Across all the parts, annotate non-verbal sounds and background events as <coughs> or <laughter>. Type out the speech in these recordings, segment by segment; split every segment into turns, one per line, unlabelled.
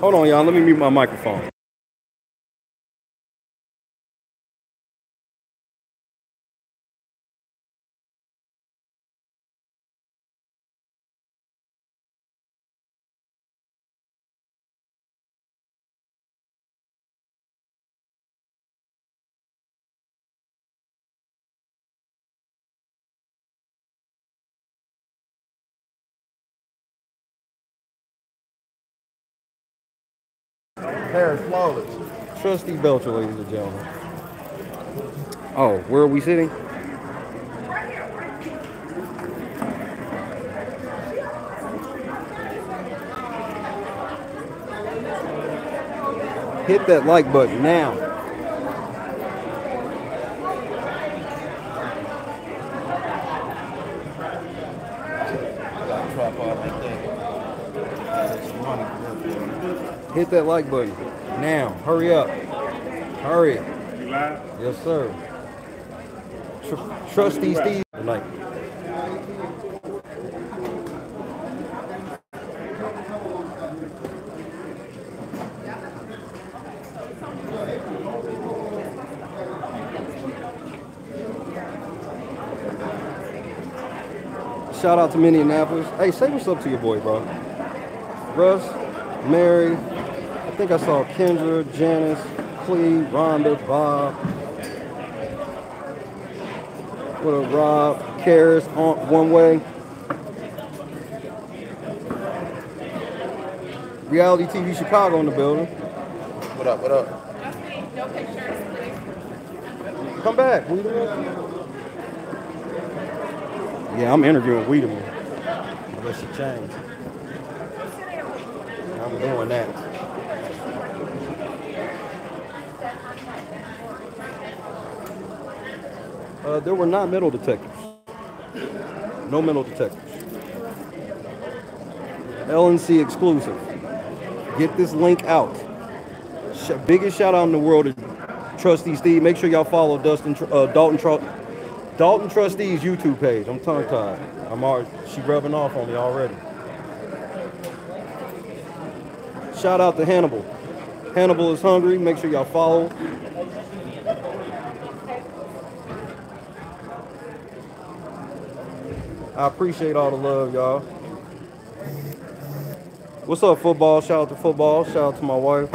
Hold on, y'all. Let me mute my microphone.
Is flawless.
Trustee Belcher, ladies and gentlemen. Oh, where are we sitting? Hit that like button now.
Got a tripod like that. That's some money for
Hit that like button now. Hurry up. Hurry. Yes, sir. Tr- Trustee Steve. Like, shout out to Minneapolis. Hey, say what's up to your boy, bro. Russ, Mary, I think I saw Kendra, Janice, Cleve, Rhonda, Bob. What up, Rob, Karis, on one way. Reality TV Chicago in the building.
What up, what up?
No pictures.
Come back, Wiedemann. Yeah, I'm interviewing Wiedemann. Unless she changed. I'm doing that. Uh, there were not metal detectors. No metal detectors. LNC exclusive. Get this link out. Sh- biggest shout out in the world is Trustee Steve. Make sure y'all follow Dustin, Tr- uh, Dolton, Tru- Dolton Trustee's YouTube page. I'm tongue tied. I'm already, she rubbing off on me already. Shout out to Hannibal. Hannibal is hungry. Make sure y'all follow. I appreciate all the love, y'all. What's up, football? Shout out to football. Shout out to my wife.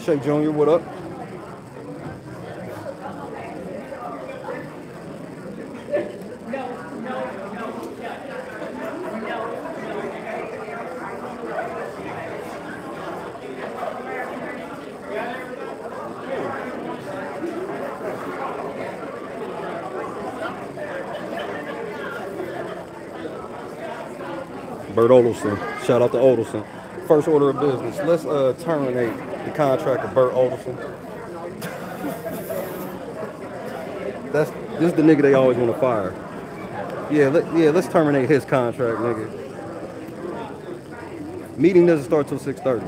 Shay Jr., what up? Burt Odelson. Shout out to Odelson. First order of business. Let's uh, terminate the contract of Burt Odelson. <laughs> That's this is the nigga they always want to fire. Yeah, let, yeah. Let's terminate his contract, nigga. Meeting doesn't start till 6:30.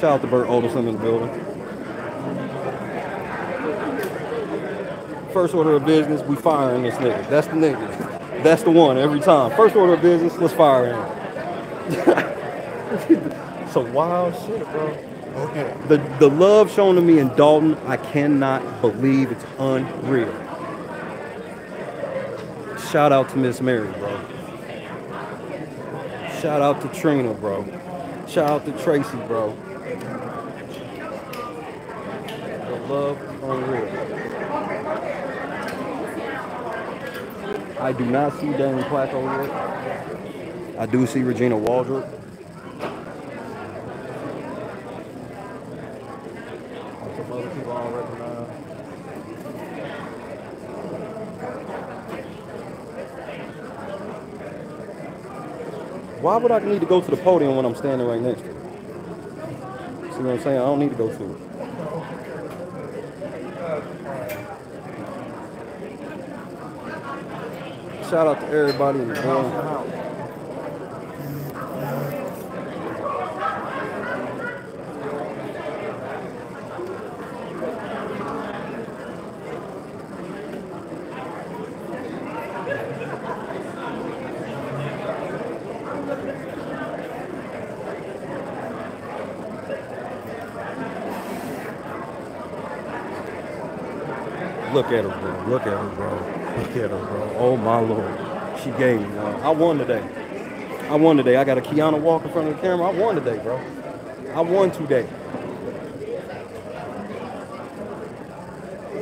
Shout out to Burt Odelson in the building. First order of business, we firing this nigga. That's the nigga. That's the one every time. First order of business, let's fire him. <laughs> Some wild shit, bro.
Okay.
The the love shown to me in Dolton, I cannot believe it's unreal. Shout out to Miss Mary, bro. Shout out to Trina, bro. Shout out to Tracy, bro. The love is unreal. I do not see Danny Placco yet. I do see Regina Waldrop. Some other people I recognize. Why would I need to go to the podium when I'm standing right next to it? See what I'm saying? I don't need to go to it. shout out to everybody in the band. Look at him, bro. Look at him, bro. Look at her, bro. Oh my lord. She gave me one. I won today. I won today. I got a Kiana walk in front of the camera. I won today, bro. I won today.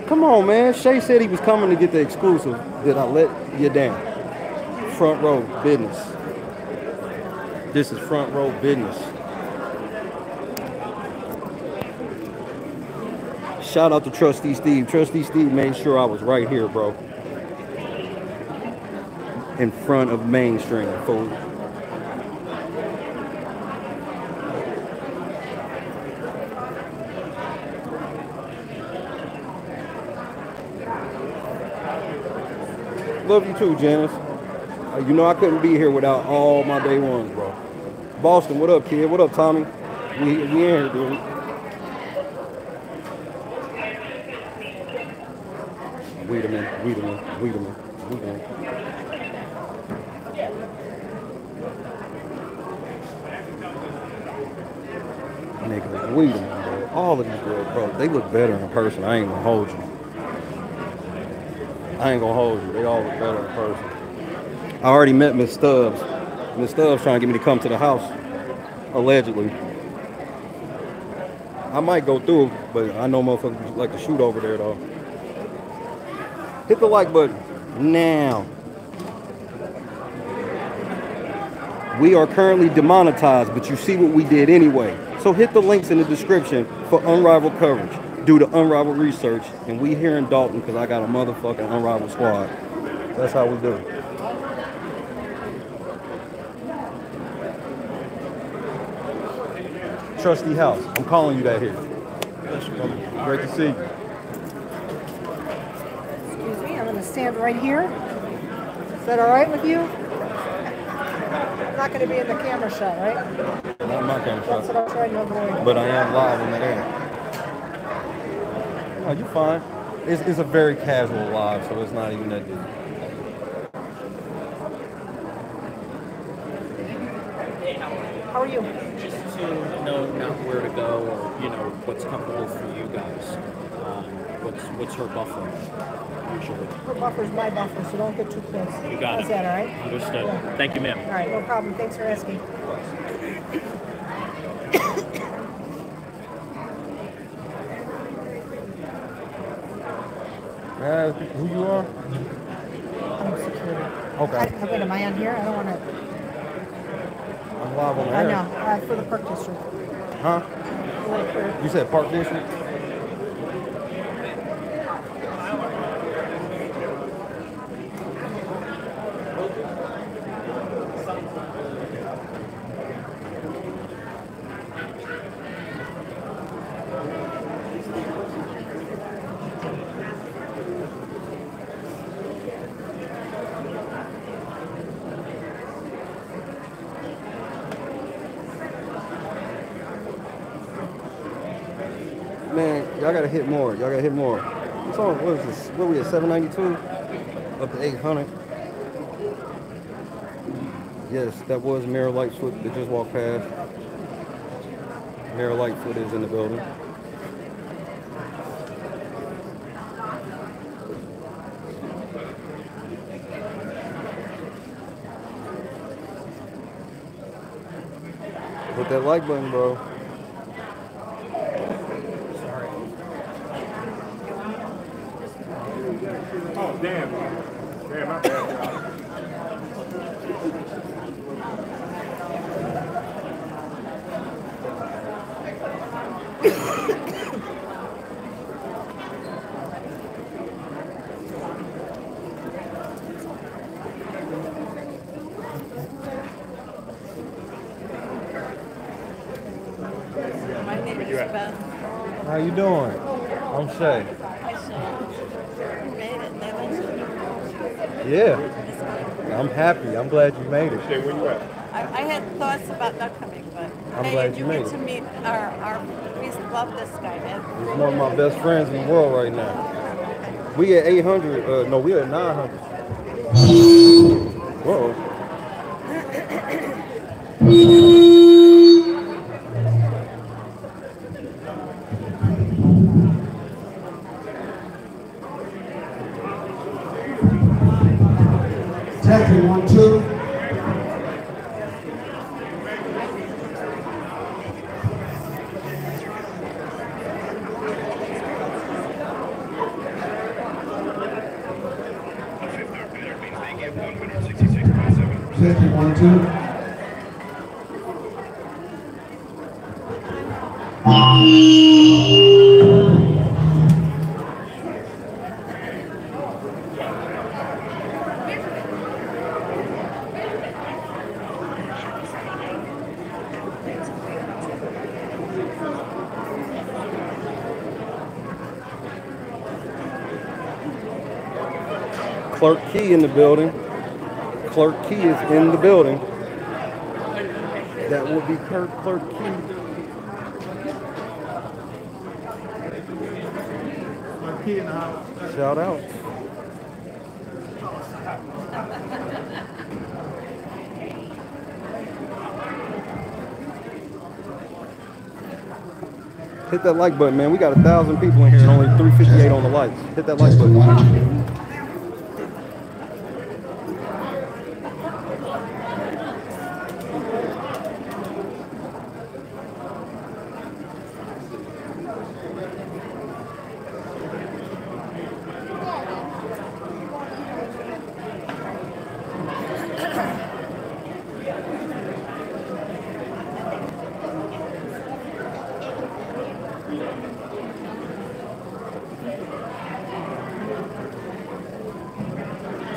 Come on, man. Shay said he was coming to get the exclusive. Did I let you down? Front row business. This is front row business. Shout out to Trustee Steve. Trustee Steve made sure I was right here, bro. In front of mainstream, fool. Love you too, Janice. Uh, you know I couldn't be here without all my day ones, bro. Boston, what up, kid? What up, Tommy? We, we in here, dude. Wiedemann, Wiedemann, Wiedemann, Wiedemann. Wiedemann, bro. All of these girls, bro, they look better in person. I ain't gonna hold you. I ain't gonna hold you. They all look better in person. I already met Miss Stubbs. Miss Stubbs trying to get me to come to the house, allegedly. I might go through, but I know motherfuckers like to shoot over there though. Hit the like button now. We are currently demonetized, but you see what we did anyway. So hit the links in the description for unrivaled coverage. Do the unrivaled research, and we here in Dolton because I got a motherfucking unrivaled squad. That's how we do it. Trustee House, I'm calling you that here. Great to see you.
Excuse me, I'm gonna stand right here. Is that all right with you? Not gonna be in the camera shot, right?
Not my kind of
That's
shot,
what I'm trying to avoid.
but I am live in the air. Oh, you fine. It's, it's a very casual live, so it's not even that deep.
How are you?
just to know not where to go or you know what's comfortable for you guys. What's what's her buffer usually?
Her buffer's my buffer, so don't get too close.
You got
How's
it.
that, all right?
Understood.
Yeah.
Thank you, ma'am.
All right, no problem. Thanks for asking. <coughs>
Uh, who you are?
I'm security.
Okay.
I, wait, am I on here? I don't wanna,
I'm live on the
I
air.
know, uh, for the Park District.
Huh?
For- for-
You said Park District? Man, y'all gotta hit more. Y'all gotta hit more. What's on? What is this? What we at? 792? Up to 800. Yes, that was Mayor Lightfoot that just walked past. Mayor Lightfoot is in the building. Hit that like button, bro.
Oh, damn. Damn, my bad.
My name is Beth.
How you doing? I'm Shay.
I said, you made it, Nevins.
Yeah, I'm happy. I'm glad you made it.
Shay, where you at?
I, I had thoughts about not coming, but
I'm
hey,
glad
you
you made
get
it.
to meet our, our, we love this guy, Ed.
He's one of my best friends in the world right now. We at 800. Uh, no, we at 900. <coughs> Whoa. <coughs> <coughs> In the building. Clerk Key is in the building. That would be Clerk Clerk Key. Shout out. Hit that like button, man. We got a thousand people in here and only 358 on the likes. Hit that like button.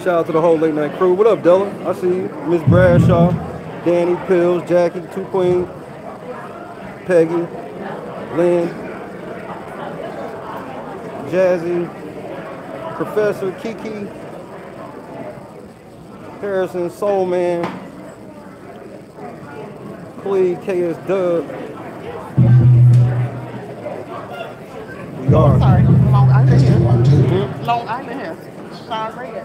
Shout out to the whole late night crew. What up, Della? I see you. Miss Bradshaw, Danny, Pills, Jackie, Two Queen, Peggy, Lynn, Jazzy, Professor, Kiki, Harrison, Soul Man, Clee, KS Dub.
Long Island here. Long Island here.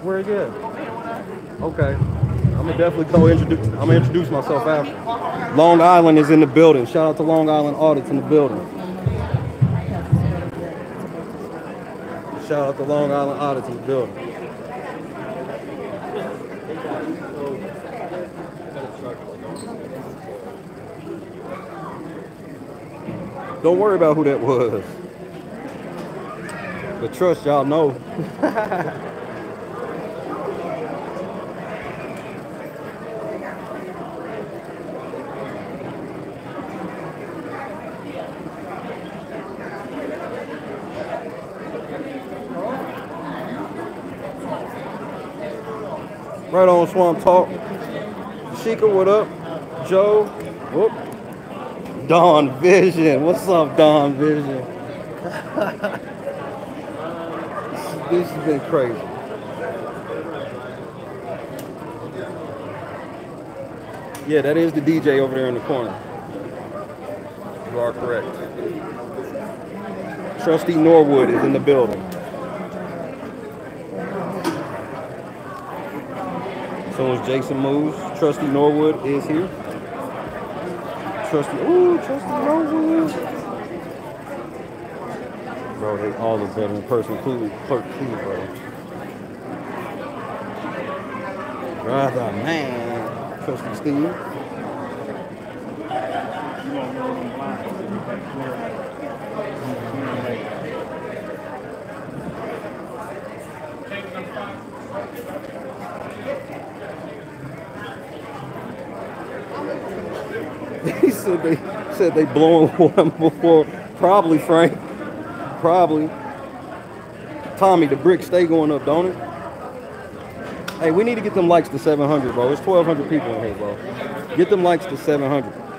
With us.
Okay. I'm gonna definitely go introduce. I'm gonna introduce myself after. Long Island is in the building. Shout out to Long Island Audits in the building. Shout out to Long Island Audits in the building. Don't worry about who that was. But trust y'all know. <laughs> Right on Swamp Talk. Sheikah, what up? Joe, whoop. Dawn Vision, what's up, Dawn Vision? <laughs> this has been crazy. Yeah, that is the DJ over there in the corner. You are correct. Trustee Norwood is in the building. So as Jason moves, Trusty Norwood is here. Trusty, ooh, Trusty Norwood. Bro, they all look better in person, including Clerk Key, bro. Brother, man. Trusty Steve. <laughs> He said they said they blowing <laughs> one before. Probably Frank. Probably. Tommy, the bricks stay going up, don't it? Hey, we need to get them likes to 700, bro. It's 1,200 people in here, bro. Get them likes to 700.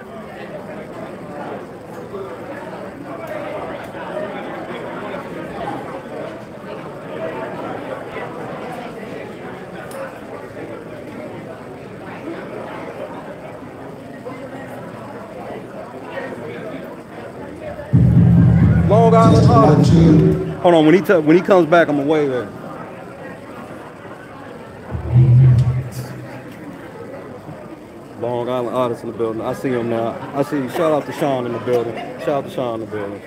Hold on, when he when he comes back, I'm gonna wave at him. Long Island Audits in the building. I see him now. I see. Shout out to Sean in the building. Shout out to Sean in the building.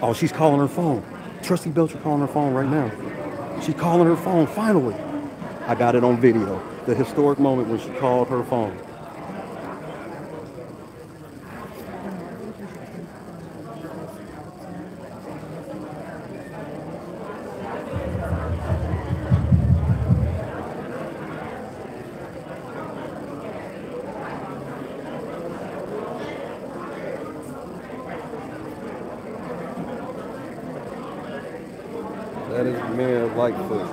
Oh, she's calling her phone. Trusty Belcher calling her phone right now. She's calling her phone. Finally, I got it on video. The historic moment when she called her phone. That is Mayor Lightfoot.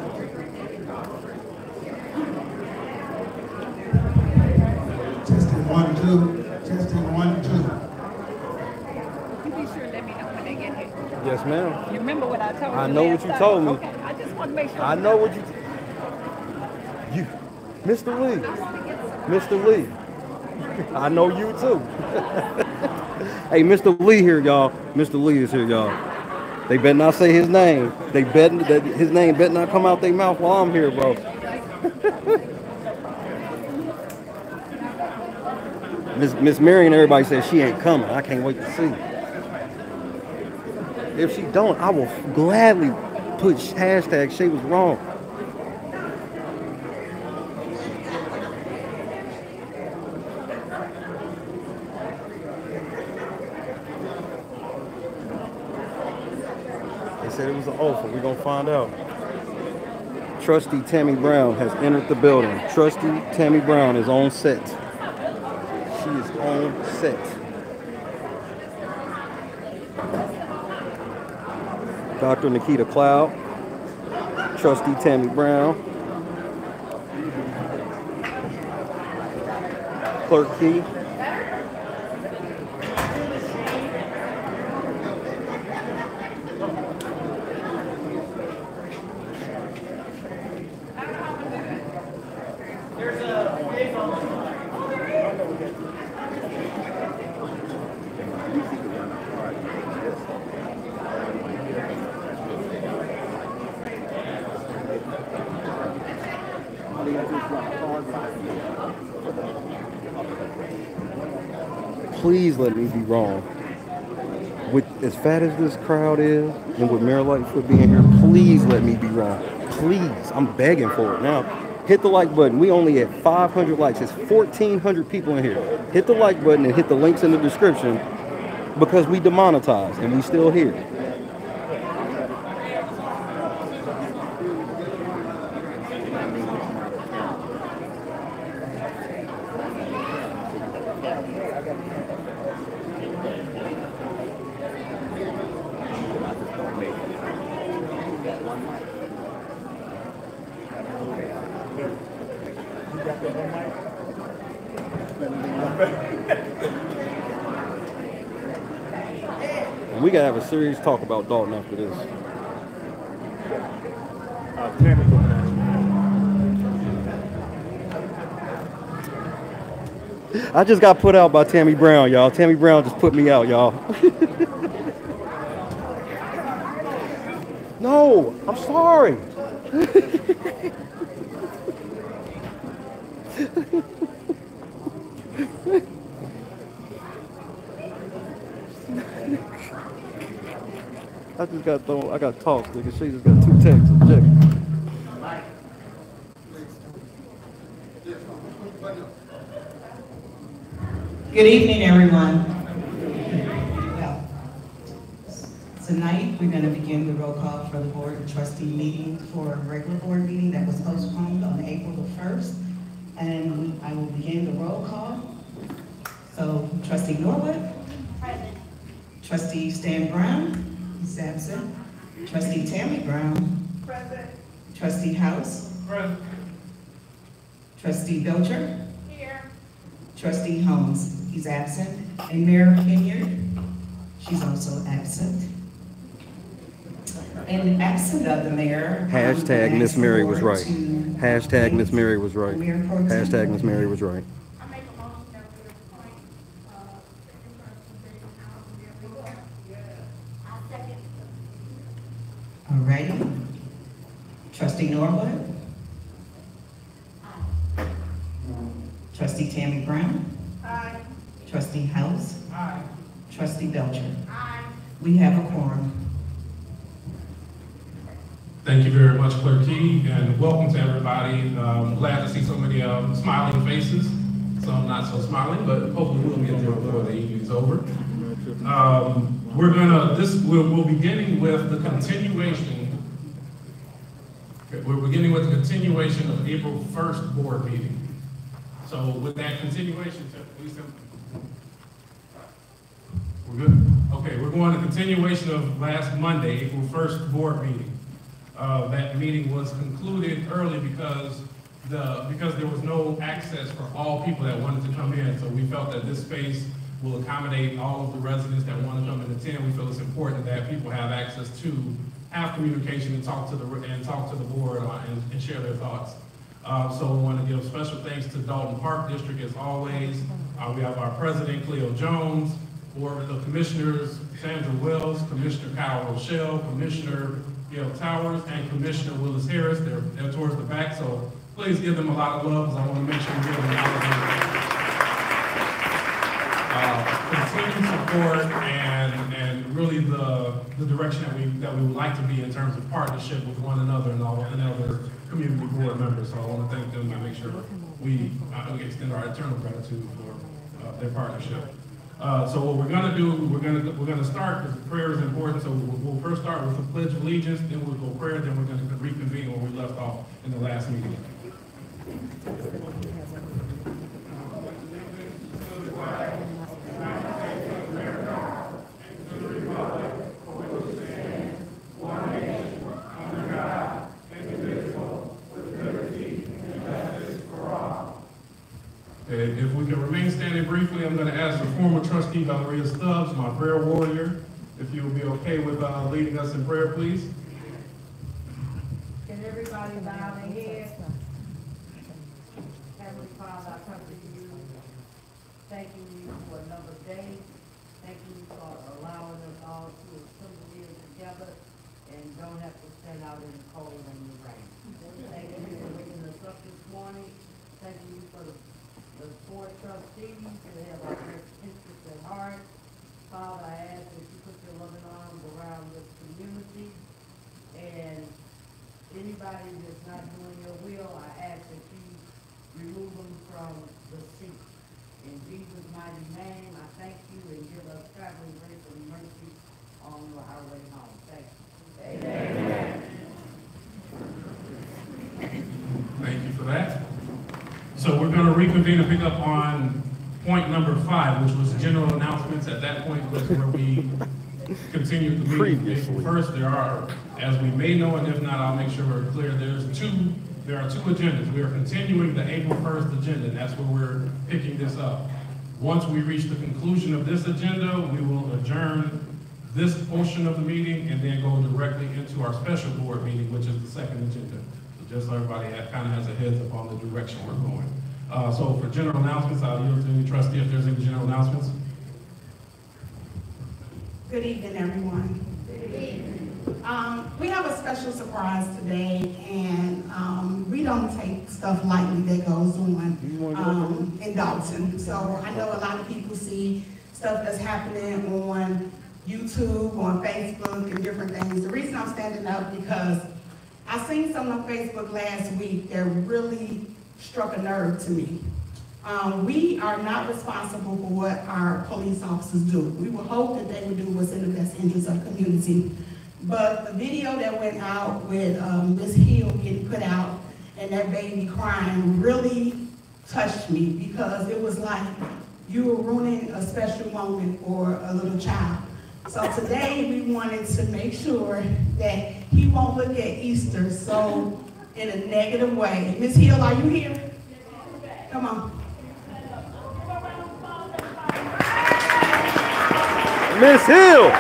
Testing one, two, testing one, two.
You be sure and let me know when they get here.
Yes, ma'am.
You remember what I told you?
I know what you
time?
told me.
Okay, I just want to make sure.
I know what you. You, Mr. Lee, Mr. Lee. <laughs> I know you too. <laughs> hey, Mr. Lee here, y'all. Mr. Lee is here, y'all. They better not say his name. They bet that his name better not come out their mouth while I'm here, bro. <laughs> Miss Miss Marion, everybody says she ain't coming. I can't wait to see. If she don't, I will gladly put hashtag she was wrong. They said it was an offer. We're gonna find out. Trusty Tammy Brown has entered the building. Trusty Tammy Brown is on set. She is on set. Dr. Nikita Cloud, Trustee Tammy Brown, Clerk Key, please let me be wrong. With as fat as this crowd is, and with Mayor Lightfoot being here, please let me be wrong. Please, I'm begging for it now. Hit the like button. We only at 500 likes. It's 1,400 people in here. Hit the like button and hit the links in the description because we demonetized and we still here. Serious talk about Dolton after this. Uh, I just got put out by Tammy Brown, y'all. Tammy Brown just put me out, y'all. <laughs> no, I'm sorry. <laughs> I just got thrown. I got talked. Nigga, she just got two texts. Check.
Good evening, everyone. Well, Tonight, we're going to begin the roll call for the board of trustee meeting for a regular board meeting that was postponed on April the 1st. And I will begin the roll call. So trustee Norwood. Trustee Stan Brown. He's absent. Trustee Tammy Brown.
Present.
Trustee House. Present. Trustee Belcher.
Here.
Trustee Holmes, he's absent. And Mayor Henyard, she's also absent. And absent of the mayor.
Hashtag Miss Mary was right. Hashtag Miss Mary was right.
Mayor Pro Tem.
Hashtag Miss Mary was right.
I make a motion that we appoint, uh, second person, I second.
All righty. Trustee Norwood. Trustee Tammy Brown.
Aye.
Trustee House.
Aye.
Trustee Belcher.
Aye.
We have a quorum.
Thank you very much, Clerk Key, and welcome to everybody. Um, glad to see so many um, smiling faces, some not so smiling, but hopefully we'll get there before the evening's over. Um, we're gonna, this, we're, we're beginning with the continuation. We're beginning with the continuation of April 1st board meeting. So with that continuation, please, we're good? Okay, we're going to continuation of last Monday, April 1st board meeting. uh, that meeting was concluded early because the, because there was no access for all people that wanted to come in. So we felt that this space will accommodate all of the residents that want to come and attend. We feel it's important that people have access to have communication and talk to the, and talk to the board uh, and, and share their thoughts. Uh, so we want to give special thanks to Dolton Park District as always. Uh, we have our president, Cleo Jones, board of commissioners, Sandra Wells, Commissioner Kyle Rochelle, Commissioner Gail Towers, and Commissioner Willis Harris. They're, they're towards the back, so please give them a lot of love, I want to make sure we give them a lot of love continued support and, and really the, the direction that we, that we would like to be in terms of partnership with one another and all, and other community board members. So I want to thank them and make sure we uh, extend our eternal gratitude for uh, their partnership. Uh, so what we're gonna do, we're gonna, we're gonna start, because prayer is important, so we'll, we'll first start with the pledge of allegiance, then we'll go prayer, then we're gonna reconvene where we left off in the last meeting. And if we can remain standing briefly, I'm going to ask the Valeria Stubbs, my prayer warrior, if you will be okay with uh, leading us in prayer, please.
Can everybody bow their head? Heavenly Father, I come to you, thanking you for another day. Thanking you for allowing us all to assemble here together and don't have to stand out in the cold and the rain. Thank you for waking us up this morning. Thank you for the, the board trustees who have our best interests at heart. Father, I ask that you put your loving arms around this community and anybody that's not doing your will, I ask that you remove them from the seat. In Jesus' mighty name, I thank you and give us traveling grace and mercy on our way home. Thank you. Amen.
Thank you for that. So we're going to reconvene and pick up on point number five, which was general announcements. At that point was where we continued the meeting. First, there are, as we may know, and if not, I'll make sure we're clear, there's two, there are two agendas. We are continuing the April 1st agenda, and that's where we're picking this up. Once we reach the conclusion of this agenda, we will adjourn this portion of the meeting and then go directly into our special board meeting, which is the second agenda. So just so everybody kind of has a heads up on the direction we're going. Uh, so for general announcements, I'll yield to any trustee if there's any general announcements.
Good evening, everyone. Um, we have a special surprise today, and, um, we don't take stuff lightly that goes on, um, in Dolton. So I know a lot of people see stuff that's happening on YouTube, on Facebook, and different things. The reason I'm standing up because I seen something on Facebook last week that really struck a nerve to me. Um, we are not responsible for what our police officers do. We would hope that they would do what's in the best interest of the community. But the video that went out with, um, Ms. Hill getting put out and that baby crying really touched me because it was like you were ruining a special moment for a little child. So today, we wanted to make sure that he won't look at Easter so in a negative way. Ms. Hill, are you here? Come on.
Miss Hill.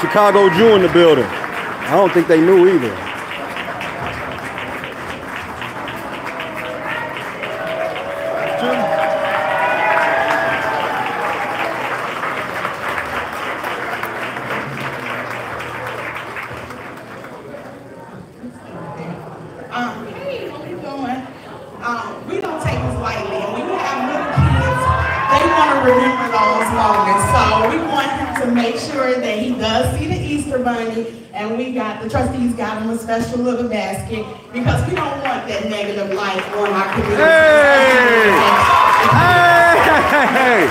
Chicago Jew in the building. I don't think they knew either.
Special little basket, because we don't want that negative light on our community.
Hey! Hey!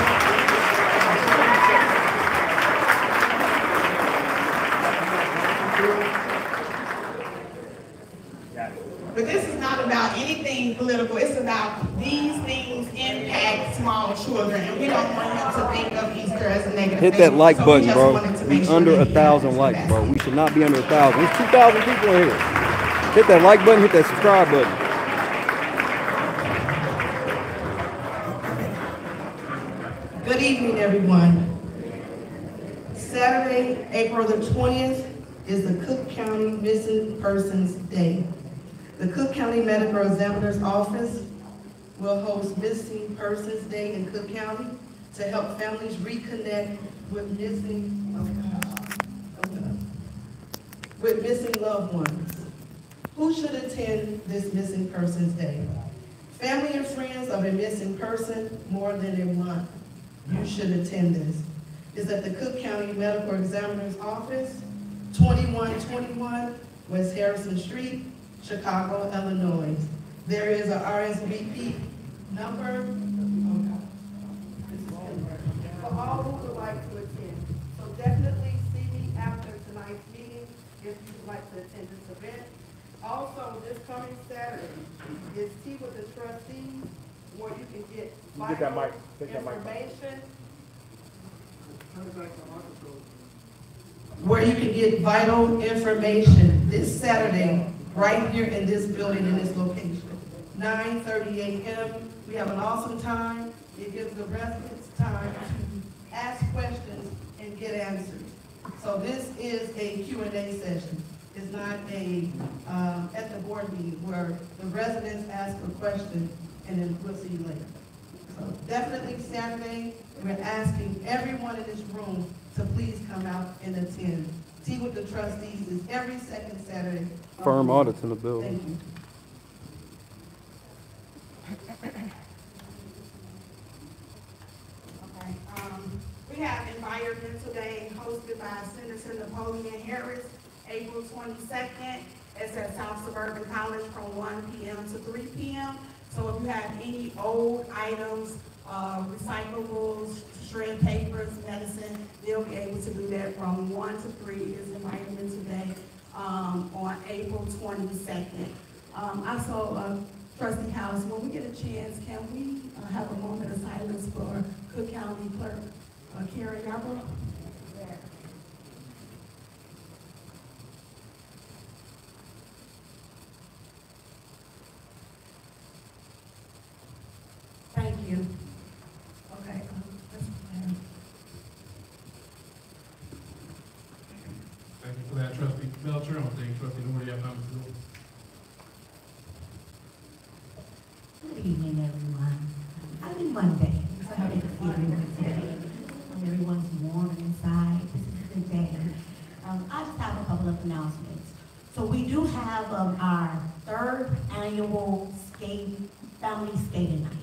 But this is not about anything political. It's about these things impact small children, and we don't want them to think of Easter as a negative
Hit that like button, bro. be under a thousand likes, bro. We should not be under a thousand. There's two thousand people in here. Hit that like button, hit that subscribe button.
Good evening, everyone. Saturday, April the 20th is the Cook County Missing Persons Day. The Cook County Medical Examiner's Office will host Missing Persons Day in Cook County to help families reconnect with missing, oh, okay, with missing loved ones. Who should attend this Missing Persons Day? Family and friends of a missing person more than a month. You should attend this. It's at the Cook County Medical Examiner's Office, 2121 West Harrison Street, Chicago, Illinois. There is a RSVP number for all who would like to attend. So definitely see me after tonight's meeting if you would like to attend this event. Also, this coming Saturday is Tea with the Trustees, where you can get
Get that mic,
vital
take that mic.
information. Where you can get vital information this Saturday, right here in this building, in this location. Nine thirty AM, we have an awesome time. It gives the residents time to ask questions and get answers. So this is a Q and A session. It's not a, um, at the board meeting where the residents ask a question and then we'll see you later. So definitely Saturday, we're asking everyone in this room to please come out and attend. Tea with the trustees is every second Saturday.
Firm
the
audits in the building.
Thank you. <laughs>
Okay, um, we have Environmental Day hosted by Senator Napoleon Harris, April twenty-second. It's at South Suburban College from one P M to three P M. So if you have any old items, uh, recyclables, shred papers, medicine, they'll be able to do that from one to three is Environmental Day, um, on April twenty-second. Um, also, uh, trustee House, when we get a chance, can we, uh, have a moment of silence for Cook County Clerk, uh, Karen Yarbrough? Thank you. Okay, um, that's fine.
Thank you for that, trustee Belcher. I'll thank trustee Norwood, you have time to go.
Good evening, everyone. Happy Monday. I'm so Everyone's warm inside. This is day. Um, I just have a couple of announcements. So we do have, um, our third annual skate, family skating night.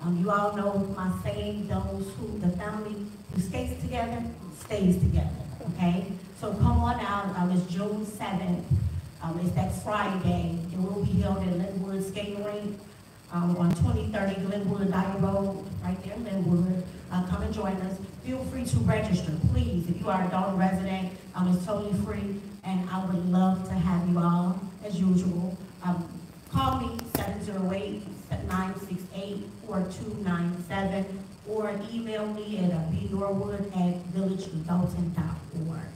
Um, you all know my saying, those who, the family who skates together, stays together, okay? So come on out, um, it's June seventh, um, it's that Friday, it will be held at Linwood Skating Rink, um, on twenty thirty Glenwood Dyer Road, right there in Glenwood. Uh, come and join us. Feel free to register, please. If you are a Dolton resident, um, it's totally free, and I would love to have you all, as usual. Um, call me 708-968-4297, or email me at uh, bnorwood@villagedalton.org.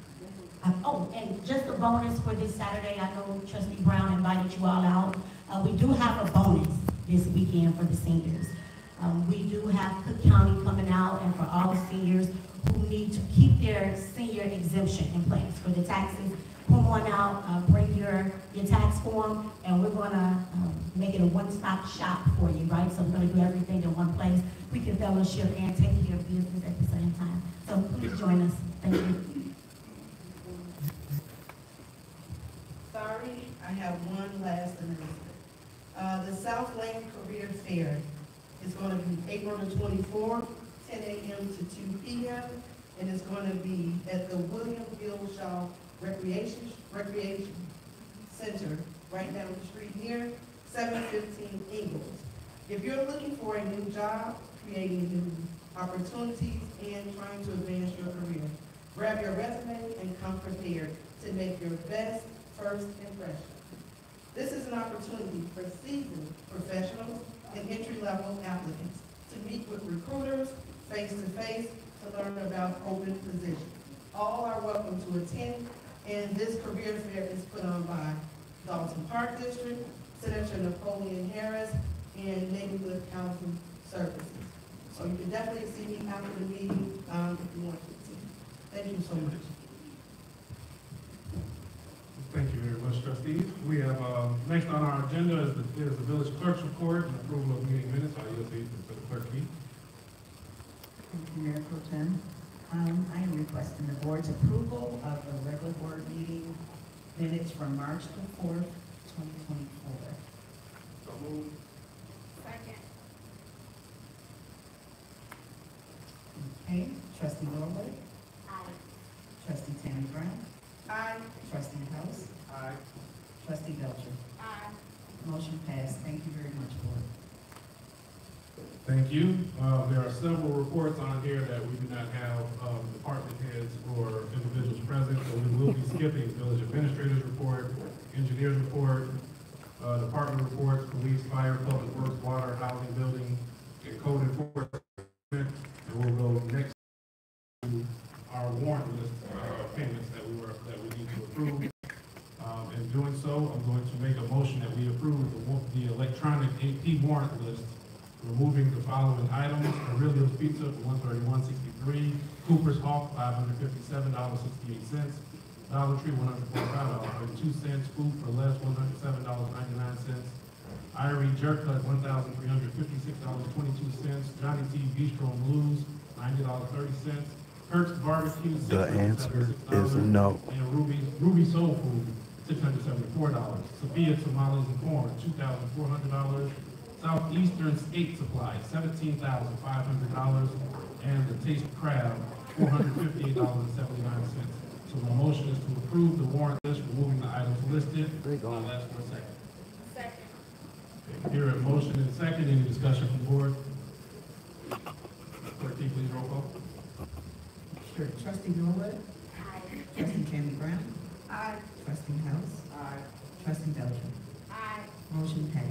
Um, oh, and just a bonus for this Saturday, I know trustee Brown invited you all out. Uh, we do have a bonus this weekend for the seniors. Um, we do have Cook County coming out and for all seniors who need to keep their senior exemption in place for the taxes. Come on out, uh, bring your, your tax form, and we're gonna, um, make it a one-stop shop for you, right? So we're gonna do everything in one place. We can fellowship and take care of business at the same time. So please join us. Thank you.
Sorry, I have one last announcement. Uh, the South Lane Career Fair is gonna be April the twenty-fourth, ten AM to two PM, and it's gonna be at the William Gill Shaw Recreation, Recreation Center, right down the street here, seven fifteen Ingles. If you're looking for a new job, creating new opportunities, and trying to advance your career, grab your resume and come prepared to make your best first impression. This is an opportunity for seasoned professionals and entry-level applicants to meet with recruiters face-to-face to learn about open positions. All are welcome to attend, and this career fair is put on by Dolton Park District, Senator Napoleon Harris, and Neighborhood Council Services. So you can definitely see me after the meeting, um, if you want to. Thank you so much.
Thank you very much, trustees. We have, uh, next on our agenda is the, is the village clerk's report and approval of meeting minutes. I yield to you, to the clerk, Keith.
Thank you, Mayor Pro Tem. Um, I am requesting the board's approval of the regular board meeting minutes from March the fourth, twenty twenty-four.
Second.
Okay, trustee Norwood? Trustee Tammy Brown?
Aye.
Trustee House?
Aye.
Trustee Belcher?
Aye.
Motion passed. Thank you very much, board.
Thank you. Uh, there are several reports on here that we do not have, um, department heads or individuals present, so we will be skipping village administrators report, engineers report, uh, department reports, police, fire, public works, water, housing, building, and code enforcement. And we'll go next to our warrant list, uh, payments that we were, that we need to approve. Um, in doing so, I'm going to make a motion that we approve the, the electronic AP warrant list removing the following items, Aurelio's Pizza for one thirty-one sixty-three, Cooper's Hawk, five hundred fifty-seven dollars sixty-eight cents, Dollar Tree, one hundred forty-five dollars thirty-two cents, Food for Less, one hundred seven dollars ninety-nine cents, Irie Jerk Cut, one thousand three hundred fifty-six dollars twenty-two cents, Johnny T Bistro and Blues, ninety dollars thirty cents, Kirk's Barbecue,
The answer is no.
and Ruby, Ruby Soul Food, six hundred seventy-four dollars. Sophia Tamales and Corn, two thousand four hundred dollars. Southeastern Skate Supply, seventeen thousand five hundred dollars. And the Taste Crab, four hundred fifty-eight dollars and seventy-nine cents. So the motion is to approve the warrant list, removing the items listed. I'll ask for a second.
Second.
Here a motion and second, any discussion from the board? Clerk, can you please roll call?
Sure. Trustee Norwood? Trustee Tammy Brown?
Aye.
Trustee House?
Aye.
Trustee Belcher?
Aye.
Motion passed.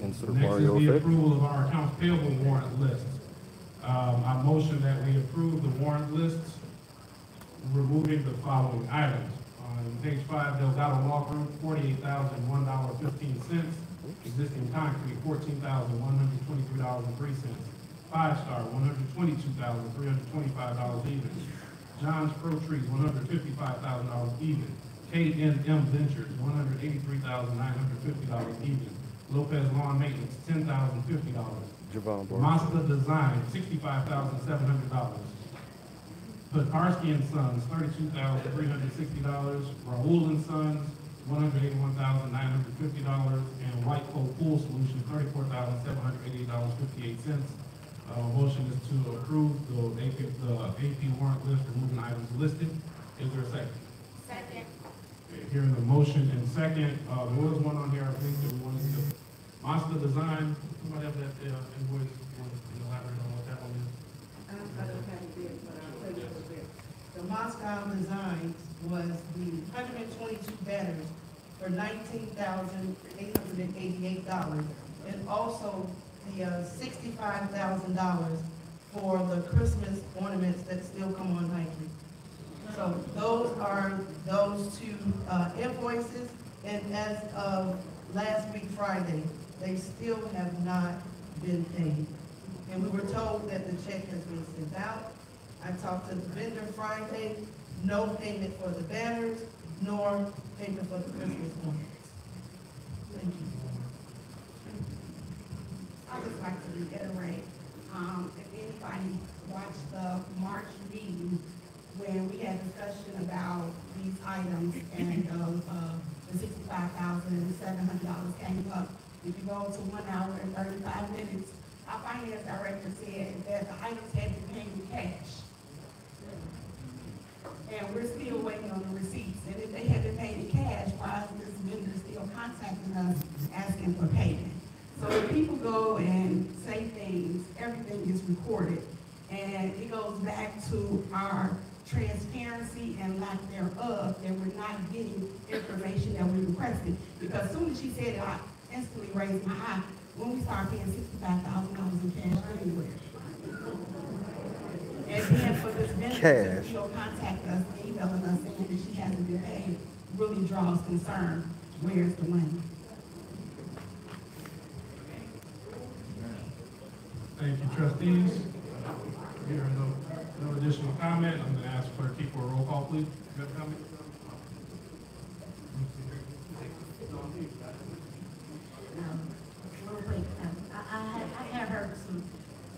Insert
Next is
Mario
the
effect.
approval of our accounts payable warrant list. Um, I motion that we approve the warrant list, removing the following items. On page five, Delgado Law Group, forty-eight thousand, one dollar, fifteen cents. Existing concrete, fourteen thousand, one hundred twenty-three dollars and three cents. Five Star, one hundred twenty-two thousand, three hundred twenty-five dollars even. John's Pro Trees, $155,000 even. KNM Ventures, $183,950 even. Lopez Lawn Maintenance, $10,050.
Javon
Mazda Design, $65,700. Petarsky and Sons, $32,360. Raoul and Sons, $181,950. And White Coat Pool Solution, $34,788.58. Uh, motion is to approve the AP, the AP warrant list, removing items listed. Is there a second?
Second.
Okay, Hearing the motion and second, uh, there was one on here, I think, that we wanted to, Mazda Design, somebody have that, uh, invoice, want to elaborate on what that one is?
I don't have a bid, but I'll tell you a little bit. The Moscow Designs was the hundred and twenty-two banners for nineteen thousand eight hundred and eighty-eight dollars. And also the uh, sixty-five thousand dollars for the Christmas ornaments that still come on Nike. So those are those two uh, invoices, and as of last week Friday, they still have not been paid. And we were told that the check has been sent out. I talked to the vendor Friday, no payment for the banners, nor payment for the Christmas ornaments. Thank you.
I would like to reiterate, um, if anybody watched the March meeting, when we had discussion about these items and, um, uh, the sixty-five thousand seven hundred dollars came up. If you go to one hour and thirty-five minutes, our finance director said that the items had been paid in cash. And we're still waiting on the receipts, and if they had been paid in cash, why is this vendor still contacting us asking for payment? So when people go and say things, everything is recorded, and it goes back to our transparency and lack thereof, that we're not getting information that we requested. Because as soon as she said it, I instantly raised my eye, when we start paying sixty-five thousand dollars in cash anywhere. And then for this
cash.
She'll contact us, emailing us, saying that she hasn't been paid, really draws concern. Where's the money?
Thank you, trustees. Hearing no, no additional comment, I'm gonna ask clerk Key for a roll call, please. You have a comment?
Um, Real quick, um, I, I, I have heard some,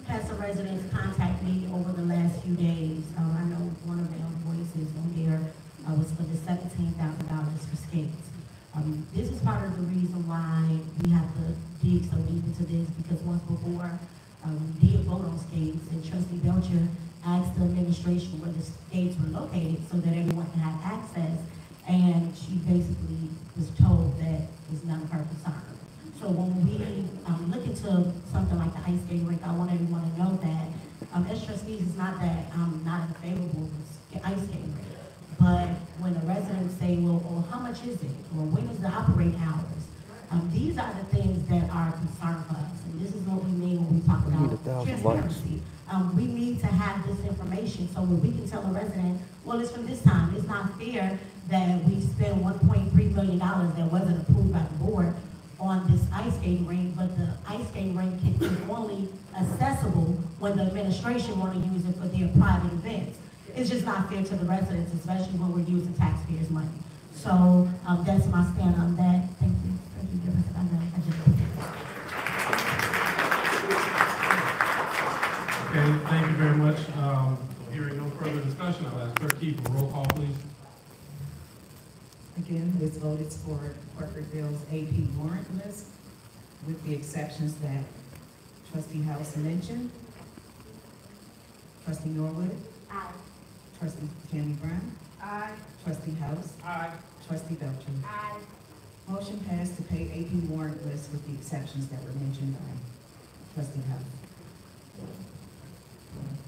had some residents contact me over the last few days. Um, I know one of their voices on there, uh, was for the seventeen thousand dollars for skates. Um, this is part of the reason why we have to dig so deep into this, because once before, um, we did vote on skates, and trustee Belcher asked the administration where the skates were located, so that everyone can have access, and she basically was told that it's none of her concern. So when we, um, look into something like the ice skating rink, I want everyone to know that, um, as trustees, it's not that I'm not in favor of the ice skating rink. But when the residents say, well, well, how much is it? Or when is the operating hours? Um, these are the things that are a concern for us. And this is what we mean when we talk
We need a
about
thousand bucks.
transparency. Um, we need to have this information so that we can tell a resident, well, it's from this time. It's not fair that we spend one point three million dollars that wasn't approved by the board on this ice skating rink, but the ice skating rink can be only accessible when the administration want to use it for their private events. It's just not fair to the residents, especially when we're using taxpayers' money. So, um, that's my stand on that. Thank you. Thank you, Mr. President. I just-
Okay, thank you very much. Um, hearing no further discussion, I'll ask clerk Key for a roll call, please.
Again, this vote is for corporate bills AP warrant list, with the exceptions that trustee House mentioned. Trustee Norwood,
Aye.
trustee Tammy Brown,
Aye.
trustee House,
Aye.
trustee Belcher.
Aye.
Motion passed to pay AP warrant list with the exceptions that were mentioned by trustee House.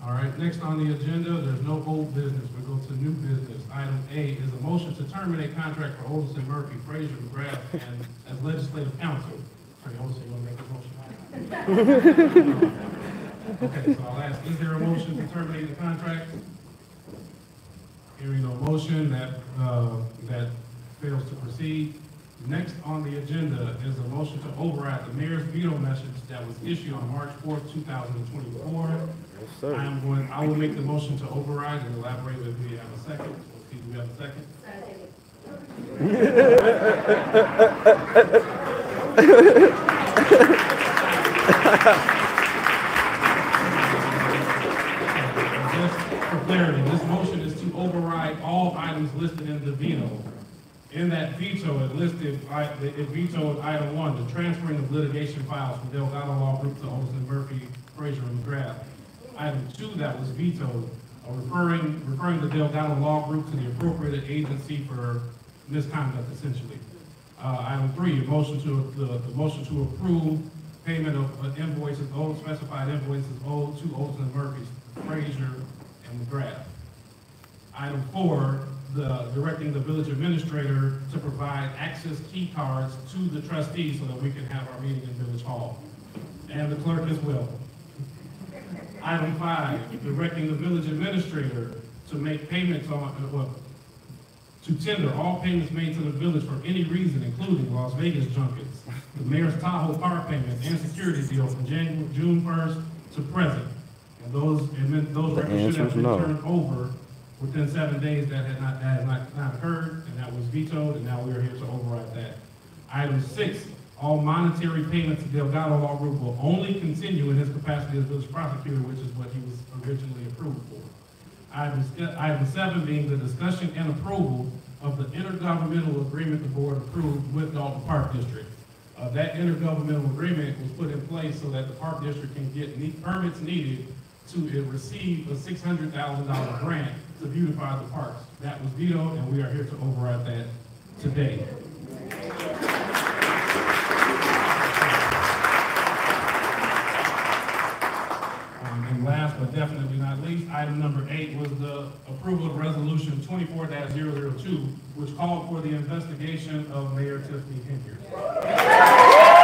All right, next on the agenda, there's no old business. We go to new business. Item A is a motion to terminate contract for Odelson Murphy, Frazier, McGrath, and as legislative counsel. Attorney Odelson, you want to make a motion? <laughs> Okay, so I'll ask, is there a motion to terminate the contract? Hearing no motion, that, uh, that fails to proceed. Next on the agenda is a motion to override the mayor's veto message that was issued on March fourth, two thousand and twenty-four.
Yes,
I am going, I will make the motion to override and elaborate if we have a second. Let's see, do we have a second? Just <laughs> for clarity, this motion is to override all items listed in the veto. In that veto, it listed, it vetoed item one, the transferring of litigation files from Delgado Law Group to Odelson Murphy, Frazier, and McGrath. Item two that was vetoed, uh, referring, referring the Delgado Law Group to the appropriate agency for misconduct essentially. Uh, item three, a motion to, the, the motion to approve payment of uh, invoices, owed specified invoices owed to Odelson and Murphy, Frazier, and McGrath. Item four, the directing the village administrator to provide access key cards to the trustees so that we can have our meeting in Village Hall. And the clerk as well. Item five, directing the village administrator to make payments on, uh, well, to tender all payments made to the village for any reason, including Las Vegas junkets, the mayor's Tahoe car payment, and security deal from Jan, June first to present. And those, and then those
The
records should
answer
have been
no.
turned over within seven days. That had not, that has not, not occurred, and that was vetoed, and now we are here to override that. Item six, all monetary payments to Delgado Law Group will only continue in his capacity as village prosecutor, which is what he was originally approved for. Item, item seven being the discussion and approval of the intergovernmental agreement the board approved with Dolton Park District. Uh, that intergovernmental agreement was put in place so that the Park District can get ne- permits needed to uh, receive a six hundred thousand dollar grant to beautify the parks. That was vetoed, and we are here to override that today. Um, And last but definitely not least, item number eight was the approval of resolution twenty-four 2 which called for the investigation of Mayor Tiffany Henyard. <laughs>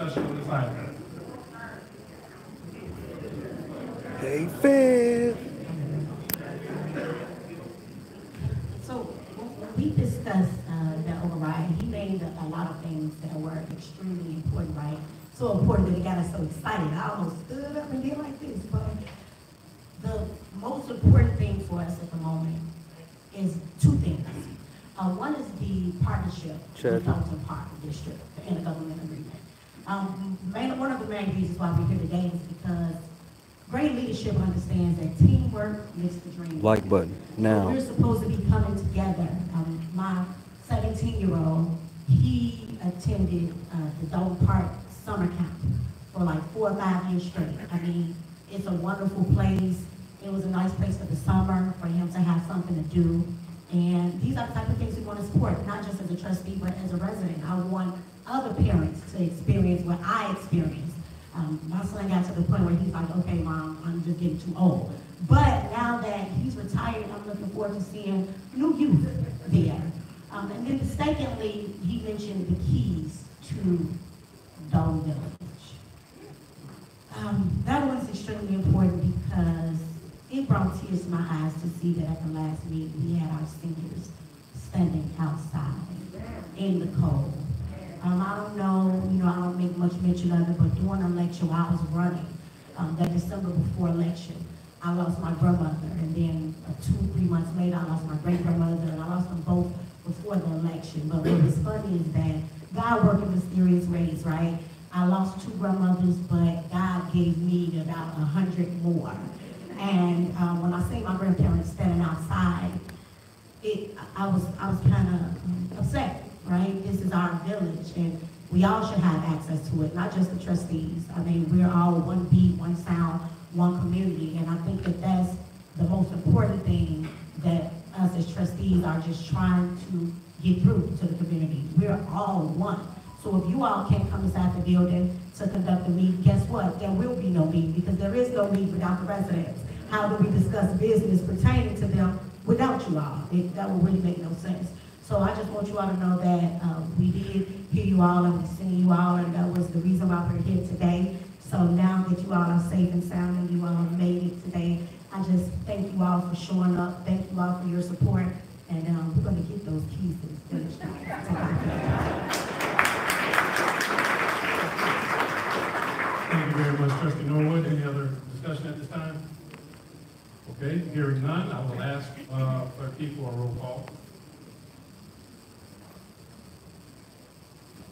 discussion on this item?
Hey, Fed.
So when we discussed uh, the override, he named a lot of things that were extremely important, right? So important that it got us so excited. I almost stood up and did like this, but the most important thing for us at the moment is two things. Uh, one is the partnership
Check.
with Dolton Park District, and the intergovernmental agreement. Um, main, one of the main reasons why we're here today is because great leadership understands that teamwork makes the dream.
Like button, now.
We're supposed to be coming together. Um, my seventeen-year-old, he attended, uh, the Dolton Park Summer Camp for like four or five years straight. I mean, it's a wonderful place. It was a nice place for the summer, for him to have something to do. And these are the type of things we want to support, not just as a trustee, but as a resident. I want other parents to experience what I experienced. Um, my son got to the point where he's like, okay, mom, I'm just getting too old. But now that he's retired, I'm looking forward to seeing new youth there. Um, and then secondly, he mentioned the keys to Village. Um, that was extremely important because it brought tears to my eyes to see that at the last meeting, we had our seniors standing outside in the cold. Um, I don't know, you know, I don't make much mention of it, but during election, while I was running, um, that December before election, I lost my grandmother, and then uh, two, three months later, I lost my great grandmother, and I lost them both before the election. But what was funny is that God worked in mysterious ways, right? I lost two grandmothers, but God gave me about a hundred more. And um, when I see my grandparents standing outside, it, I was, I was kind of upset, right? This is our village, and we all should have access to it, not just the trustees. I mean, we're all one beat, one sound, one community, and I think that that's the most important thing that us as trustees are just trying to get through to the community. We're all one. So if you all can't come inside the building to conduct a meeting, guess what? There will be no meeting, because there is no meeting without the residents. How do we discuss business pertaining to them without you all? It, that would really make no sense. So I just want you all to know that, uh, we did hear you all and we seen you all, and that was the reason why we're here today. So now that you all are safe and sound and you all made it today, I just thank you all for showing up, thank you all for your support, and, um, we're gonna get those keys to the finish line.
Thank you very much, trustee Norwood. Any other discussion at this time? Okay, hearing none, I will ask, uh, clerk Key for a roll call.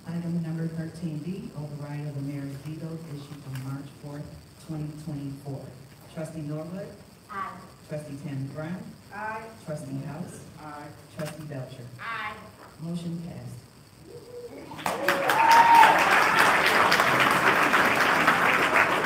Item number thirteen B, override of the mayor's veto issued on March fourth, twenty twenty-four. Trustee Norwood?
Aye.
Trustee Tammy Brown?
Aye.
Trustee House?
Aye.
Trustee Belcher?
Aye.
Motion passed.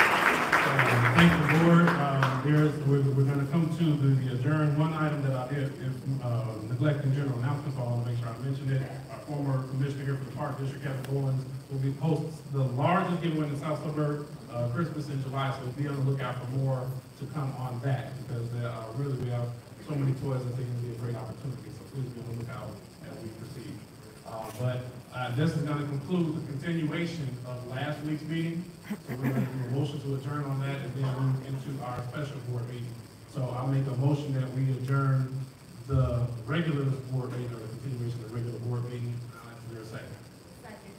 Thank the board. Uh, There's, we're, we're gonna come to the the adjourn. One item that I did, if, uh, neglecting general announcements, I want to make sure I mention it. Our former commissioner here for the Park District, Kevin Bowens, will be hosts the largest giveaway in the South Suburb, uh, Christmas in July, so be on the lookout for more to come on that, because there are really, we have so many toys, I think it'll be a great opportunity, so please be on the lookout as we proceed. Uh, But uh, this is going to conclude the continuation of last week's meeting. So we're going to do a motion to adjourn on that and then move into our special board meeting. So I'll make a motion that we adjourn the regular board meeting or the continuation of the regular board meeting. Uh, Is there a second?
Second.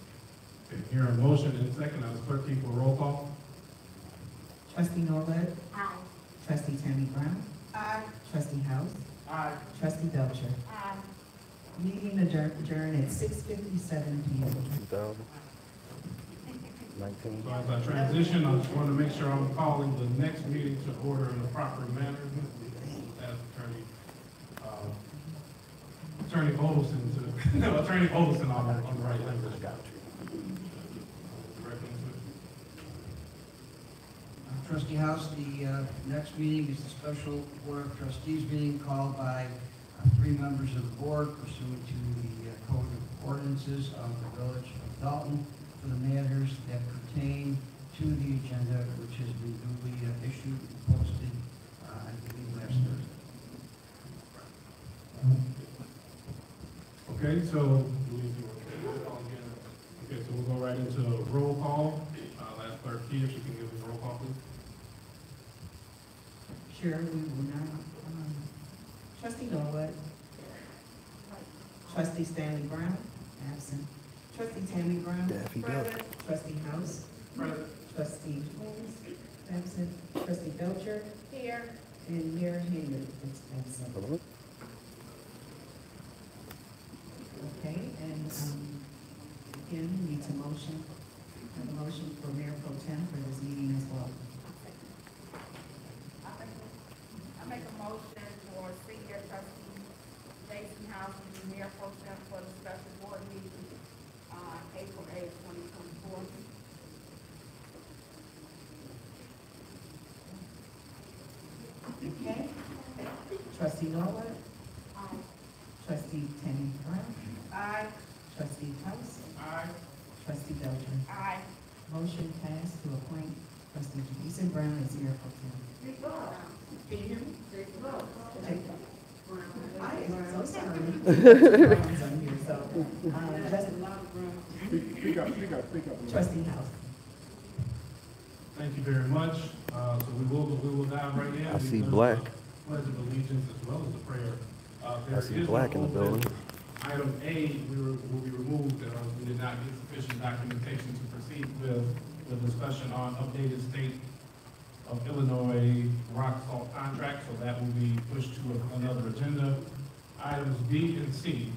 Okay, Here a motion and a second. I'll clerk keep a roll call.
Trustee Norwood?
Aye.
Trustee Tammy Brown?
Aye.
Trustee House?
Aye.
Trustee Belcher?
Aye.
Meeting adjourned, adjourned at six fifty-seven P M.
2000. 19.
So as I transition, I just want to make sure I'm calling the next meeting to order in a proper manner. As Attorney, uh, Attorney Odelson to, <laughs> no, Attorney Odelson on the, on the right language.
Trustee House, the uh, next meeting is the special Board of Trustees meeting called by uh, three members of the board pursuant to the uh, Code of Ordinances of the Village of Dolton for the matters that pertain to the agenda, which has been duly uh, issued and posted, uh, I believe, last Thursday.
Okay, so, okay, so we'll go right into roll call.
Chair, we will now, um, trustee Norwood. Trustee Stanley Brown, absent. Trustee Tammy Brown.
Daffy Duck.
Present. Trustee House. Present. Trustee Holmes, absent. Trustee Belcher.
Here.
And Mayor Henyard is absent. Okay, and, um, again, we need to motion, have a motion for Mayor Pro Tem for this meeting as well.
I make a motion for senior trustee Jason House to be mayor pro tem for the special board meeting on April eighth, twenty twenty-four.
Okay. Trustee Norwood. Trustee Tammy Brown.
Aye.
Trustee House.
Aye.
Trustee Belcher.
Aye.
Motion passed to appoint trustee Jason Brown as mayor pro tem. Can you hear me? I am so sorry. <laughs> Brown's on here, so, um, trustee-
Speak up, speak up, speak up.
Trustee House.
Thank you very much. Uh, so we will, we will dive right in.
I see
We've done
black.
the Pledge of allegiance as well as the prayer. Uh,
I see
is
black in the
open.
building.
Item A, we were, will be removed, uh, we did not get sufficient documentation to with the discussion on updated state of Illinois rock salt contract, so that will be pushed to another agenda. Items B and C.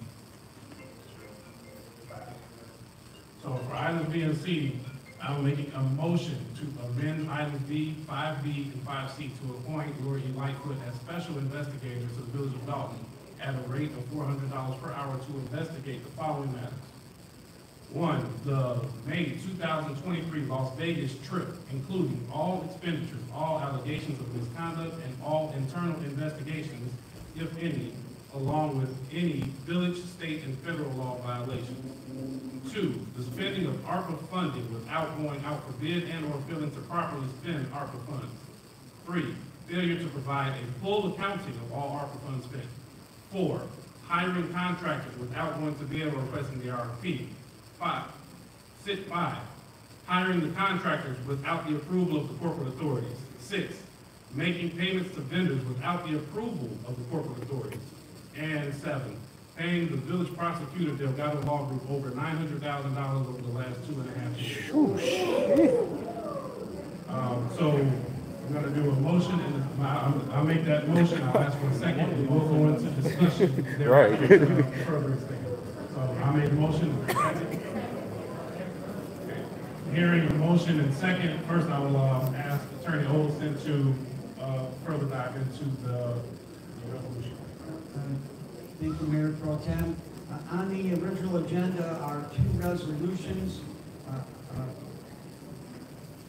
So for items B and C, I'm making a motion to amend items B, five B, and five C to appoint Lori. Lightfoot as special investigator to the village of Dolton at a rate of four hundred dollars per hour to investigate the following matters. One, the May two thousand twenty-three Las Vegas trip, including all expenditures, all allegations of misconduct, and all internal investigations, if any, along with any village, state, and federal law violations. Two, the spending of ARPA funding without going out for bid and/or failing to properly spend ARPA funds. Three, failure to provide a full accounting of all ARPA funds spent. Four, hiring contractors without going to bid or requesting the RFP. Five, six, five, hiring the contractors without the approval of the corporate authorities. Six, making payments to vendors without the approval of the corporate authorities. And seven, paying the village prosecutor Delgado Law Group over nine hundred thousand dollars over the last two and a half years. Um, so I'm gonna do a motion and I- I'm- I'll make that motion, I'll ask for a second, and we'll go into discussion.
Right.
uh, Further. So I made a motion, second. Hearing a motion and second, first I will, uh, ask Attorney Odelson to, uh, further dive into the the resolution.
Uh, Thank you, Mayor Pro Tem. Uh, On the original agenda are two resolutions uh, uh,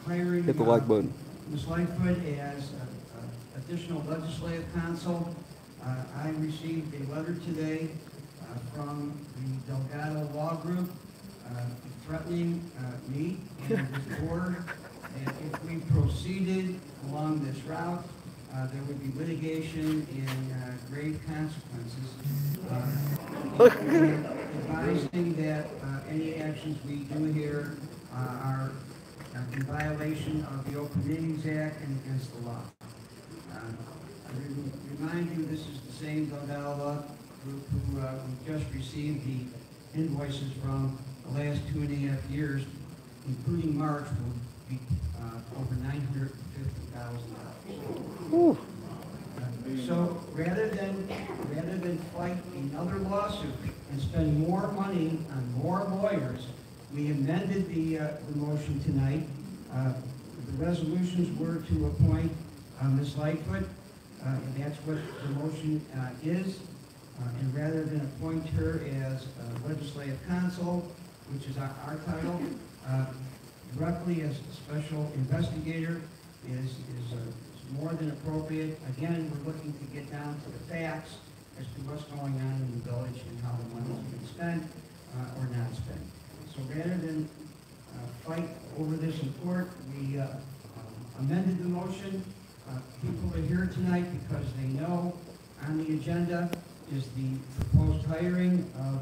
hiring.
Hit the
uh,
like button.
Ms. Lightfoot as uh, additional legislative counsel. Uh, I received a letter today uh, from the Delgado Law Group uh, threatening uh, me and the board And if we proceeded along this route, uh, there would be litigation and uh, grave consequences. Uh, Advising that uh, any actions we do here uh, are uh, in violation of the Open Meetings Act and against the law. Uh, I re- remind you, this is the same Delgado group who uh, we just received the invoices from the last two and a half years, including March, will be uh, over nine hundred and fifty thousand dollars. So rather than, rather than fight another lawsuit and spend more money on more lawyers, we amended the, uh, the motion tonight. Uh, The resolutions were to appoint uh, Ms. Lightfoot, uh, and that's what the motion uh, is. Uh, And rather than appoint her as legislative counsel, which is our, our title, uh, directly as a special investigator is, is uh, is more than appropriate. Again, we're looking to get down to the facts as to what's going on in the village and how the money is being spent uh, or not spent. So rather than uh, fight over this in court, we uh, um, amended the motion. People are here tonight because they know on the agenda is the proposed hiring of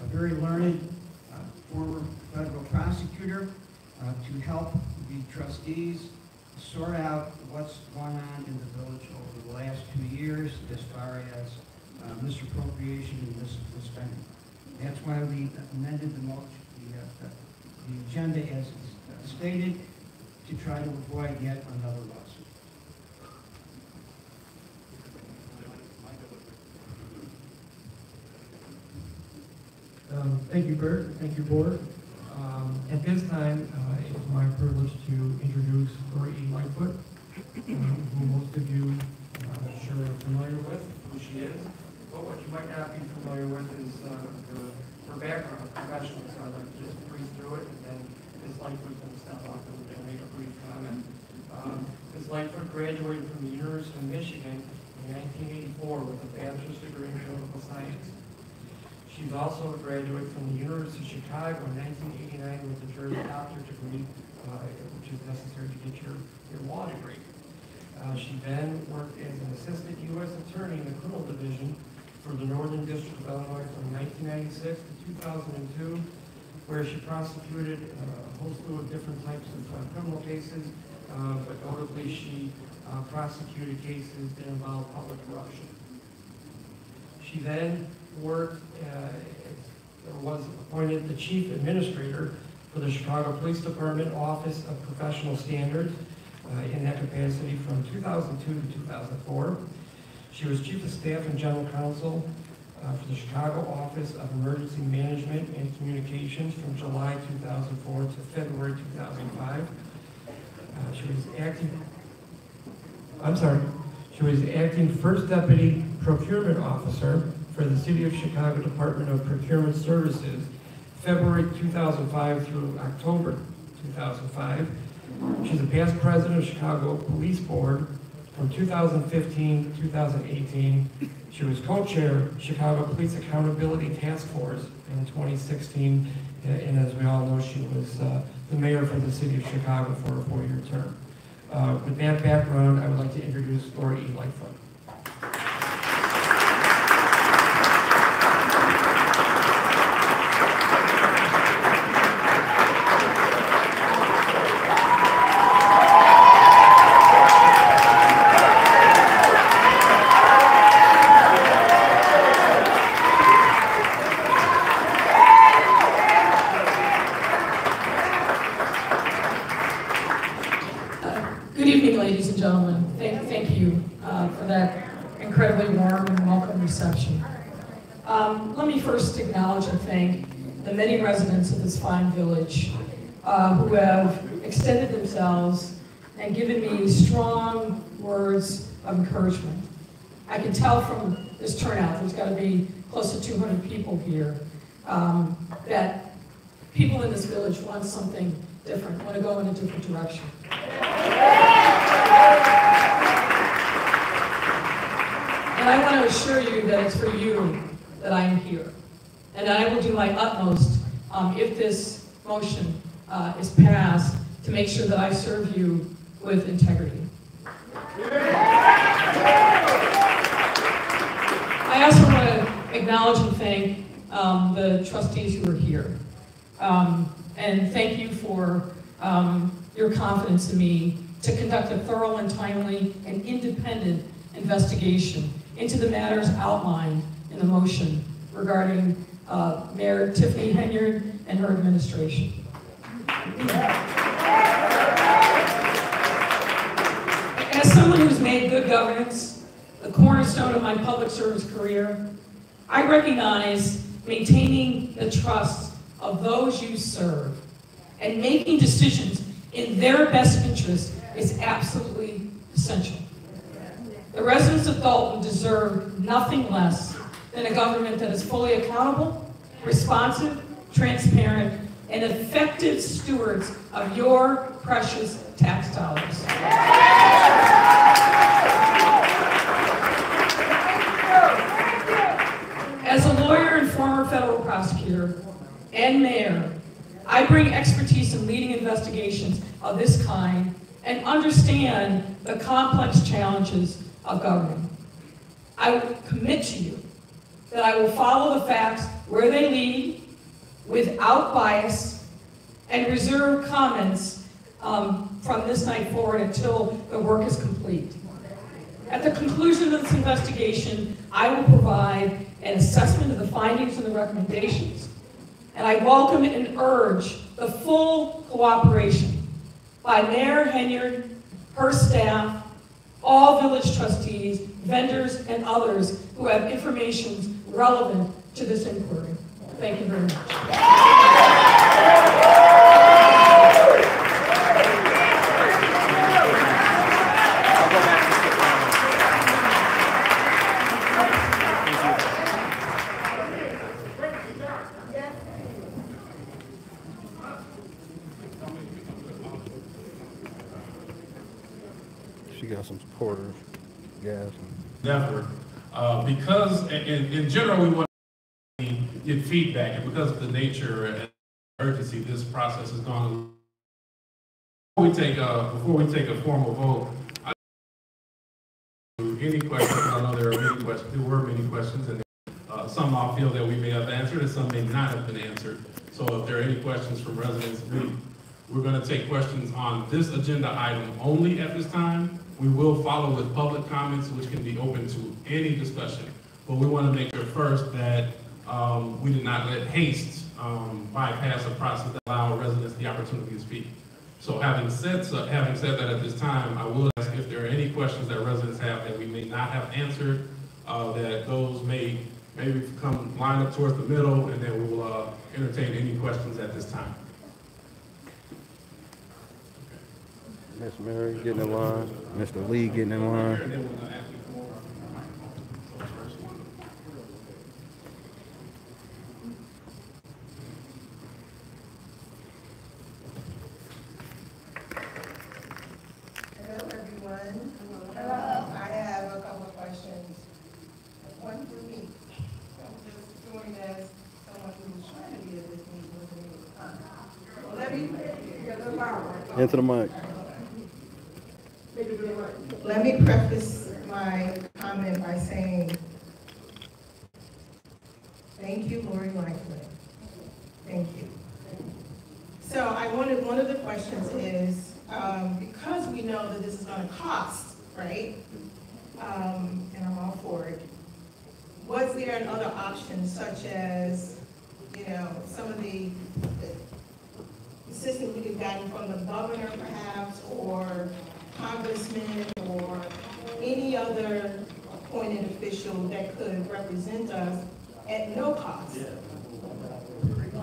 a very learned uh, former federal prosecutor uh, to help the trustees sort out what's gone on in the village over the last two years as far as uh, misappropriation and mis- misspending. That's why we amended the motion, the, the agenda as stated to try to avoid yet another lawsuit.
Um, Thank you, Burt. Thank you, Board. Um, At this time, uh, it is my privilege to introduce Lori. Lightfoot, um, who most of you, uh, sure are familiar with, who she is. But what you might not be familiar with is uh, her her background professionally, so I'd like to just breeze through it, and then Ms. Lightfoot's going to step up and make a brief comment. Um, Ms. Lightfoot graduated from the University of Michigan in 1984 with a bachelor's degree in political science. She's also a graduate from the University of Chicago in 1989 with a juris doctorate degree, uh, which is necessary to get your, your law degree. Uh, she then worked as an assistant U.S. attorney in the criminal division for the Northern District of Illinois from 1996 to 2002, where she prosecuted uh, a whole slew of different types of uh, criminal cases, uh, but notably she uh, prosecuted cases that involved public corruption. She then worked, uh, was appointed the chief administrator for the Chicago Police Department Office of Professional Standards uh, in that capacity from 2002 to 2004. She was chief of staff and general counsel uh, for the Chicago Office of Emergency Management and Communications from July 2004 to February 2005. Uh, She was acting, I'm sorry, she was acting first deputy procurement officer for the City of Chicago Department of Procurement Services, February 2005 through October 2005. She's a past president of Chicago Police Board from 2015 to 2018. She was co-chair Chicago Police Accountability Task Force in 2016, and as we all know, she was uh, the mayor for the City of Chicago for a four-year term. Uh, With that background, I would like to introduce Lori E. Lightfoot.
Good evening, ladies and gentlemen. Thank, thank you uh, for that incredibly warm and welcome reception. Um, Let me first acknowledge and thank the many residents of this fine village uh, who have extended themselves and given me strong words of encouragement. I can tell from this turnout, there's got to be close to 200 people here, um, that people in this village want something different, want to go in a different direction. And I want to assure you that it's for you that I am here. And I will do my utmost, um, if this motion uh, is passed, to make sure that I serve you with integrity. I also want to acknowledge and thank um, the trustees who are here. Um, And thank you for um, your confidence in me to conduct a thorough and timely and independent investigation into the matters outlined in the motion regarding uh, Mayor Tiffany Henyard and her administration. As someone who's made good governance cornerstone of my public service career, I recognize maintaining the trust of those you serve and making decisions in their best interest is absolutely essential. The residents of Dolton deserve nothing less than a government that is fully accountable, responsive, transparent, and effective stewards of your precious tax dollars. As a lawyer and former federal prosecutor and mayor, I bring expertise in leading investigations of this kind and understand the complex challenges of government. I commit to you that I will follow the facts where they lead without bias and reserve comments um, from this night forward until the work is complete. At the conclusion of this investigation, I will provide an assessment of the findings and the recommendations. And I welcome and urge the full cooperation by Mayor Henyard, her staff, all village trustees, vendors, and others who have information relevant to this inquiry. Thank you very much.
She got some supporters, gas.
Never. Uh, because in, in general, we want to get feedback, and because of the nature and urgency this process has gone. Before we take a, before we take a formal vote, I any questions, I know there are many questions, there were many questions, and uh, some I feel that we may have answered, and some may not have been answered. So if there are any questions from residents, we, we're gonna take questions on this agenda item only at this time. We will follow with public comments, which can be open to any discussion. But we want to make sure first that um, we did not let haste um, bypass a process that allow residents the opportunity to speak. So having said, so, having said that at this time, I will ask if there are any questions that residents have that we may not have answered, uh, that those may maybe come line up towards the middle, and then we will uh, entertain any questions at this time.
Miss Mary getting in line, Mr. Lee getting in line.
And then we're gonna ask you for-
Hello, everyone. Hello. I have a couple of questions. One for me. I'm just doing as someone who was trying to be at this meeting with me. Uh, well, let me, get the power.
Into the mic.
Let me preface my comment by saying, thank you, Lori Lightfoot. Thank you. So I wanted, one of the questions is, um, because we know that this is gonna cost, right? Um, and I'm all for it. Was there another option such as, you know, some of the assistance we could have gotten from the governor perhaps, or congressman, or any other appointed official that could represent us at no cost?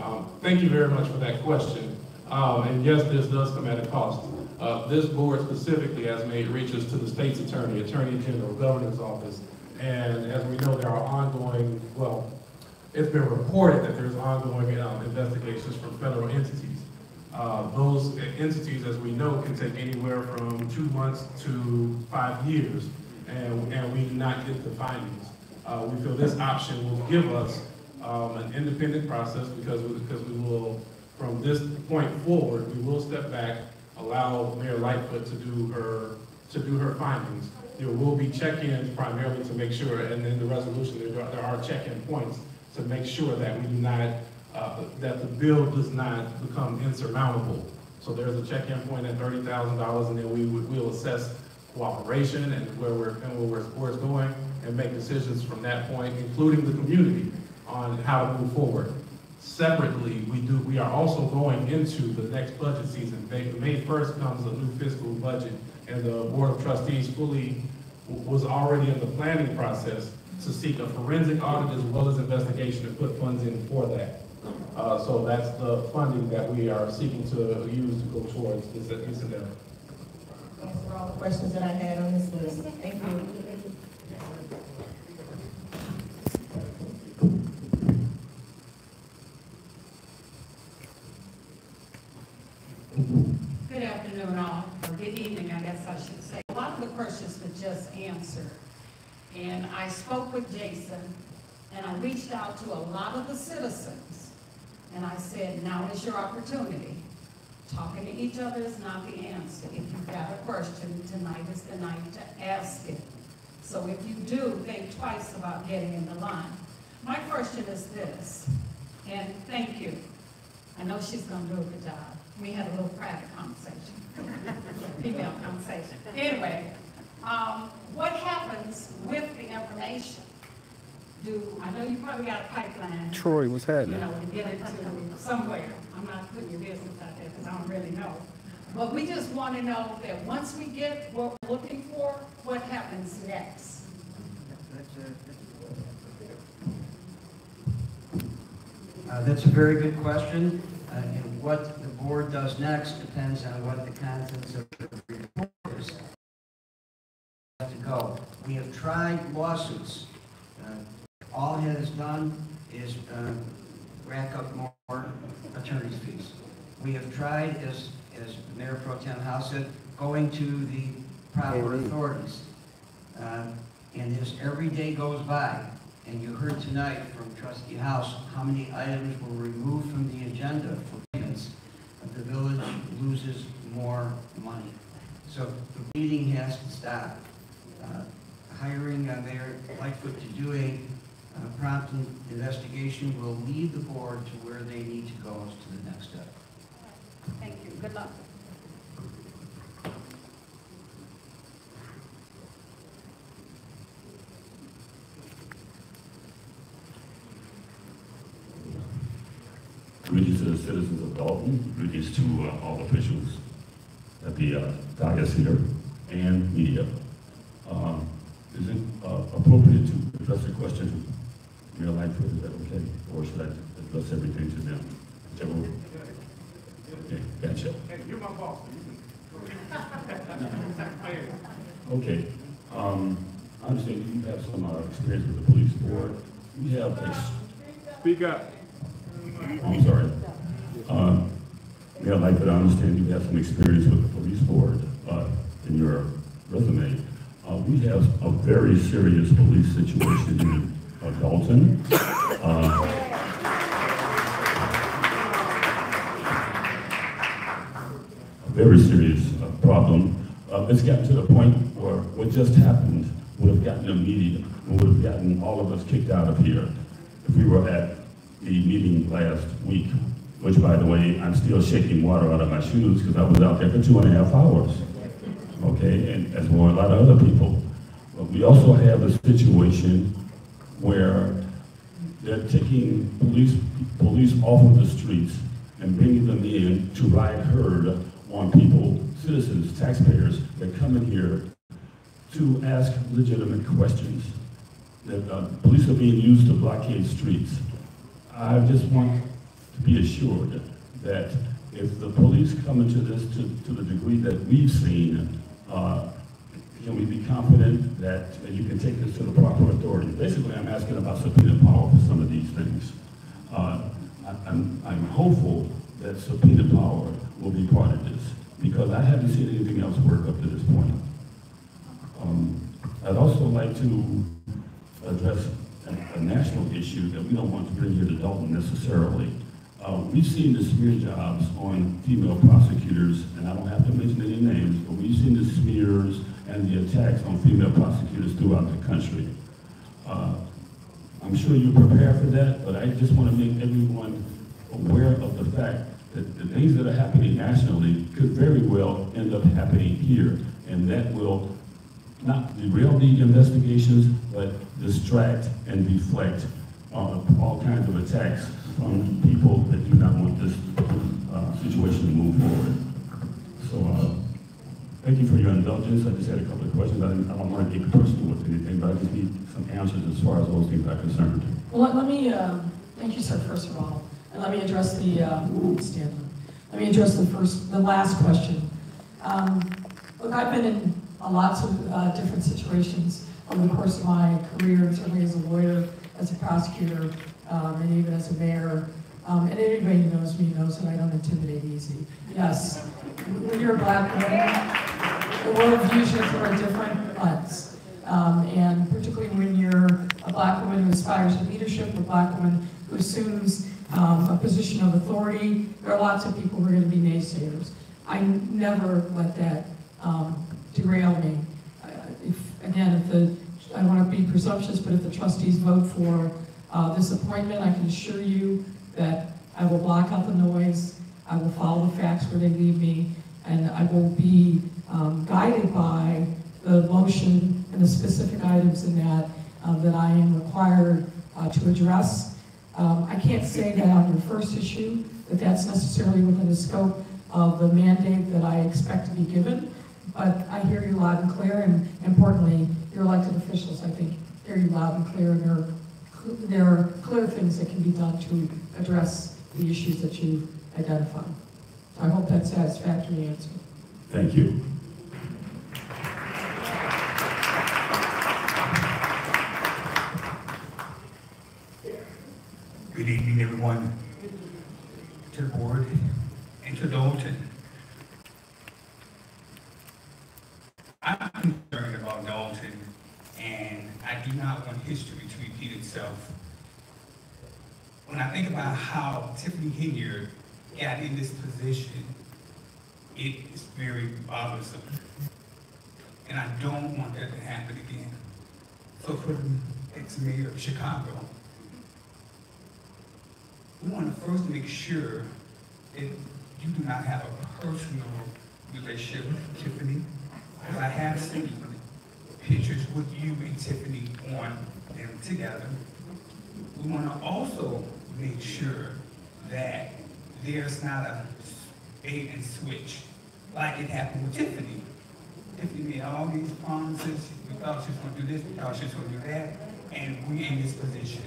Um, Thank you very much for that question. Um, And yes, this does come at a cost. Uh, This board specifically has made reaches to the state's attorney, attorney general, governor's office. And as we know, there are ongoing, well, it's been reported that there's ongoing um, investigations from federal entities. Uh, Those entities, as we know, can take anywhere from two months to five years, and, and we do not get the findings. Uh, We feel this option will give us um, an independent process because we, because we will, from this point forward, we will step back, allow Mayor Lightfoot to do her, to do her findings. There will be check-ins primarily to make sure, and in the resolution, there are, there are check-in points to make sure that we do not, uh, that the bill does not become insurmountable. So there's a check-in point at thirty thousand dollars, and then we would, we'll assess cooperation and where we're, and where we're, where it's going, and make decisions from that point, including the community, on how to move forward. Separately, we do, we are also going into the next budget season. May, May first comes a new fiscal budget, and the Board of Trustees fully was already in the planning process to seek a forensic audit as well as investigation to put funds in for that. Uh, so that's the funding that we are seeking to use to go towards this, endeavor.
Those are all the questions that I had on this list. Thank you.
Good all, or good evening, I guess I should say. A lot of the questions were just answered. And I spoke with Jason, and I reached out to a lot of the citizens. And I said, now is your opportunity. Talking to each other is not the answer. If you've got a question, tonight is the night to ask it. So if you do, think twice about getting in the line. My question is this, and thank you. I know she's gonna do a good job. We had a little private conversation, female conversation. Anyway, um, what happens with the information? Do, I know you probably got a pipeline.
Troy, what's happening?
You
happening?
know, to get it to somewhere. I'm not putting your business out there because I don't really know. But we just want to know that once we get what we're looking for, what happens next?
Uh, That's a very good question, uh, and what the board does next depends on what the contents of the report is. To go. We have tried lawsuits. Uh, All it has done is uh, rack up more attorney's fees. We have tried, as, as Mayor Pro Tem House said, going to the proper authorities. Uh, And as every day goes by, and you heard tonight from trustee House how many items were removed from the agenda for payments, the village loses more money. So the bleeding has to stop. Uh, Hiring uh, Mayor Lightfoot to do a uh, prompt investigation will lead the board to where they need to go as to the next step.
Thank you. Good luck.
The citizens of Dolton, greetings to uh, all officials at the uh, dais here and media. Um, Is it uh, appropriate to address the question to Mayor Lightfoot, is that okay? Or should I address everything to them? Whichever. Okay, gotcha.
You're my boss.
Okay, um, I understand you have some uh, experience with the police board. You have,
Speak up.
I'm sorry. Mayor Lightfoot, I understand you have some experience with the police board, uh, in your resume. Uh, we have a very serious police situation in uh, Dolton. Uh, a very serious uh, problem. Uh, it's gotten to the point where what just happened would have gotten immediate, media, would have gotten all of us kicked out of here if we were at the meeting last week, which by the way, I'm still shaking water out of my shoes because I was out there for two and a half hours. Okay, and as were a lot of other people. But we also have a situation where they're taking police, police off of the streets and bringing them in to ride herd on people, citizens, taxpayers that come in here to ask legitimate questions. That uh, police are being used to blockade streets. I just want to be assured that if the police come into this to, to the degree that we've seen, uh, can we be confident that you can take this to the proper authority? Basically, I'm asking about subpoena power for some of these things. Uh, I- I'm, I'm hopeful that subpoena power will be part of this, because I haven't seen anything else work up to this point. Um, I'd also like to address a, a national issue that we don't want to bring here to Dolton necessarily. Uh, we've seen the smear jobs on female prosecutors, and I don't have to mention any names, but we've seen the smears and the attacks on female prosecutors throughout the country. Uh, I'm sure you're prepared for that, but I just want to make everyone aware of the fact that the things that are happening nationally could very well end up happening here, and that will not derail the investigations, but distract and deflect uh, all kinds of attacks from people that do not want this uh, situation to move forward. So, uh, thank you for your indulgence. I just had a couple of questions. I I don't want to get personal with anything, but I just need some answers as far as those things are concerned.
Well, let, let me, um, thank you, sir, first of all, and let me address the, uh, stand. Let me address the first, the last question. Um, look, I've been in uh, lots of, uh, different situations over the course of my career, certainly as a lawyer, as a prosecutor, um, and even as a mayor. Um, and anybody who knows me knows that I don't intimidate easy. Yes, when you're a black woman, the world views you through a different lens. Um, and particularly when you're a black woman who aspires to leadership, a black woman who assumes um, a position of authority, there are lots of people who are going to be naysayers. I never let that um, derail me. Uh, If, again, if the, I don't want to be presumptuous, but if the trustees vote for uh, this appointment, I can assure you that I will block out the noise. I will follow the facts where they lead me, and I will be um, guided by the motion and the specific items in that uh, that I am required uh, to address. Um, I can't say that on your first issue, that that's necessarily within the scope of the mandate that I expect to be given, but I hear you loud and clear, and importantly, your elected officials, I think, hear you loud and clear, and there are, there are clear things that can be done to address the issues that you identified. I hope that's a satisfactory answer.
Thank you.
Good evening, everyone, to the board and to Dolton. I'm concerned about Dolton, and I do not want history to repeat itself. When I think about how Tiffany Henyard got in this position, it is very bothersome. And I don't want that to happen again. So for the ex-mayor of Chicago, we want to first make sure that you do not have a personal relationship with Tiffany. I have seen pictures with you and Tiffany on them together. We want to also make sure that there's not a bait and switch like it happened with Tiffany. Tiffany made all these promises, we thought she was gonna do this, we thought she was gonna do that, and we in this position.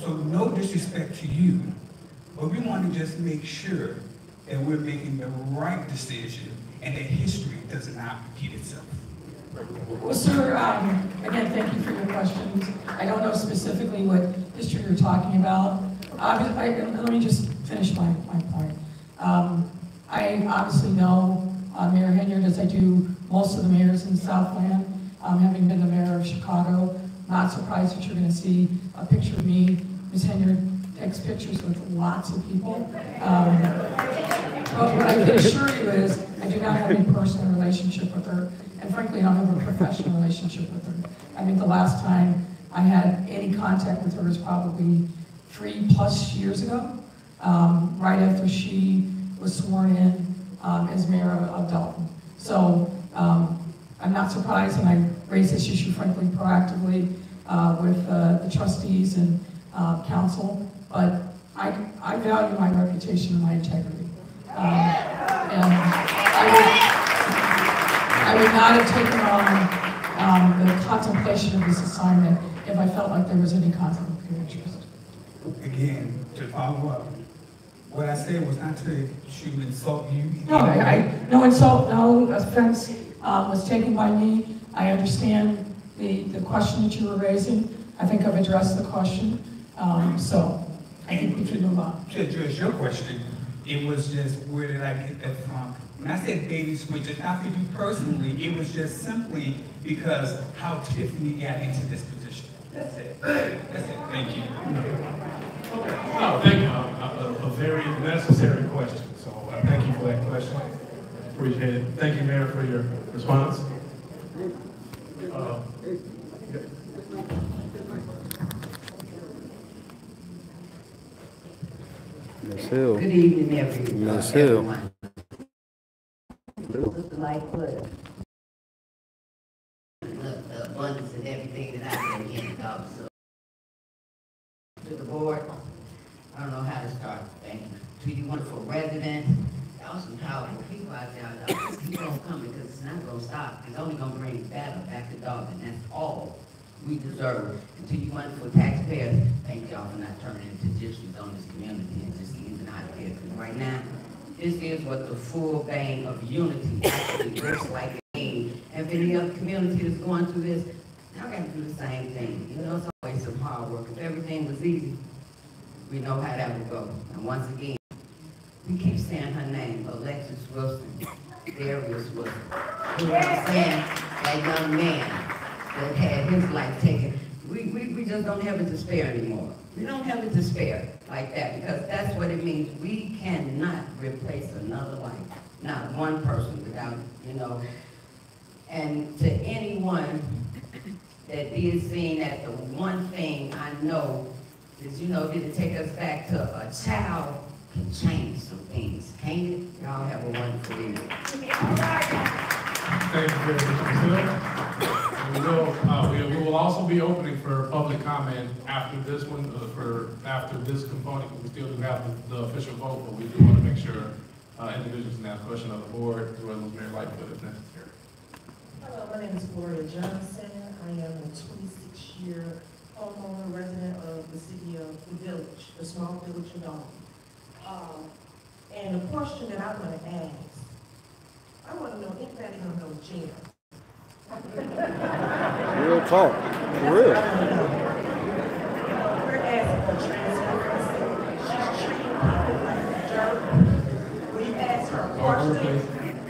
So no disrespect to you, but we want to just make sure that we're making the right decision and that history does not repeat itself.
Well, sir, um, again, thank you for your questions. I don't know specifically what history you're talking about. Obvi- I, let me just finish my, my point. Um, I obviously know uh, Mayor Henyard, as I do most of the mayors in Southland, um, having been the mayor of Chicago. Not surprised that you're going to see a picture of me. Ms. Henyard takes pictures with lots of people. Um, but what I can assure you is, I do not have any personal relationship with her, and frankly, I don't have a professional relationship with her. I think the last time I had any contact with her was probably three plus years ago, um, right after she was sworn in um, as mayor of Dolton. So um, I'm not surprised, and I raised this issue frankly proactively uh, with uh, the trustees and uh, council, but I, I value my reputation and my integrity. Um, and I would, I would not have taken on um, the contemplation of this assignment if I felt like there was any conflict of interest.
Again, to follow up, what I said was not to shoot insult you.
No, I, I, no insult, no offense uh, was taken by me. I understand the, the question that you were raising. I think I've addressed the question. Um, so I think we can move on.
To address your question, it was just, where did I get that from? When I said baby switch, it's not for you personally, it was just simply because how Tiffany got into this position. That's it. That's it. Thank you.
No, thank you. A, a, a very necessary question, so uh, thank you for that question. Appreciate it. Thank you, Mayor, for your response. Uh,
Ms. Hill.
Good evening, everyone.
Ms. Hill.
everyone. Look like what? Look, the abundance and everything that I've been getting about, so. To the board, I don't know how to start. Thank you. To you wonderful residents, y'all some powerful people out there. Keep on coming because it's not gonna stop. It's only gonna bring better back to Dolton. That's all we deserve. And to you wonderful taxpayers, thank y'all for not turning into districts on this community and right now, this is what the full vein of unity actually looks like. And if any other community is going through this, y'all gotta do the same thing. You know, it's always some hard work. If everything was easy, we know how that would go. And once again, we keep saying her name, Alexis Wilson, Darius Wilson. We were saying that young man that had his life taken. We, we, we just don't have it to spare anymore. We don't have to spare like that because that's what it means. We cannot replace another life, not one person without, you know. And to anyone that is seeing that the one thing I know is, you know, did it take us back to a child can change some things, can't it? Y'all have a wonderful evening. <laughs>
Thank you very much, Ms. Hill. We will, uh, we, we will also be opening for public comment after this one, uh, for, after this component. We still do have the, the official vote, but we do want to make sure, uh, individuals can ask questions of the board, as well as Mayor Lightfoot if necessary.
Hello, my name is Gloria Johnson. I am a twenty-six year homeowner resident of the city of the village, the small village of Dawn. Um, and the question that I want to ask, I want to know if anybody gonna go to jail.
Real talk, for real.
We're asking for transparency. She's treating people like dirt. When you ask her a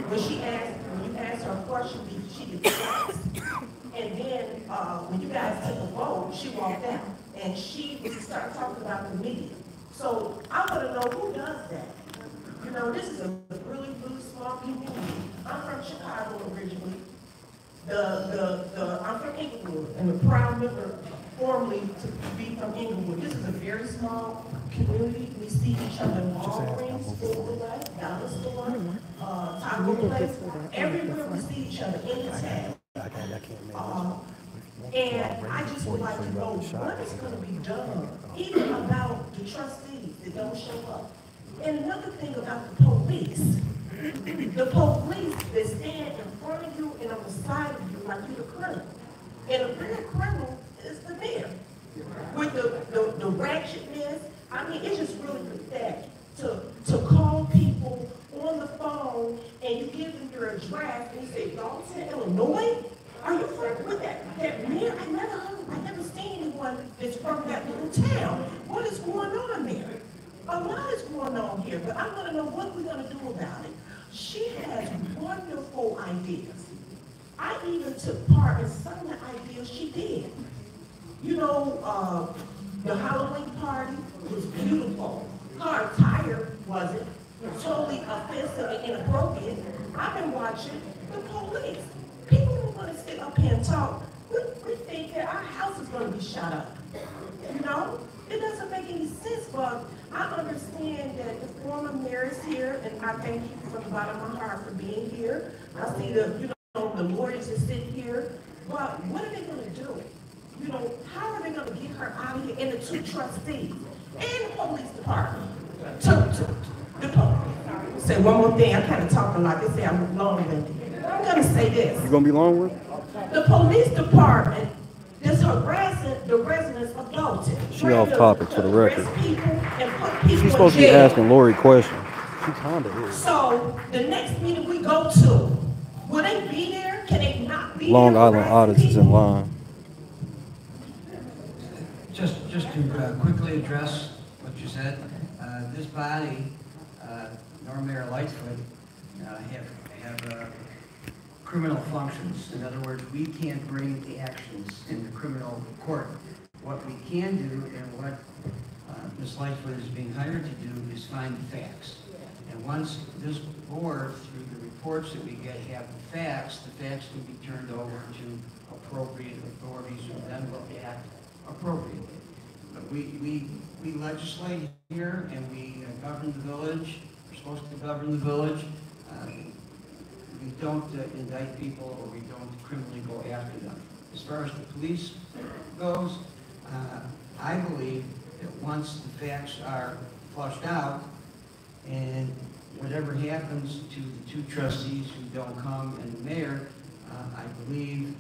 when she asked, when you ask her a question, she gets. And then, uh, when you guys took a vote, she walked out. And she started talking about the media. So I wanna know who does that? You know, this is a really, really small community. I'm from Chicago originally. The, the, the, I'm from Englewood, and the proud member formerly to be from Englewood. This is a very small community. We see each other in Walgreens, Chick-fil-A, Dollar Store, uh, Taco Place. Everywhere we see each other, anytime. Uh, And I just would like to know what is gonna be done, even about the trustees that don't show up. And another thing about the police, the police that stand in front of you and on the side of you like you're the criminal. And the real criminal is the mayor. With the, the, the ratchetness, I mean, it's just really pathetic to, to call people on the phone and you give them your address and you say, Dolton, Illinois? Are you friends with that, that mayor? I never heard, I never seen anyone that's from that little town. What is going on there? A lot is going on here, but I want to know what we're going to do about it. She has wonderful ideas. I even took part in some of the ideas she did. You know, uh, the Halloween party was beautiful. Her attire wasn't totally offensive and inappropriate. I've been watching the police. People don't want to sit up here and talk. We, we think that our house is going to be shut up. You know, it doesn't make any sense, but I understand that the former mayor is here, and I thank you from the bottom of my heart for being here. I see the, you know, the lawyers that sit here, but what are they gonna do? You know, how are they gonna get her out of here, and the two trustees, and the police department? To, to, the police. Say one more thing, I'm kinda talk a lot, they say I'm long-winded. I'm gonna say this.
You're gonna be long with?
The police department is harassing the residents of Dolton.
She off topic for the record.
People and put people
She's supposed to be asking Lori questions. She kinda is.
So the next meeting we go to, will they be there? Can they not be there?
Long Island audits is in line.
Just, just to uh, quickly address what you said, uh, this body, uh, nor Mayor Lightfoot, uh, have, have uh, criminal functions. In other words, we can't bring the actions in the criminal court. What we can do and what uh, Ms. Lightfoot is being hired to do is find the facts. And once this board, through the reports that we get, have the facts, the facts can be turned over to appropriate authorities who then will act appropriately. But we, we, we legislate here and we uh, govern the village, we're supposed to govern the village. Uh, We don't uh, indict people or we don't criminally go after them. As far as the police goes, uh, I believe that once the facts are flushed out and whatever happens to the two trustees who don't come and the mayor, uh, I believe,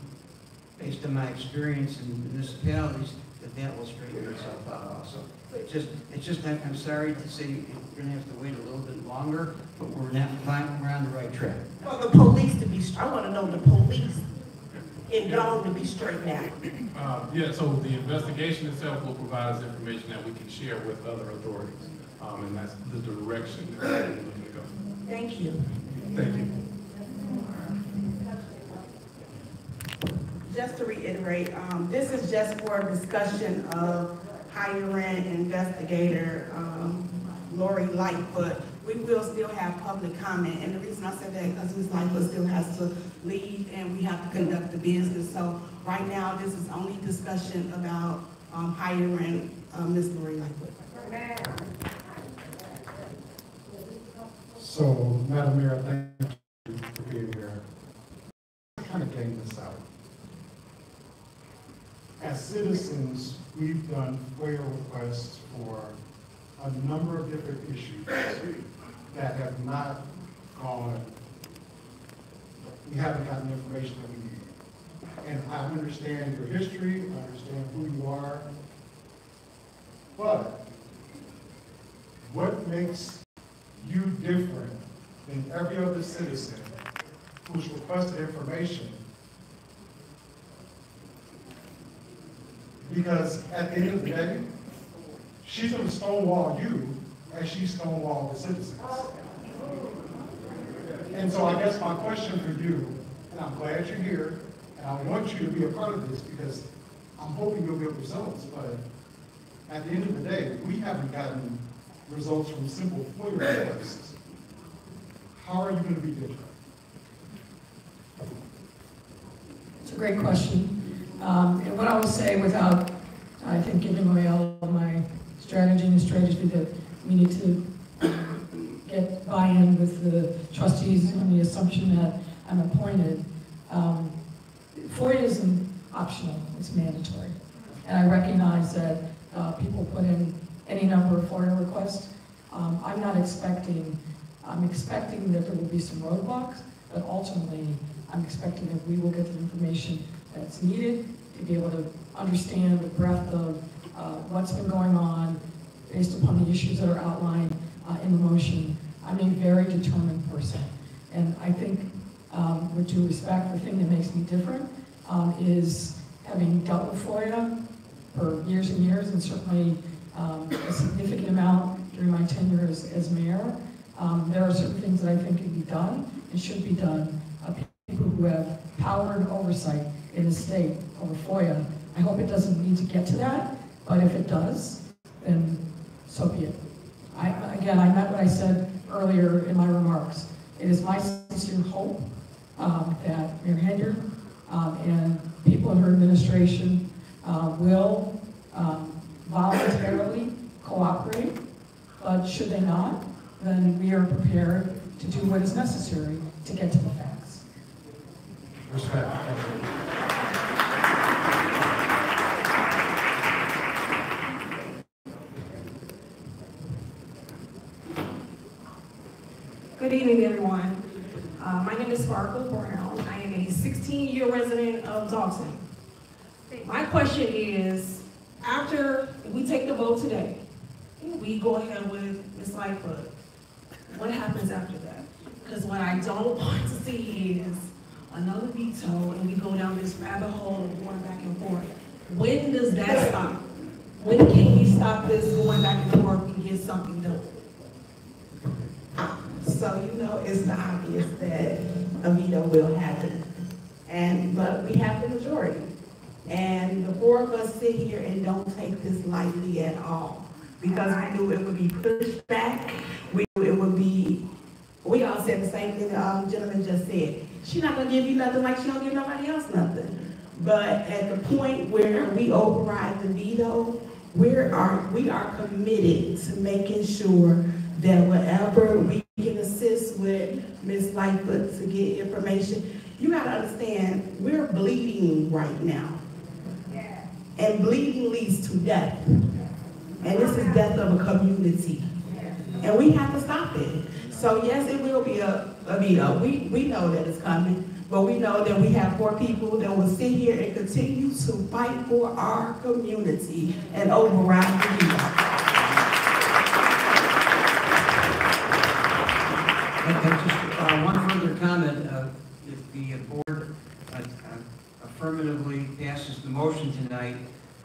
based on my experience in municipalities, that that will straighten itself out also. It's just, it's just, I'm I'm sorry to say, you're gonna have to wait a little bit longer, but we're not, fine, we're on the right track.
For the police to be, I want to know the police in Dolton to be straightened out.
Uh, yeah, so the investigation itself will provide us information that we can share with other authorities. Um, and that's the direction that we're looking to go.
Thank you.
Thank you.
Just to reiterate, um, this is just for a discussion of hiring investigator, um, Lori Lightfoot. We will still have public comment, and the reason I said that, because Ms. Lightfoot still has to leave, and we have to conduct the business. So right now, this is only discussion about, um, hiring, um, Ms. Lori Lightfoot.
So, Madam Mayor, thank you for being here. I kind of game this out. As citizens, we've done FOIA requests for a number of different issues that have not gone, we haven't gotten the information that we need. And I understand your history, I understand who you are, but what makes you different than every other citizen who's requested information? Because at the end of the day, she's gonna stonewall you as she stonewalled the citizens. And so I guess my question for you, and I'm glad you're here, and I want you to be a part of this because I'm hoping you'll get results, but at the end of the day, we haven't gotten results from simple FOIA requests. How are you gonna be different?
It's a great question. Um, and what I will say without, I think, giving away all of my strategy and strategy that we need to get buy-in with the trustees on the assumption that I'm appointed. Um, FOIA isn't optional, it's mandatory. And I recognize that uh, people put in any number of FOIA requests. Um, I'm not expecting, I'm expecting that there will be some roadblocks, but ultimately, I'm expecting that we will get the information that's needed to be able to understand the breadth of uh, what's been going on based upon the issues that are outlined uh, in the motion. I'm a very determined person. And I think, um, with due respect, the thing that makes me different um, is having dealt with FOIA for years and years, and certainly um, a significant amount during my tenure as, as mayor. Um, there are certain things that I think can be done and should be done. Uh, people who have power and oversight in a state over FOIA. I hope it doesn't need to get to that, but if it does, then so be it. I, again, I meant what I said earlier in my remarks. It is my sincere hope um, that Mayor Henyard um, and people in her administration uh, will um, voluntarily cooperate, but should they not, then we are prepared to do what is necessary to get to the facts.
Respect.
Good evening, everyone. Uh, my name is Sparkle Brown. I am a 16-year resident of Dolton. My question is, after we take the vote today, we go ahead with Ms. Lightfoot, what happens after that? Because what I don't <laughs> want to see is another veto and we go down this rabbit hole of going back and forth. When does that stop? When can we stop this going back and forth and get something done?
So you know, it's obvious that a veto will happen. And, but we have the majority. And the four of us sit here and don't take this lightly at all. Because I knew it would be pushed back. We knew it would be, we all said the same thing the um, gentleman just said. She's not gonna give you nothing like she don't give nobody else nothing. But at the point where we override the veto, we're we are committed to making sure that whatever we can assist with Ms. Lightfoot to get information, you gotta understand, we're bleeding right now. And bleeding leads to death. And this is death of a community. And we have to stop it. So yes, it will be a, a veto. We, we know that it's coming, but we know that we have four people that will sit here and continue to fight for our community and override the
just uh, one further comment, uh, if the board uh, uh, affirmatively passes the motion tonight,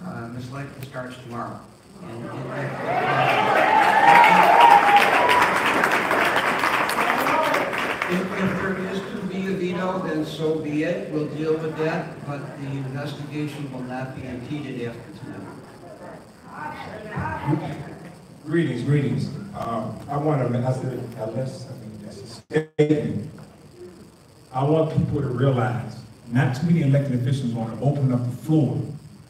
uh, Ms. Lightfoot starts tomorrow. And- and- then so be it, we'll deal with that, but the investigation will not be impeded after tonight.
Greetings, greetings. Um, I want to, I I mean, that's a statement. I want people to realize, not too many elected officials want to open up the floor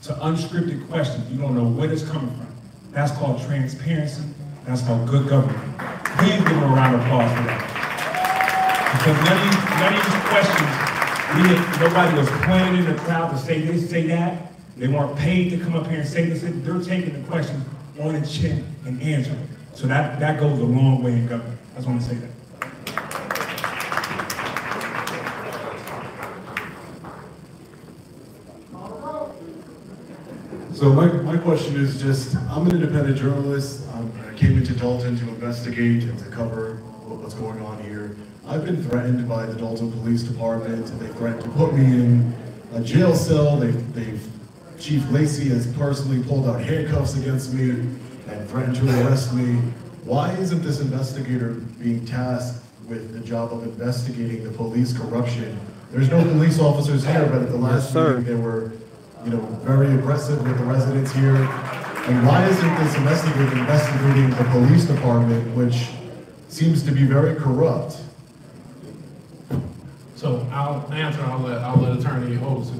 to unscripted questions. You don't know where it's coming from. That's called transparency. That's called good government.
Please give him a round of applause for that. Because none of these, questions, didn't, nobody was planning in the crowd to say this, say that. They weren't paid to come up here and say this. They're taking the questions on the chin and answering. So that, that goes a long way in government. I just want to say that.
So my, my question is just, I'm an independent journalist. Um, I came into Dolton to investigate and to cover what- what's going on here. I've been threatened by the Dolton Police Department. They threatened to put me in a jail cell. They've, they've, Chief Lacey has personally pulled out handcuffs against me and threatened to arrest me. Why isn't this investigator being tasked with the job of investigating the police corruption? There's no police officers here, but at the last
sir.
meeting, they were, you know, very aggressive with the residents here. And why isn't this investigator investigating the police department, which seems to be very corrupt?
So I'll answer, I'll let, I'll let Attorney Holmes.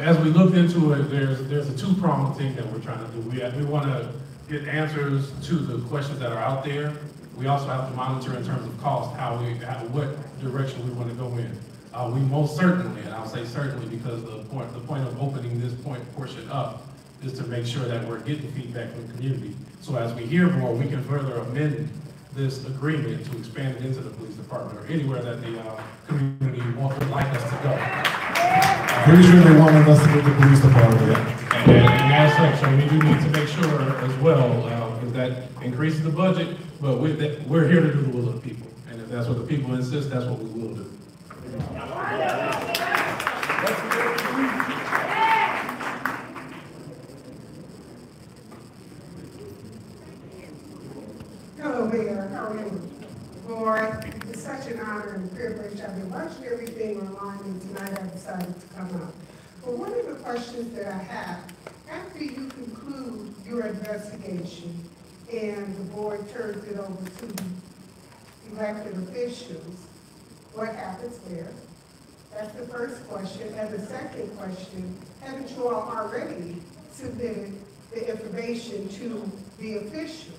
As we looked into it, there's, there's a two-pronged thing that we're trying to do. We, we want to get answers to the questions that are out there. We also have to monitor in terms of cost, how we, how, what direction we want to go in. Uh, we most certainly, and I'll say certainly because the point, the point of opening this point portion up is to make sure that we're getting feedback from the community. So as we hear more, we can further amend this agreement to expand it into the police department or anywhere that the, uh, community want, would like us to go.
Pretty sure they wanted us to get the police department.
And, and as such, so we do need to make sure as well, uh, because that increases the budget, but we're, that- we're here to do the will of the people. And if that's what the people insist, that's what we will do.
Hello, Mayor. You? Board, it's such an honor and privilege. I've been watching everything online, and tonight I decided to come out. But one of the questions that I have, after you conclude your investigation and the board turns it over to the elected officials, what happens there? That's the first question. And the second question, haven't you all already submitted the information to the officials?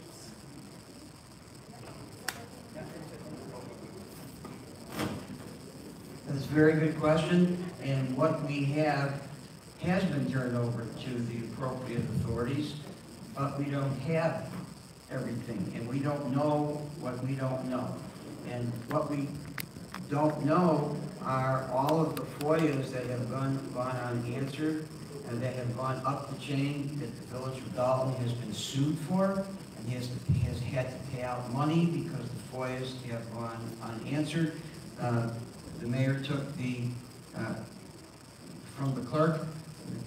That's a very good question, and what we have has been turned over to the appropriate authorities, but we don't have everything, and we don't know what we don't know. And what we don't know are all of the FOIAs that have gone, gone unanswered, and that have gone up the chain, that the village of Dolton has been sued for, and has, has had to pay out money because the FOIAs have gone unanswered. Uh, The mayor took the, uh, from the clerk,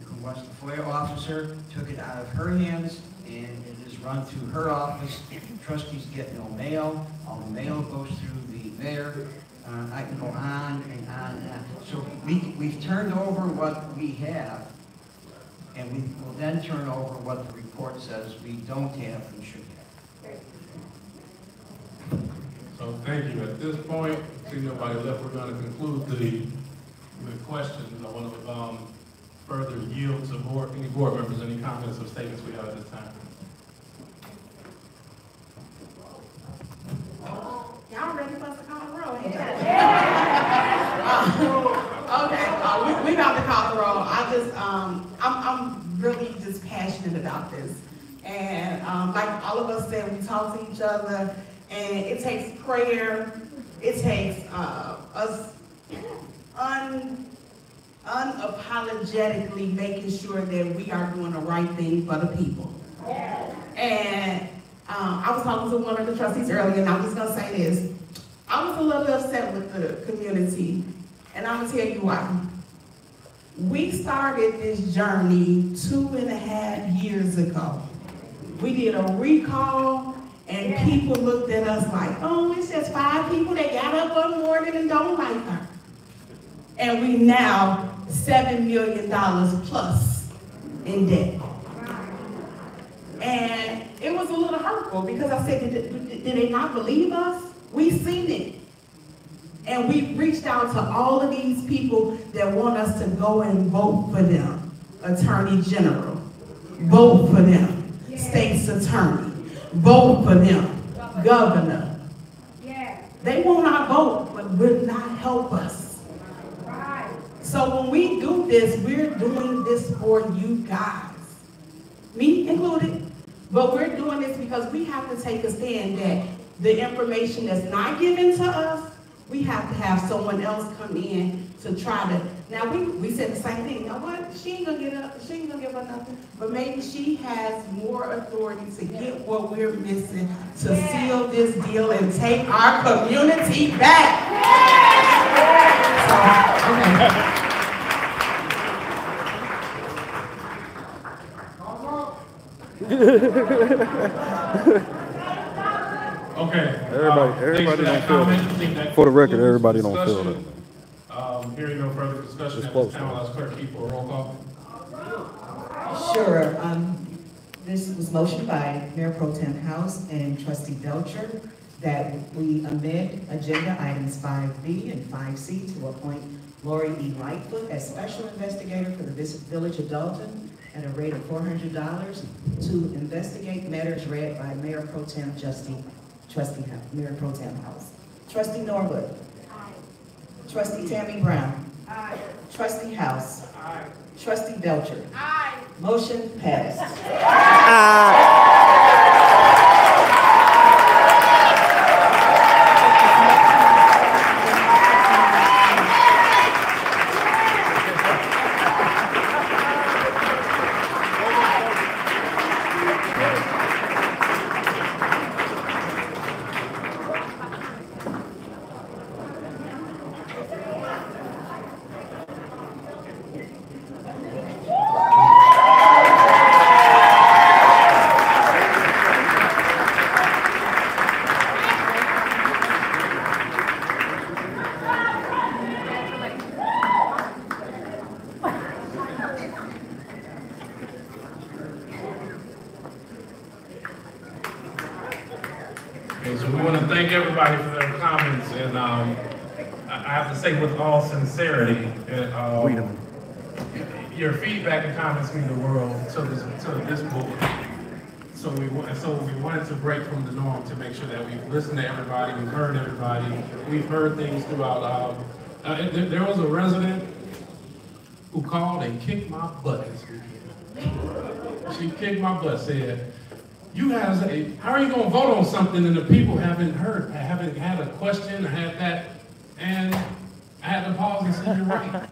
who was the FOIA officer, took it out of her hands, and it is run through her office. Trustees get no mail, all the mail goes through the mayor. Uh, I can go on and on and on. So we, we've turned over what we have, and we will then turn over what the report says we don't have and should have.
So thank you. At this point, see nobody left, we're gonna conclude the, the questions. I want to, um, further yield to board, any board members, any comments or statements we have at this time.
Y'all ready for us to call the roll? Okay, uh, we, we about to call the roll. I just, um, I'm, I'm really just passionate about this. And, um, like all of us said, we talk to each other, and it takes prayer, it takes, uh, us un, unapologetically making sure that we are doing the right thing for the people. And um, I was talking to one of the trustees earlier, and I'm just gonna say this. I was a little upset with the community, and I'm gonna tell you why. We started this journey two and a half years ago. We did a recall, and people looked at us like, oh, it's just five people that got up one morning and don't like her. And we now seven million dollars plus in debt. And it was a little hurtful because I said, did, did they not believe us? We've seen it. And we've reached out to all of these people that want us to go and vote for them. Attorney General, vote for them. State's Attorney, vote for them. Governor, They will not vote, but will not help us. So when we do this, we're doing this for you guys, me included. But we're doing this because we have to take a stand that the information that's not given to us, we have to have someone else come in to try to, now we, we said the same thing, you know what, she ain't gonna get up, she ain't gonna give us nothing, but maybe she has more authority to get what we're missing, to seal this deal and take our community back. So, okay.
Okay.
Everybody,
um,
everybody
for
don't feel
comment. I think
that.
that
For the record, everybody don't feel that.
Hearing no further discussion at this time, I'll ask clerk Keith for a roll call.
Sure, um, this was motioned by Mayor Pro Tem House and Trustee Belcher that we amend agenda items five B and five C to appoint Lori E. Lightfoot as special investigator for the Village of Dolton at a rate of four hundred dollars to investigate matters read by Mayor Pro Tem Justin, Trustee, Hou- Mayor Pro Tem House. Trustee Norwood. Trustee Tammy Brown. Aye. Trustee House. Aye. Trustee Belcher. Aye. Motion passed.
Okay, throughout. um, uh, and there- was a resident who called and kicked my butt this weekend. She kicked my butt, said, you guys, eh, how are you gonna vote on something and the people haven't heard, haven't had a question had that? And I had to pause and say, you're right.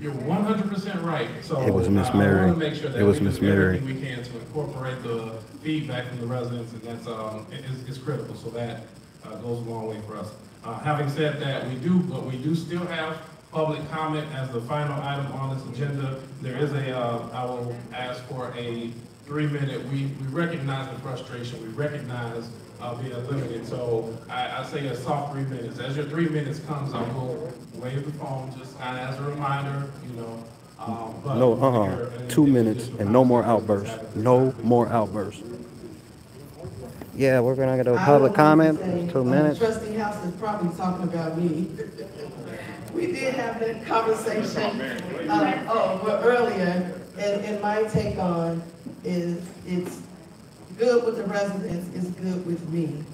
You're one hundred percent right. So
It was Miss
I- I
Mary.
wanna make sure that
It was Miss Mary.
we can to incorporate the feedback from the residents, and that's, um, it is, is critical, so that, uh, goes a long way for us. Uh, having said that, we do, but we do still have public comment as the final item on this agenda. There is a, uh, I will ask for a three-minute, we, we recognize the frustration, we recognize, uh, being limited, so I, I say a soft three minutes. As your three minutes comes, I will wave the phone, just kind of as a reminder, you know, um, but.
No, uh-uh, two minutes and no more outbursts. No more outbursts. Yeah, we're gonna go
I
public
don't want to
comment, two minutes.
Trustee House is probably talking about me. <laughs> We did have that conversation, uh, oh, but earlier, and, and my take on is, it's good with the residents, it's good with me.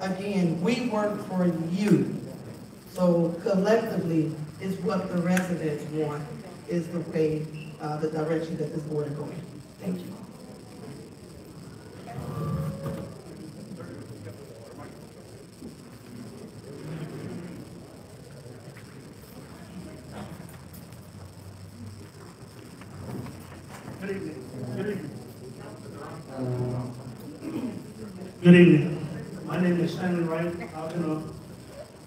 Again, we work for you, so collectively, is what the residents want, is the way, uh, the direction that this board is going. Thank you.
Good evening. Good evening. Good evening. My name is Stanley Wright. I've been a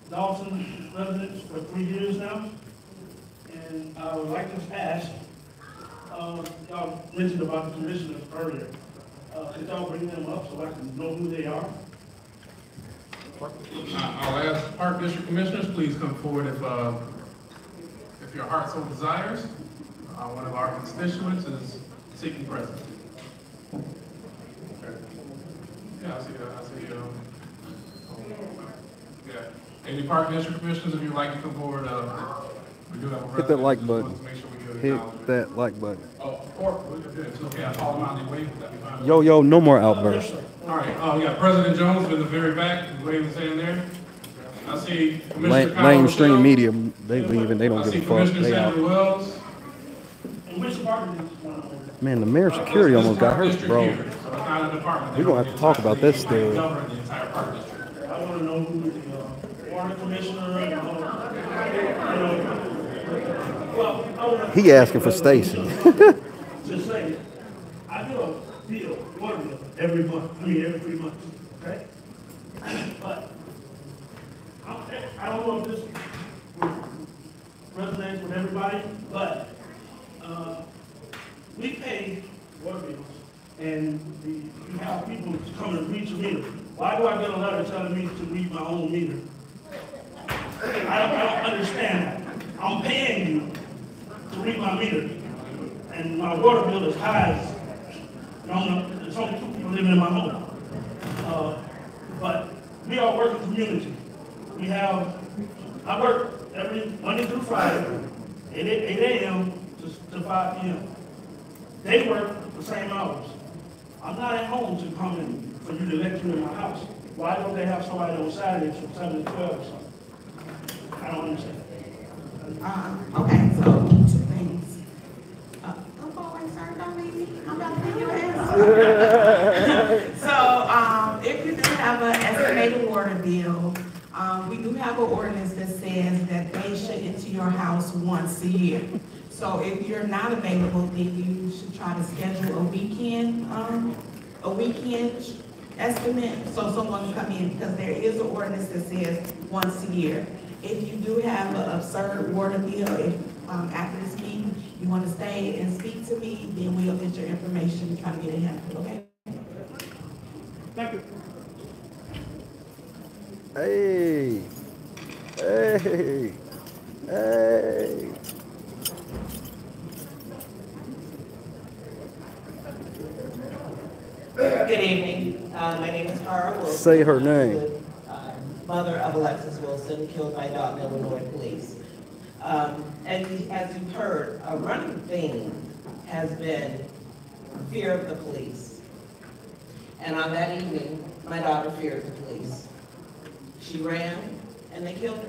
Dawson resident for three years now. And I would like to ask, uh, y'all mentioned about the commissioners earlier. Uh, could y'all bring them up so I can know who they are?
I'll ask Park District Commissioners, please come forward if, uh, if your heart so desires. Uh, One of our constituents is seeking presence. Okay. Yeah, I see, uh, I see, um, yeah. Any Park District Commissioners, if you'd like to come forward, uh, we do have a
Hit that like button.
make sure we
Hit that like button.
Oh, or, it's okay, I call them out, they wave, that'd be fine.
Yo, yo, no more outbursts.
All right, uh, we got President Jones in the very back, waving his hand there. I see
La-
Commissioner Kyle
Mainstream media, they leaving, they don't
see
give a fuck, they out.
Wells.
Which department is one?
Man, the mayor's security almost got hurt, bro.
So it's not a department.
Gonna have to talk about this still.
Govern the entire park district.
I want to know who the uh, water commissioner, you know, you know. Well,
He asking for Stacy. <laughs>
Just saying, I do a bill, water bill, every month, I mean, every three months, okay? But, I I don't know if this resonates with everybody, but, uh, we pay water bills, and the, you have people come and read your meter. Why do I get a letter telling me to read my own meter? I don't, I don't understand that. I'm paying you to read my meter, and my water bill is high as, don't know, there's only two people living in my home. Uh, But we are working community. We have, I work every Monday through Friday, eight, eight AM to, to five PM. They work the same hours. I'm not at home to come in, for you to let you in my house. Why don't they have somebody on Saturdays from seven to twelve or something? I don't understand.
Um, okay, so two things. Uh, Don't go away, sir, don't leave me, I'm about to leave your ass. <laughs> So, um, if you do have an estimated water bill, um, we do have an ordinance that says that they should enter your house once a year. So if you're not available, then you should try to schedule a weekend, um, a weekend estimate, so someone can come in, because there is an ordinance that says once a year. If you do have an absurd water bill, if, um, after this meeting, you want to stay and speak to me, then we'll get your information and try to get it handled, okay?
Thank you.
Hey, hey, hey.
Good evening. Uh, My name is Tara Wilson.
Say her name.
Uh, Mother of Alexis Wilson, killed by Dolton, Illinois police. Um, And as you've heard, a running theme has been fear of the police. And on that evening, my daughter feared the police. She ran and they killed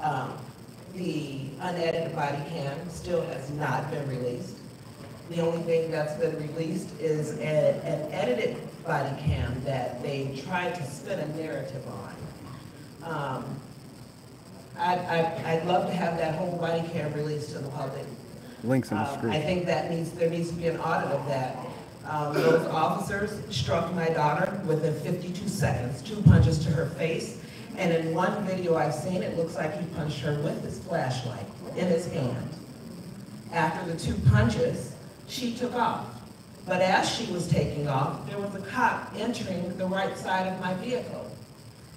her. Um, The unedited body cam still has not been released. The only thing that's been released is a- an edited body cam that they tried to spin a narrative on. Um, I, I, I'd love to have that whole body cam released to the public.
Links in the
Um, I think that needs, there needs to be an audit of that. Um, those officers struck my daughter within fifty-two seconds, two punches to her face. And in one video I've seen, it looks like he punched her with his flashlight in his hand. After the two punches, she took off. But as she was taking off, there was a cop entering the right side of my vehicle.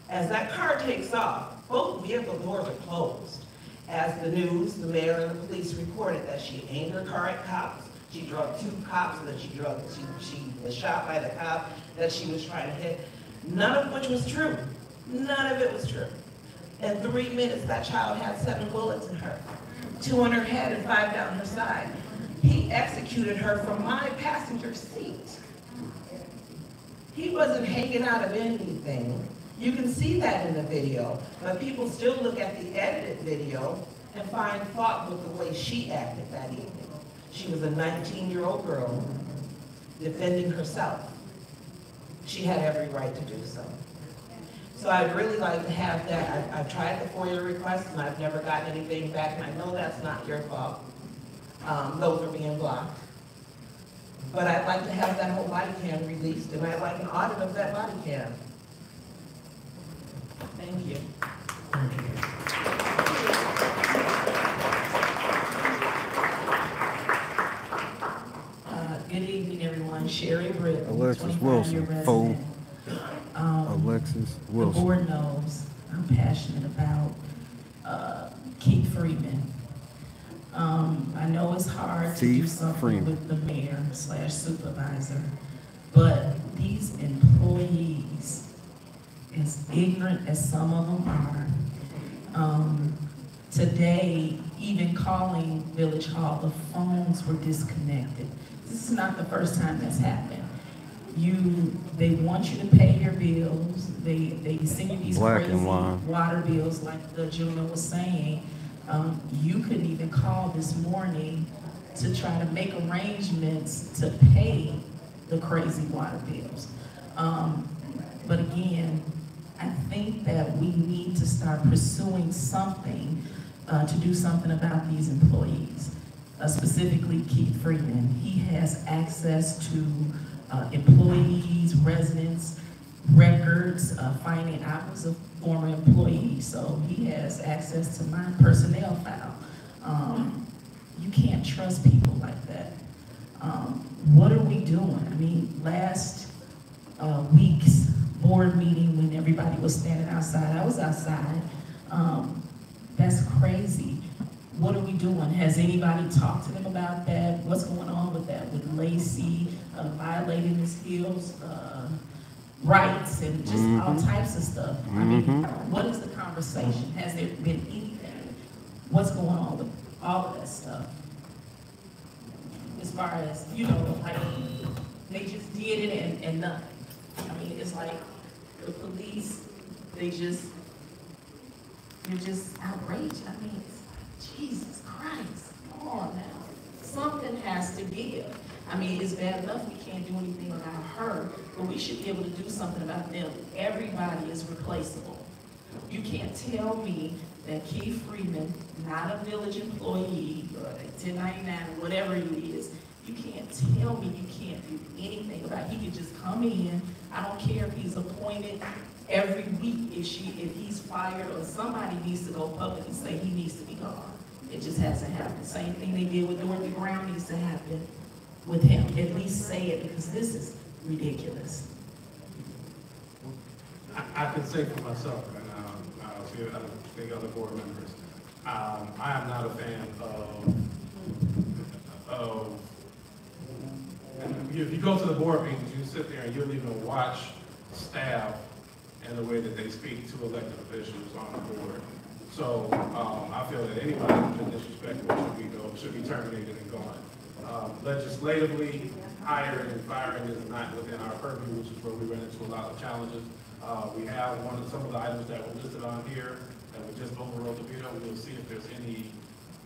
As that car takes off, both vehicle doors are closed. As the news, the mayor and the police reported that she aimed her car at cops, she drug two cops, that she drug, she, she was shot by the cop that she was trying to hit, none of which was true. None of it was true. In three minutes, that child had seven bullets in her, two on her head and five down her side. He executed her from my passenger seat. He wasn't hanging out of anything. You can see that in the video, but people still look at the edited video and find fault with the way she acted that evening. She was a 19-year-old girl defending herself. She had every right to do so. So I'd really like to have that. I- I've tried the FOIA request and I've never gotten anything back, and I know that's not your fault. Um, Those are being blocked. But I'd like to have that whole body cam released, and I'd like an audit of that body cam. Thank you.
Uh, Good evening, everyone. Sherry Britton,
Alexis
25
Wilson,
year
fool.
Um,
Alexis
The board knows I'm passionate about uh, Keith Freeman. Um, I know it's hard to do something
Freeman.
with the mayor slash supervisor, but these employees, as ignorant as some of them are, um, today, even calling Village Hall, the phones were disconnected. This is not the first time that's happened. you, they want you to pay your bills, they, they send you these
Black
crazy water bills, like the gentleman was saying. Um, you couldn't even call this morning to try to make arrangements to pay the crazy water bills. Um, but again, I think that we need to start pursuing something uh, to do something about these employees, uh, specifically Keith Freeman. He has access to uh, employees, residents, records, uh, finding, was a former employee, so he has access to my personnel file. Um, you can't trust people like that. Um, what are we doing? I mean, last uh, week's board meeting when everybody was standing outside, I was outside. Um, that's crazy. What are we doing? Has anybody talked to them about that? What's going on with that? With Lacey uh, violating Ms. Hill's uh, rights and just all
Mhm.
types of stuff? I mean,
Mhm.
what is the conversation? Has there been anything? What's going on with all of that stuff? As far as, you know, like, they just did it and, and nothing. I mean, it's like the police, they just, you're just outraged. I mean, it's like, Jesus Christ, come on now. Something has to give. I mean, it's bad enough we can't do anything about her, but we should be able to do something about them. Everybody is replaceable. You can't tell me that Keith Freeman, not a village employee, or a 1099, whatever he is, you can't tell me you can't do anything about it. He can just come in, I don't care if he's appointed every week, if she, if he's fired, or somebody needs to go public and say he needs to be gone. It just hasn't happened. Same thing they did with Dorothy Brown needs to happen with him. At least say it, because this is ridiculous.
I, I can say for myself, and um, I'll see, I think other board members, um, I am not a fan of, of, if you go to the board meetings, you sit there and you'll even watch staff and the way that they speak to elected officials on the board. So, um, I feel that anybody who's been disrespectful should be, should be terminated and gone. Um, legislatively, hiring and firing is not within our purview, which is where we run into a lot of challenges. Uh, we have one of, some of the items that were listed on here, that we just overrode the veto. we'll see if there's any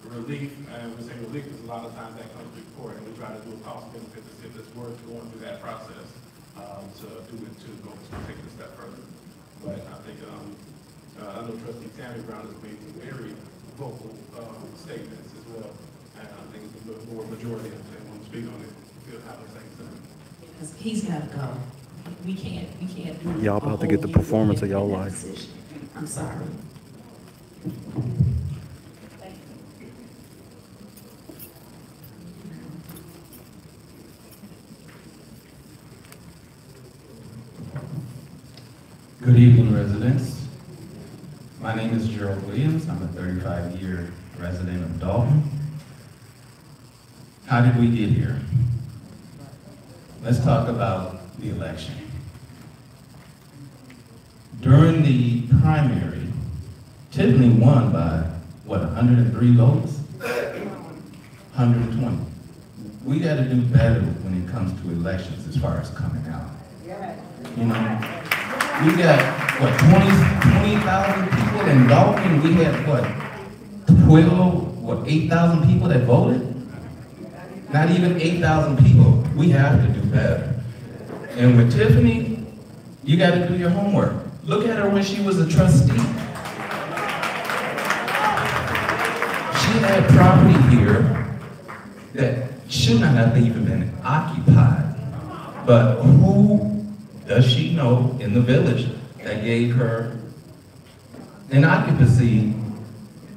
relief, and we say relief because a lot of times that comes before, and we try to do a cost benefit to see if it's worth going through that process, um, to do it, to go, to take it a step further. But I think, um, uh, I know trustee Tammy Brown has made some very vocal, um, statements as well, the board majority, if they want to speak on it, feel have the same thing.
Because he's gotta go. We can't, we can't do.
Y'all about to get the performance of y'all
that
life.
I'm sorry.
Good evening, residents. My name is Gerald Williams. I'm a 35-year resident of Dolton. How did we get here? Let's talk about the election. During the primary, Tiffany won by, what, 103 votes? 120. We got to do better when it comes to elections as far as coming out. You know, we got, what, 20 20,000 people in Dolton, we had, what, 12, what, 8,000 people that voted? Not even 8,000 people. We have to do better. And with Tiffany, you got to do your homework. Look at her when she was a trustee. She had property here that should not have even been occupied. But who does she know in the village that gave her an occupancy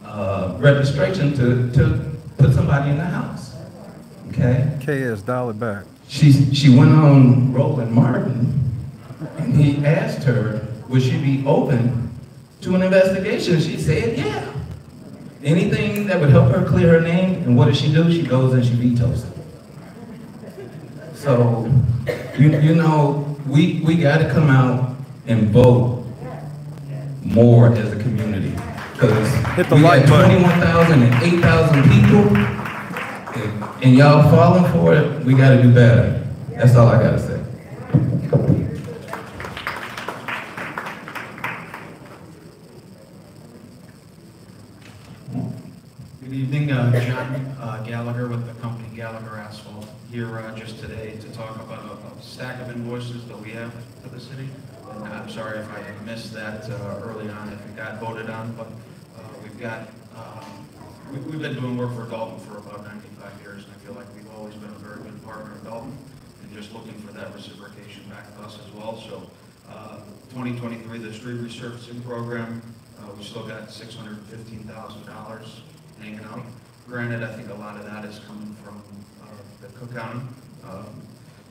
uh, registration to, to put somebody in the house? Okay?
KS, dial it back.
She, she went on Roland Martin, and he asked her, would she be open to an investigation? She said, yeah. Anything that would help her clear her name, and what does she do? She goes and she vetoes it. So, you, you know, we, we gotta come out and vote more as a community. Because we
like
got
button.
21,000 and 8,000 people, and- y'all falling for it, we gotta do better. That's all I gotta say. Good evening, uh, John uh, Gallagher with the company Gallagher Asphalt, here uh, just today to talk about a a stack of invoices that we have for the city. And I'm sorry if I missed that uh, early on, if it got voted on, but uh, we've got, um, we- we've been doing work for Dolton for about 95 years, feel like we've always been a very good partner of Dolton, and just looking for that reciprocation back to us as well. So uh, 2023, the street resurfacing program, uh, we still got $615,000 hanging out. Granted, I think a lot of that is coming from uh, the Cook County. Um,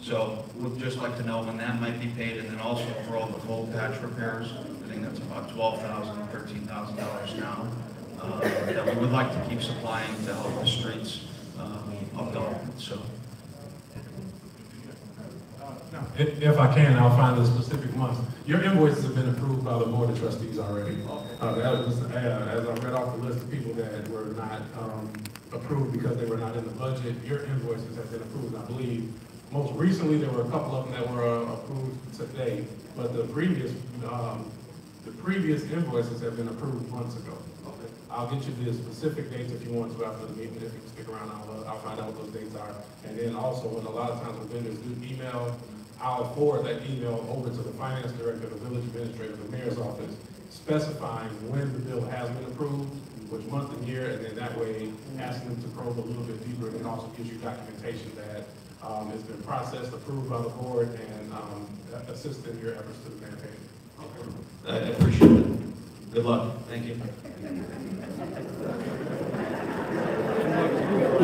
So we'd just like to know when that might be paid, and then also for all the cold patch repairs, I think that's about $12,000, $13,000 now, uh, that we would like to keep supplying to help the streets of Dolton, so.
If, if I can, I'll find the specific ones. Your invoices have been approved by the board of trustees already. Uh, that was, uh, as I read off the list of people that were not, um, approved because they were not in the budget, your invoices have been approved, I believe. Most recently, there were a couple of them that were uh, approved today, but the previous, um, the previous invoices have been approved months ago. I'll get you the specific dates if you want to after the meeting, if you stick around, I'll, uh, I'll find out what those dates are. And then also, when a lot of times when vendors do email, I'll forward that email over to the finance director, the village administrator, the mayor's office, specifying when the bill has been approved, which month and year, and then that way, asking them to probe a little bit deeper, and also gives you documentation that, um, it's been processed, approved by the board, and, um, assist in your efforts to the campaign.
I appreciate it. Good luck. Thank you.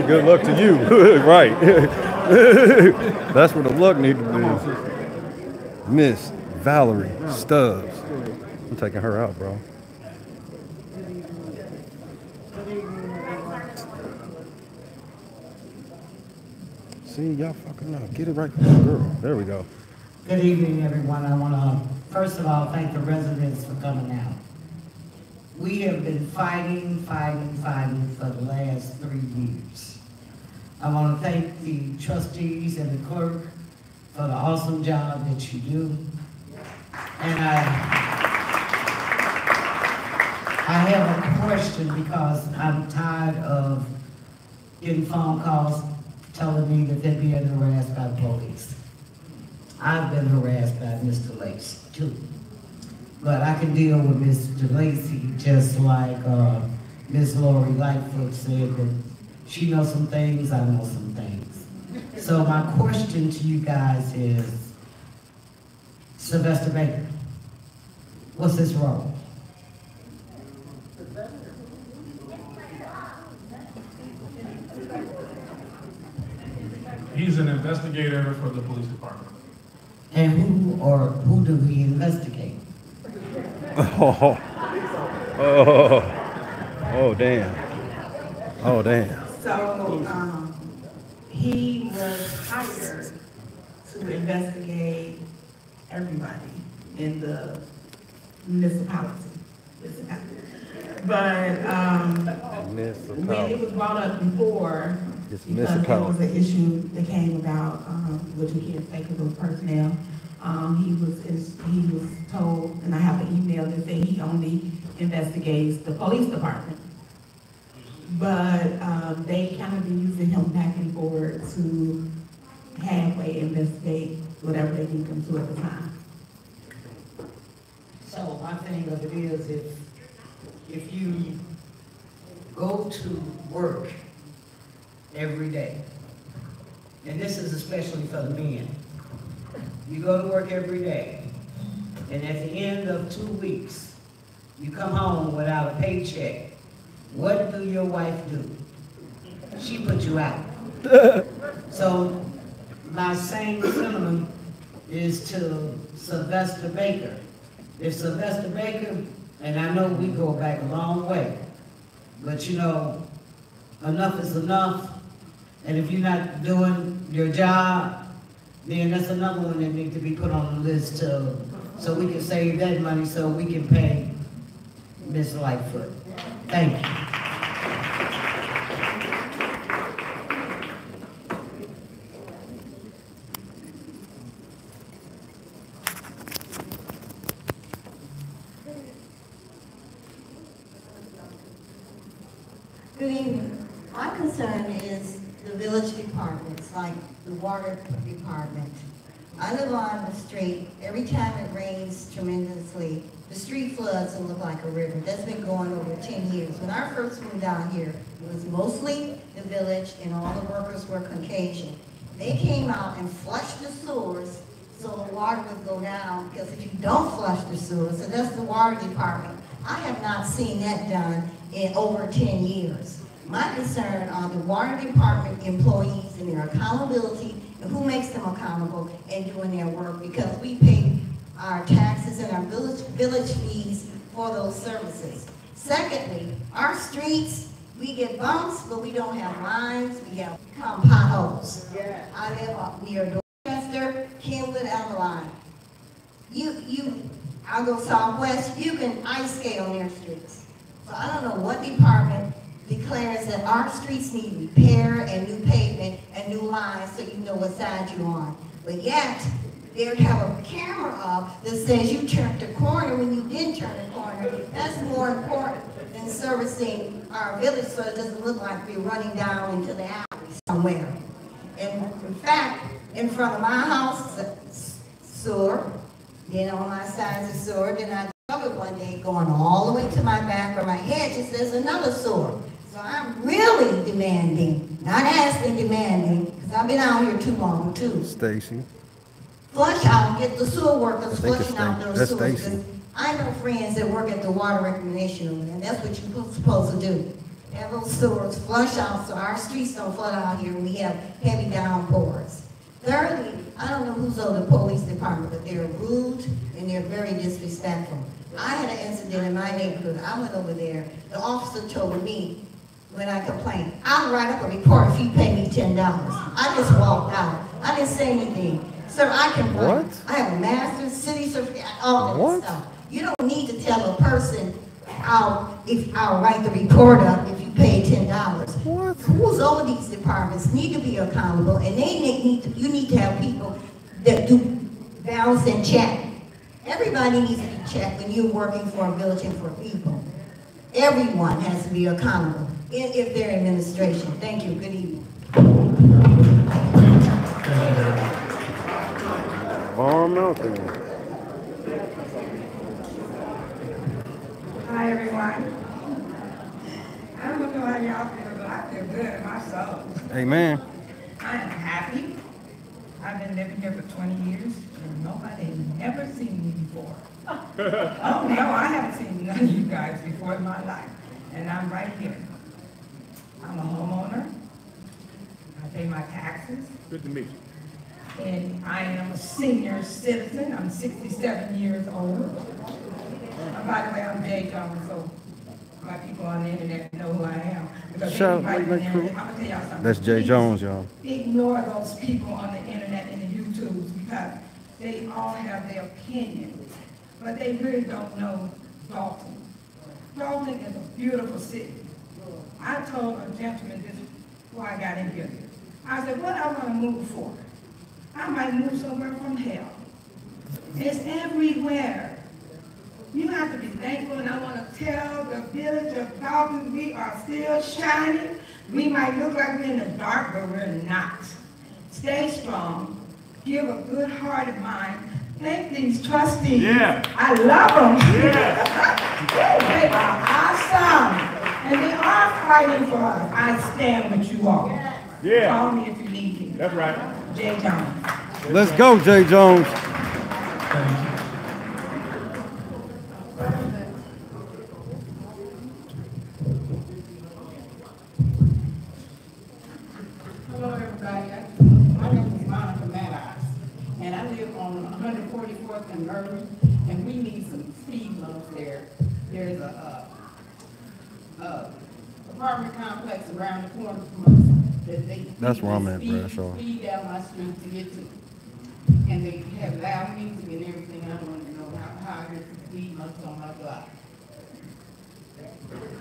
Good luck to you. <laughs> right. <laughs> That's where the luck need to be. Miss Valerie Stubbs. I'm taking her out, bro. See, y'all fucking up. Get it right, girl. There we go.
Good evening, everyone. I want to, first of all, thank the residents for coming out. We have been fighting, fighting, fighting for the last three years. I want to thank the trustees and the clerk for the awesome job that you do. And I, I have a question because I'm tired of getting phone calls telling me that they're being harassed by police. I've been harassed by Mr. Lacy too. But I can deal with Mr. Lacy just like, uh, Ms. Lori Lightfoot said that she knows some things, I know some things. So my question to you guys is, Sylvester Baker, what's his role?
He's an investigator for the police department.
And who or who do we investigate?
Oh, oh, <laughs> oh, damn. Oh, damn.
So, um, he was hired to investigate everybody in the municipality. But, um, when it was brought up before, because there was an issue that came about, um, which we can't think of those personnel. Um, he was, he was told, and I have an email that say he only investigates the police department. But, um, they kind of been using him back and forth to halfway investigate whatever they need him to at the time.
So my thing of it is if, if you go to work every day, and this is especially for the men, you go to work every day, and at the end of two weeks, you come home without a paycheck, what do your wife do? She put you out. <laughs> So my same sentiment is to Sylvester Baker. If Sylvester Baker, and I know we go back a long way, but you know, enough is enough. And if you're not doing your job, then that's another one that needs to be put on the list too, so we can save that money so we can pay Ms. Lightfoot. Thank you.
Good evening. My concern is village departments, like the water department. I live on the street, every time it rains tremendously, the street floods and look like a river. That's been going over ten years. When I first moved down here, it was mostly the village and all the workers were Caucasian. They came out and flushed the sewers so the water would go down, because if you don't flush the sewers, so that's the water department, I have not seen that done in over ten years. My concern are the water department employees and their accountability, and who makes them accountable and doing their work, because we pay our taxes and our village, village fees for those services. Secondly, our streets, we get bumps, but we don't have lines, we have potholes. I live up near Dorchester, Kenwood, Avalon. You, you, I'll go southwest, you can ice skate on their streets. So I don't know what department declares that our streets need repair and new pavement and new lines so you know what side you're on. But yet, they have a camera up that says you turned the corner when you didn't turn the corner. That's more important than servicing our village so it doesn't look like we're running down into the alley somewhere. And in fact, in front of my house, sewer, then on my side is a sewer, then I discovered one day going all the way to my back or my hedges, there's another sewer. So I'm really demanding, not asking, demanding, because I've been out here too long too.
Stacy.
Flush out, get the sewer workers flushing out those
that's
sewers.
Stacy.
I know friends that work at the water recreation, and that's what you're supposed to do. Have those sewers flush out so our streets don't flood out here we have heavy downpours. Thirdly, I don't know who's on the police department, but they're rude and they're very disrespectful. I had an incident in my neighborhood. I went over there. The officer told me when I complained, I'll write up a report if you pay me ten dollars. I just walked out. I didn't say anything. Sir, I can write.
What?
I have a master's, city certificate, all that
What?
stuff. You don't need to tell a person, I'll, if, I'll write the report up if you pay ten dollars.
What?
Who's over these departments need to be accountable, and they need to- you need to have people that do balance and check. Everybody needs to be checked when you're working for a village and for people. Everyone has to be accountable, if, if they're administration. Thank you, good evening.
Farm Mountain.
Hi, everyone. I don't know how y'all feel, but I feel good in my soul.
Amen.
I am happy. I've been living here for 20 years, and nobody has ever seen me before. <laughs> Oh, no, I haven't seen none of you guys before in my life, and I'm right here. I'm a homeowner. I pay my taxes,
Good to meet you.
and I am a senior citizen. I'm 67 years old. And by the way, I'm Jay Jones, so my people on the internet know who I am. Because
Shout out,
anybody on
make crew.
I'm gonna tell y'all something.
That's Jay
Please
Jones, y'all.
Ignore those people on the internet and the YouTubes because they all have their opinions, but they really don't know Dolton. Dolton is a beautiful city. I told a gentleman this before I got in here. I said, what I want to move for? I might move somewhere from hell. It's everywhere. You have to be thankful, and I want to tell the village of Dolton, we are still shining. We might look like we're in the dark, but we're not. Stay strong. Give a good heart of mind. Thank these trustees.
Yeah.
I love them.
Yeah. <laughs>
they are awesome. And they are fighting for us. I stand with you all.
Yeah.
Call me if you need me.
That's right.
Jay Jones.
Let's go, Jay Jones. That's where I'm at,
speed-
Bradshaw.
Speed down my street to get to, and they have loud music and everything. I want to know how, how there's speed bumps on my block.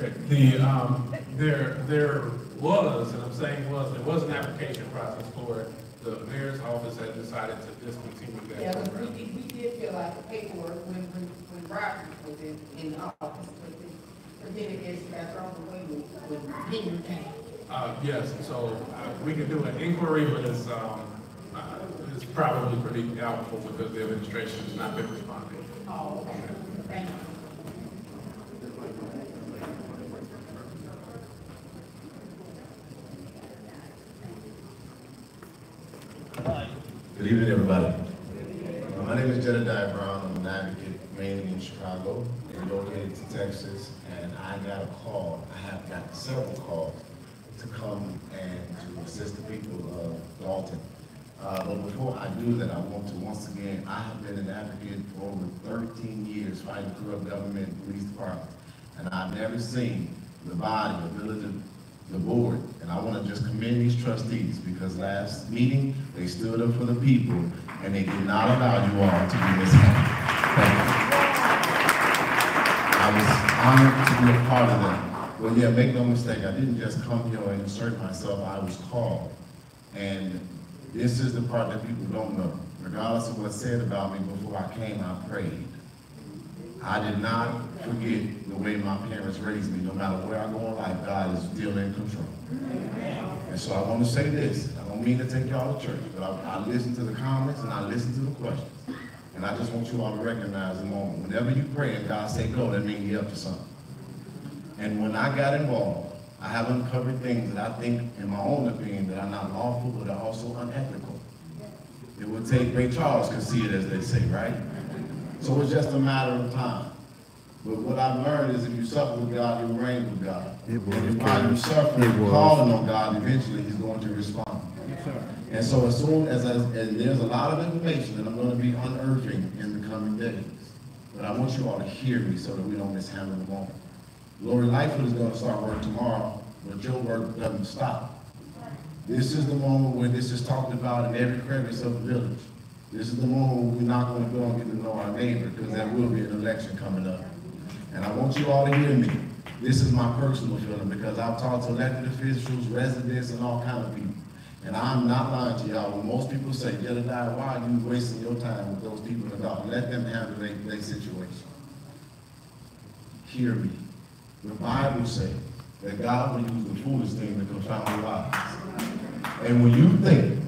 Okay, The, um, there, there was, and I'm saying was, there was an application process for it. The mayor's office had decided to discontinue that
but we
program.
did, we did fill out the paperwork when, when, when Roger was in, in office, but the certificates got thrown away when, when
opinion came.
Uh, yes, so uh, we can do an inquiry, but it's, um, uh, it's probably pretty doubtful because the administration has not been responding.
Oh, okay, thank you.
Good evening, everybody. My name is Jedediah Brown. I'm an advocate mainly in Chicago, and relocated to Texas, and I got a call. I have got several calls to come and to assist the people of Dolton. Uh, but before I do that, I want to once again, I have been an advocate for over 13 years fighting corrupt government and police department. and I've never seen the body, the village, the board, and I want to just commend these trustees because last meeting, they stood up for the people and they did not allow you all to be mishandled. Thank you. I was honored to be a part of that. But yeah, make no mistake, I didn't just come here and insert myself, I was called. And this is the part that people don't know. Regardless of what's said about me before I came, I prayed. I did not forget the way my parents raised me. No matter where I go in life, God is still in control. And so I want to say this. I don't mean to take y'all to church, but I, I listen to the comments and I listen to the questions. And I just want you all to recognize the moment. Whenever you pray and God say go, that means you're up to something. And when I got involved, I have uncovered things that I think, in my own opinion, that are not lawful, but are also unethical. It would take Ray Charles could see it, as they say, right? So it's just a matter of time. But what I've learned is if you suffer with God, you'll reign with God.
It was,
And while you suffer,
It was.
calling on God, eventually He's going to respond. And so as soon as, I, and there's a lot of information that I'm going to be unearthing in the coming days. But I want you all to hear me so that we don't mishandle the moment. Lori Lightfoot is going to start work tomorrow, but your work doesn't stop. This is the moment where this is talked about in every crevice of the village. This is the moment when we're not going to go and get to know our neighbor because there will be an election coming up. And I want you all to hear me. This is my personal feeling because I've talked to elected officials, residents, and all kind of people. And I'm not lying to y'all. When most people say, Jedediah, why are you wasting your time with those people in the dark? Let them handle their situation. Hear me. The Bible says that God will use the foolish thing to confound the wise. And when you think,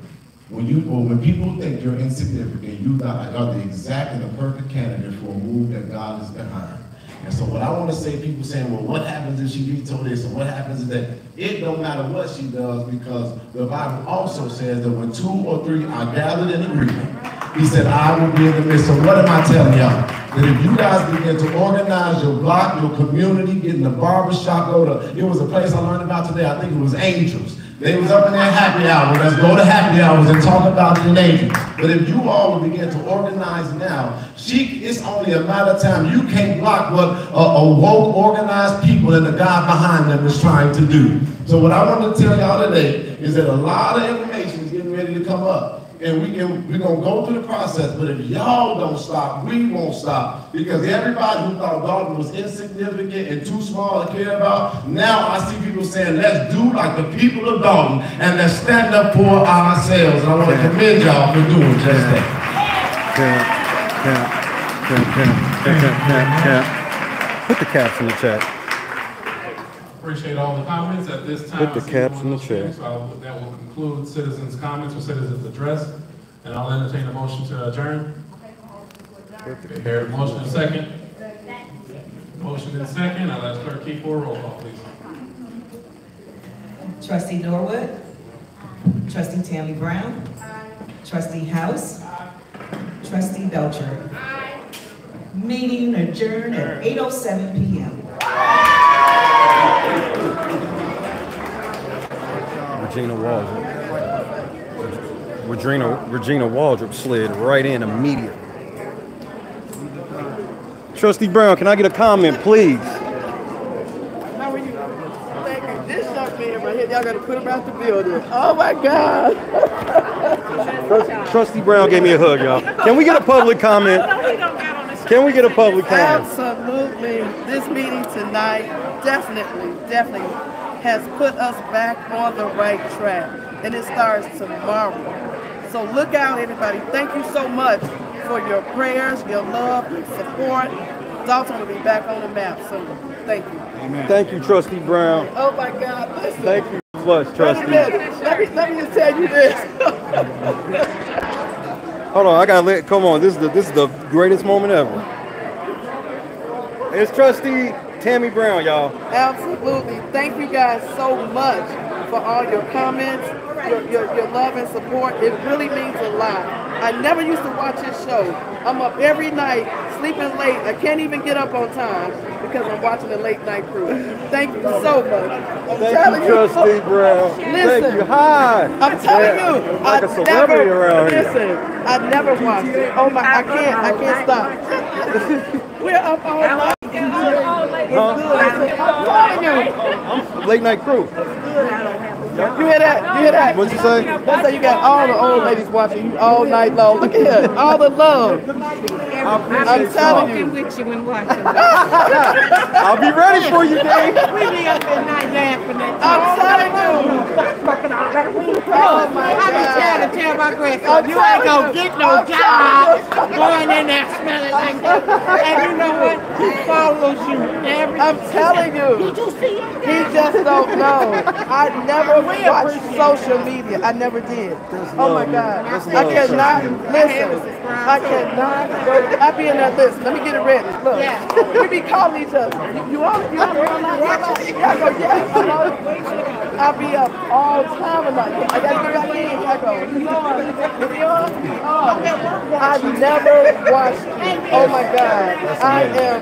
when you, or when people think you're insignificant, you not, are the exact and the perfect candidate for a move that God is behind. And so what I want to say, people saying, well, what happens if she vetoes this, or what happens is that it don't matter what she does because the Bible also says that when two or three are gathered in agreement, he said, I will be in the midst. So what am I telling y'all? That if you guys begin to organize your block, your community, get in the barbershop, go to, it was a place I learned about today, I think it was Angels. They was up in their happy hour. Let's go to happy hours and talk about the angels. But if you all will begin to organize now, she, it's only a matter of time. You can't block what a, a woke, organized people and the God behind them is trying to do. So what I want to tell y'all today is that a lot of information is getting ready to come up. And we can, we're going to go through the process, but if y'all don't stop, we won't stop. Because everybody who thought Dolton was insignificant and too small to care about, now I see people saying, let's do like the people of Dolton and let's stand up for ourselves. And I want to commend y'all for doing just that.
Camp, camp, camp, camp, camp, camp. Put the caps in the chat.
Appreciate all the comments at this time.
Put the caps
no
in the
one
chat.
else, so That will conclude citizens' comments or citizens' address, and I'll entertain a motion to adjourn. Hear a motion and second. Motion and second. I'll ask Clerk Key for a roll call, please.
Trustee Norwood? Trustee Tammy Brown? Trustee House? Trustee Belcher? Meeting adjourned at 8:07 PM.
Regina Waldrop. Regina, Regina Waldrop slid right in immediately. Trustee Brown, can I get a comment, please?
How are you? Thank you. This young man right here, y'all gotta put him out the building. Oh my God.
Trustee Brown gave me a hug, y'all. Can we get a public <laughs> comment? Can we get a public comment?
Absolutely. This meeting tonight definitely, definitely has put us back on the right track. And it starts tomorrow. So look out, everybody. Thank you so much for your prayers, your love, your support. Dolton will be back on the map soon. Thank you.
Thank you, Trustee Brown.
Oh my God, listen.
Thank you so much,
Wait a
Trustee.
Let me, let me just tell you this. <laughs>
Hold on, I gotta let. Come on, this is the this is the greatest moment ever. It's Trustee Tammy Brown, y'all.
Absolutely. Thank you guys so much for all your comments, your, your, your love and support. It really means a lot. I never used to watch this show. I'm up every night, sleeping late. I can't even get up on time because I'm watching the late night crew. Thank you so much. I'm
Thank
telling
you, Trustee oh, Brown.
Listen,
Thank you. Hi.
I'm telling
Yeah,
you,
like a
I
celebrity
never,
around here.
listen, I never watched it. Oh my, I can't, I can't stop. <laughs> We're up all night. Telling.
I'm late night crew.
You hear that? You hear that?
What'd you say?
That's how you got all the old ladies watching you all night long. Look at here, all the love. I'm telling you.
with you and watching. <laughs>
I'll be ready for you, Dave.
We be up at night laughing at you.
I'm telling you.
Oh my God. I be trying to tell my grandson, you ain't gonna get no job going in there smelling like that. And you know what? He follows you every
I'm telling you.
Did you see him?
He just don't know. I never watched social media. I never did. Oh my God. I cannot listen. I cannot. I be in that list. Let me get it ready. Look. We be calling each other. You, you on? You on? You on? I go, yes. You know? I be up all time of night. I gotta get back in. I go, you on? You on? Oh. I never watched it. Oh my God. I am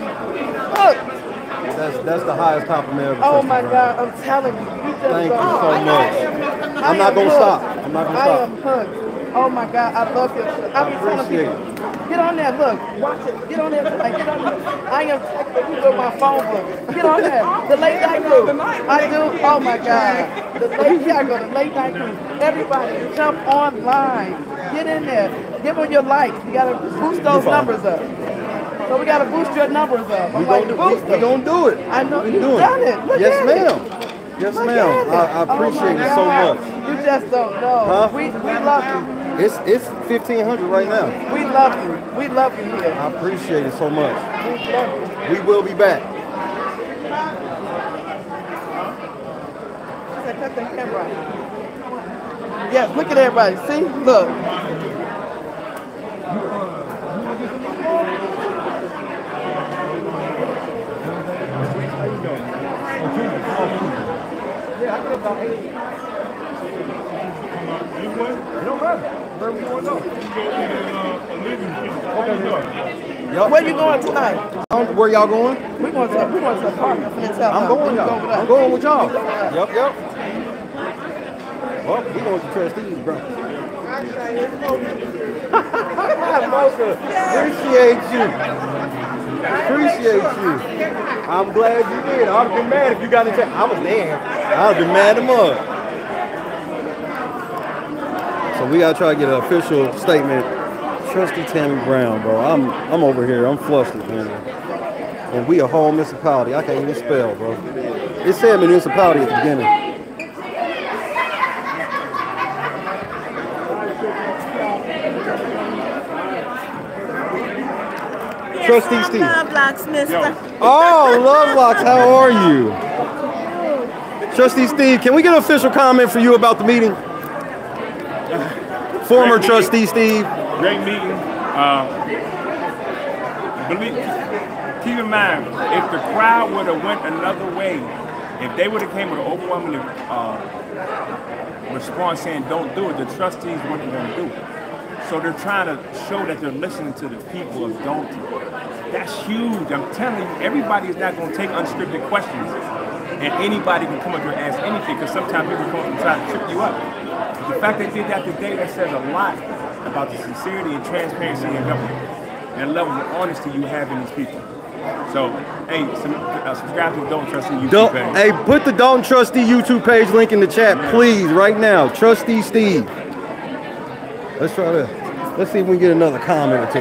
hooked.
That's that's the highest compliment ever.
Oh my God, I'm telling you. you just
Thank you so much.
I
I'm not gonna
hooked.
stop. I'm not gonna
I
stop.
am hooked. Oh my God, I love your show. I be telling
appreciate
people, get on there, look, watch it. Get on there tonight. Get on there. I am texting you with my phone book. Get on there. The late night crew. I do. Oh my God. The late, yeah, I go to late night crew. Everybody, jump online. Get in there. Give them your likes. You gotta boost those numbers up. So we gotta boost your numbers up. I'm
We
like,
gonna,
boost
we, we
them.
gonna do it.
I know
we
you've
doing
done it. Look
yes,
at it.
ma'am. Yes,
Look
ma'am. I, I
Oh
appreciate
my
it so much.
You just don't know.
Huh?
We, we love you.
It's it's fifteen hundred right now.
We love you. We love you here.
I appreciate it so much.
We love you.
We will be back.
She said, cut the camera. Yes, look at everybody. See? Look. Uh, Where you going tonight?
Um, where y'all going?
We going to we going to in South
I'm going, y'all. I'm going with y'all. Yep, yep. Well, we going to trustees, bro. Mocha, appreciate you. <laughs> Appreciate you. I'm glad you did. I'd have been mad if you got into. I was there. I'd have been mad as mud. So we gotta try to get an official statement. Trustee Tammy Brown, bro. I'm I'm over here. I'm flustered, man. And we a whole municipality. I can't even spell, bro. It said municipality at the beginning. Trustee Steve.
Love blocks, mister.
Oh, Love Locks, how are you? Trustee Steve, can we get an official comment for you about the meeting? Former
Great
Trustee
meeting.
Steve.
Great meeting. Uh, believe, keep in mind, if the crowd would have went another way, if they would have came with an overwhelming uh, response saying don't do it, the trustees weren't going to do it. So they're trying to show that they're listening to the people of Dolton. That's huge. I'm telling you, everybody is not going to take unscripted questions. And anybody can come up here and ask anything because sometimes people come up and try to trip you up. But the fact they did that today, that says a lot about the sincerity and transparency in government and the level of honesty you have in these people. So, hey, some, uh, subscribe to the Don't Trust in YouTube
Don't,
page.
hey, put the Dolton Trustee YouTube page link in the chat, please, right now. Trustee Steve. Let's try to, let's see if we can get another comment or two.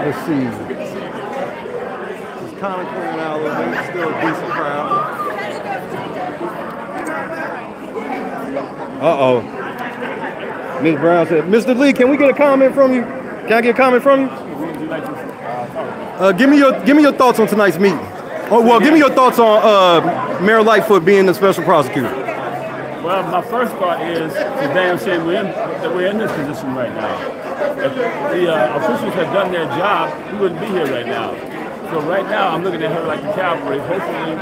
Let's see. It's kind of clearing out a little bit. Still a decent crowd. Uh oh. Ms. Brown said, Mr. Lee, can we get a comment from you? Can I get a comment from you? Uh, give me your give me your thoughts on tonight's meeting. Oh, well, give me your thoughts on uh, Mayor Lightfoot being the special prosecutor.
Well, my first thought is it's damn shame we're in, that we're in this position right now. If the uh, officials had done their job, we wouldn't be here right now. So right now, I'm looking at her like the cavalry. Hopefully,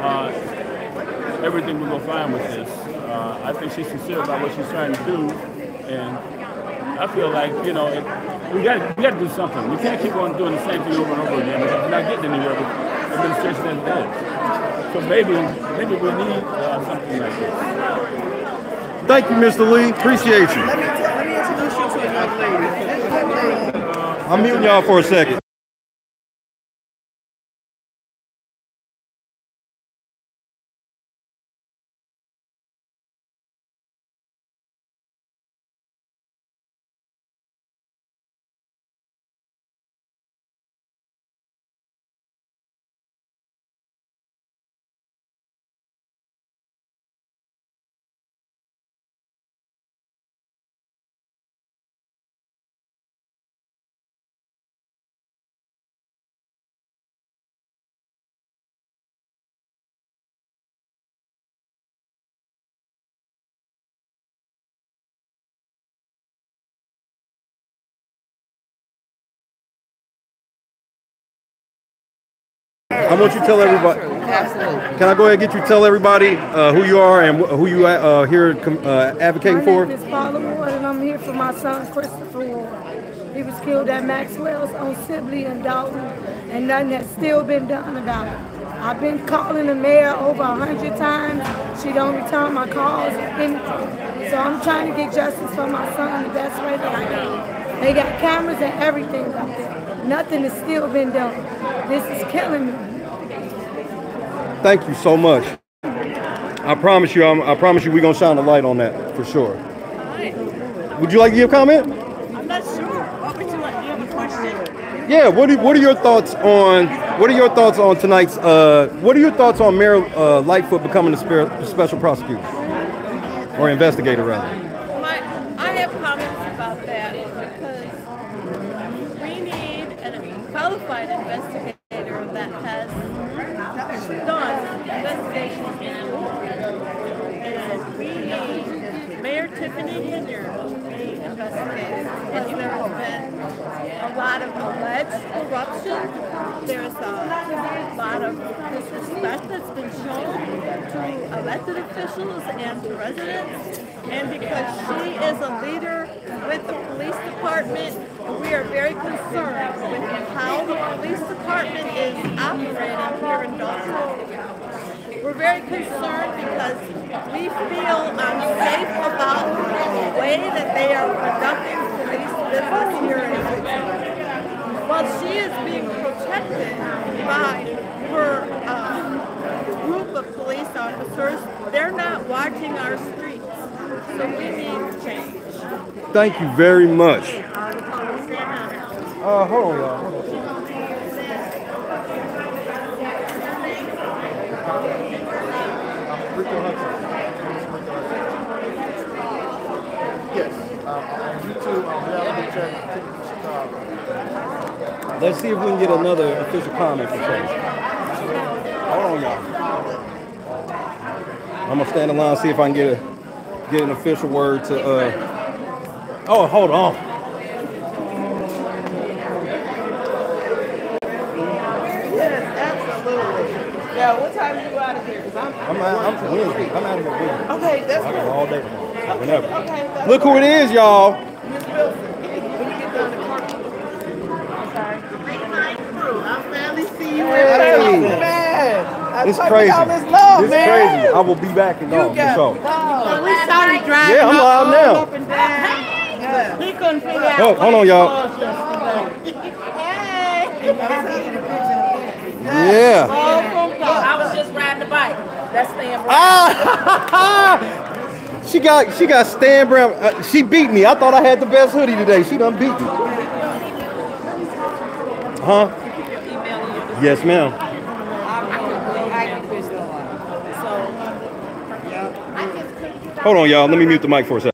uh, everything will go fine with this. Uh, I think she's sincere about what she's trying to do, and I feel like you know it, we got we got to do something. We can't keep on doing the same thing over and over again we're not getting anywhere with administration as it is. So maybe maybe we need uh, something like this.
Thank you, Mr. Lee. Appreciate you.
Let me, let me introduce you to a lady. Lady
I'm muting y'all for a second. I want you to tell everybody.
Absolutely.
Can I go ahead and get you to tell everybody uh, who you are and wh- who you uh, here com- uh, advocating
My
for?
name is Paula Ward, and I'm here for my son Christopher Ward. He was killed at Maxwell's on Sibley and Dolton, and nothing has still been done about it. I've been calling the mayor over a hundred times. She don't return my calls anything. So I'm trying to get justice for my son the best way that I can. They got cameras and everything up there. Nothing has still been done. This is killing me.
Thank you so much. I promise you, I'm, I promise you, we're gonna shine a light on that for sure. Would you like to give a comment?
I'm not sure. What would you like? Do you have a question?
Yeah. What are, what are your thoughts on what are your thoughts on tonight's? Uh, what are your thoughts on Mayor uh, Lightfoot becoming the spe- special prosecutor or investigator rather?
My, I have comments about that because we need a qualified investigator that has done investigations in and we need Mayor Tiffany Henyard to be investigated because there has been a lot of alleged corruption. There's a lot of disrespect that's been shown to elected officials and to residents. And because she is a leader with the police department, we are very concerned with how the police department is operating here in Dolton. We're very concerned because we feel unsafe about the way that they are conducting police business here in Dolton. While she is being protected by her uh, group of police officers, they're not watching our streets. So we need change.
Thank you very much. Uh, hold on, y'all. Hold on.
Yes, um, on YouTube, on reality check, Ticket to Chicago.
Let's see if we can get another official comment from Chase. Hold on, y'all. I'm gonna stand in line see if I can get a get an official word to. uh Oh, hold on.
Yes, absolutely. Yeah, what time do you out of here? Cause I'm,
I'm out. I'm Wednesday. I'm out of here Wednesday.
Okay, that's
I go all day tomorrow. Whenever.
Okay, that's
Look who it is, y'all.
Miss Wilson, when you get done the car. I finally see you
Hey.
in person, man. I
It's
told
crazy.
Y'all this love,
It's
man.
crazy. I will be back and
You
on for
got
sure.
love. We saw you driving
Yeah, I'm
up,
live now.
up and down. Yeah. He couldn't figure out.
Oh, hold on, y'all. Yeah.
I was just riding the bike. That's staying
Ah! <laughs> she got she got Stan Brown. Uh, she beat me. I thought I had the best hoodie today. She done beat me. Huh? Yes, ma'am. Hold on, y'all. Let me mute the mic for a second.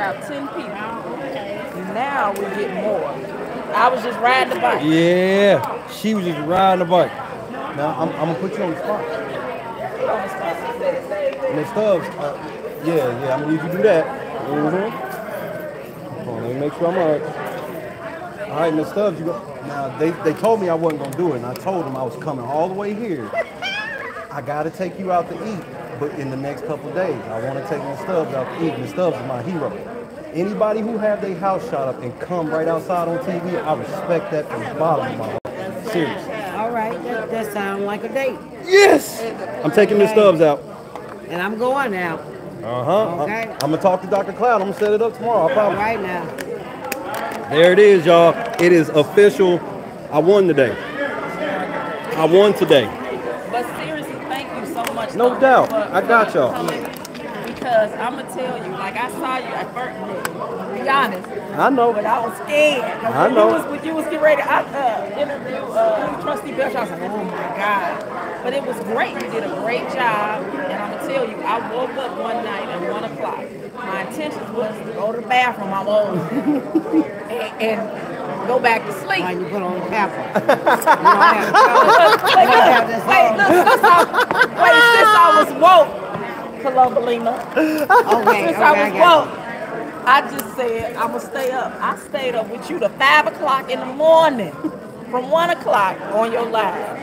About ten people. Now we get more. I was just riding the bike.
Yeah, she was just riding the bike. Now I'm, I'm gonna put you on the spot. Miss Stubbs, uh, yeah, yeah, I'm gonna need you to do that. Mm-hmm. Hold on, let me make sure I'm all right. All right, Miss Stubbs, you go. Now they, they told me I wasn't gonna do it, and I told them I was coming all the way here. <laughs> I gotta take you out to eat, but in the next couple days, I want to take Miss Stubbs out to eat. Miss Stubbs is my hero. Anybody who have their house shot up and come right outside on TV, I respect that from the bottom of my heart. Seriously.
All right, that, that sounds like a date.
Yes! I'm taking Miss Stubbs out.
And I'm going now.
Uh huh.
Okay.
I'm, gonna talk to Dr. Cloud. I'm gonna set it up tomorrow. I promise.
right now.
There it is, y'all. It is official. I won today. I won today.
But seriously, thank you so much.
No doubt. I got y'all.
Coming. Because I'm gonna tell you, like I saw you at first. Be honest.
I know.
But I was scared.
I
when
know.
You was, when you was getting ready to uh, interview uh, Trustee Belcher, I was like, oh my God. But it was great. You did a great job. And I'm gonna tell you, I woke up one night at one o'clock. My intention was to go to the bathroom. I'm old. and, and go back to sleep.
Why you put on the pepper?
Wait, look, wait, look, since I, wait, since I was woke, Columbalina.
Okay, oh,
since
okay,
I
I
was
got
woke, I just said I'm gonna stay up. I stayed up with you to five o'clock in the morning, from one o'clock on your live,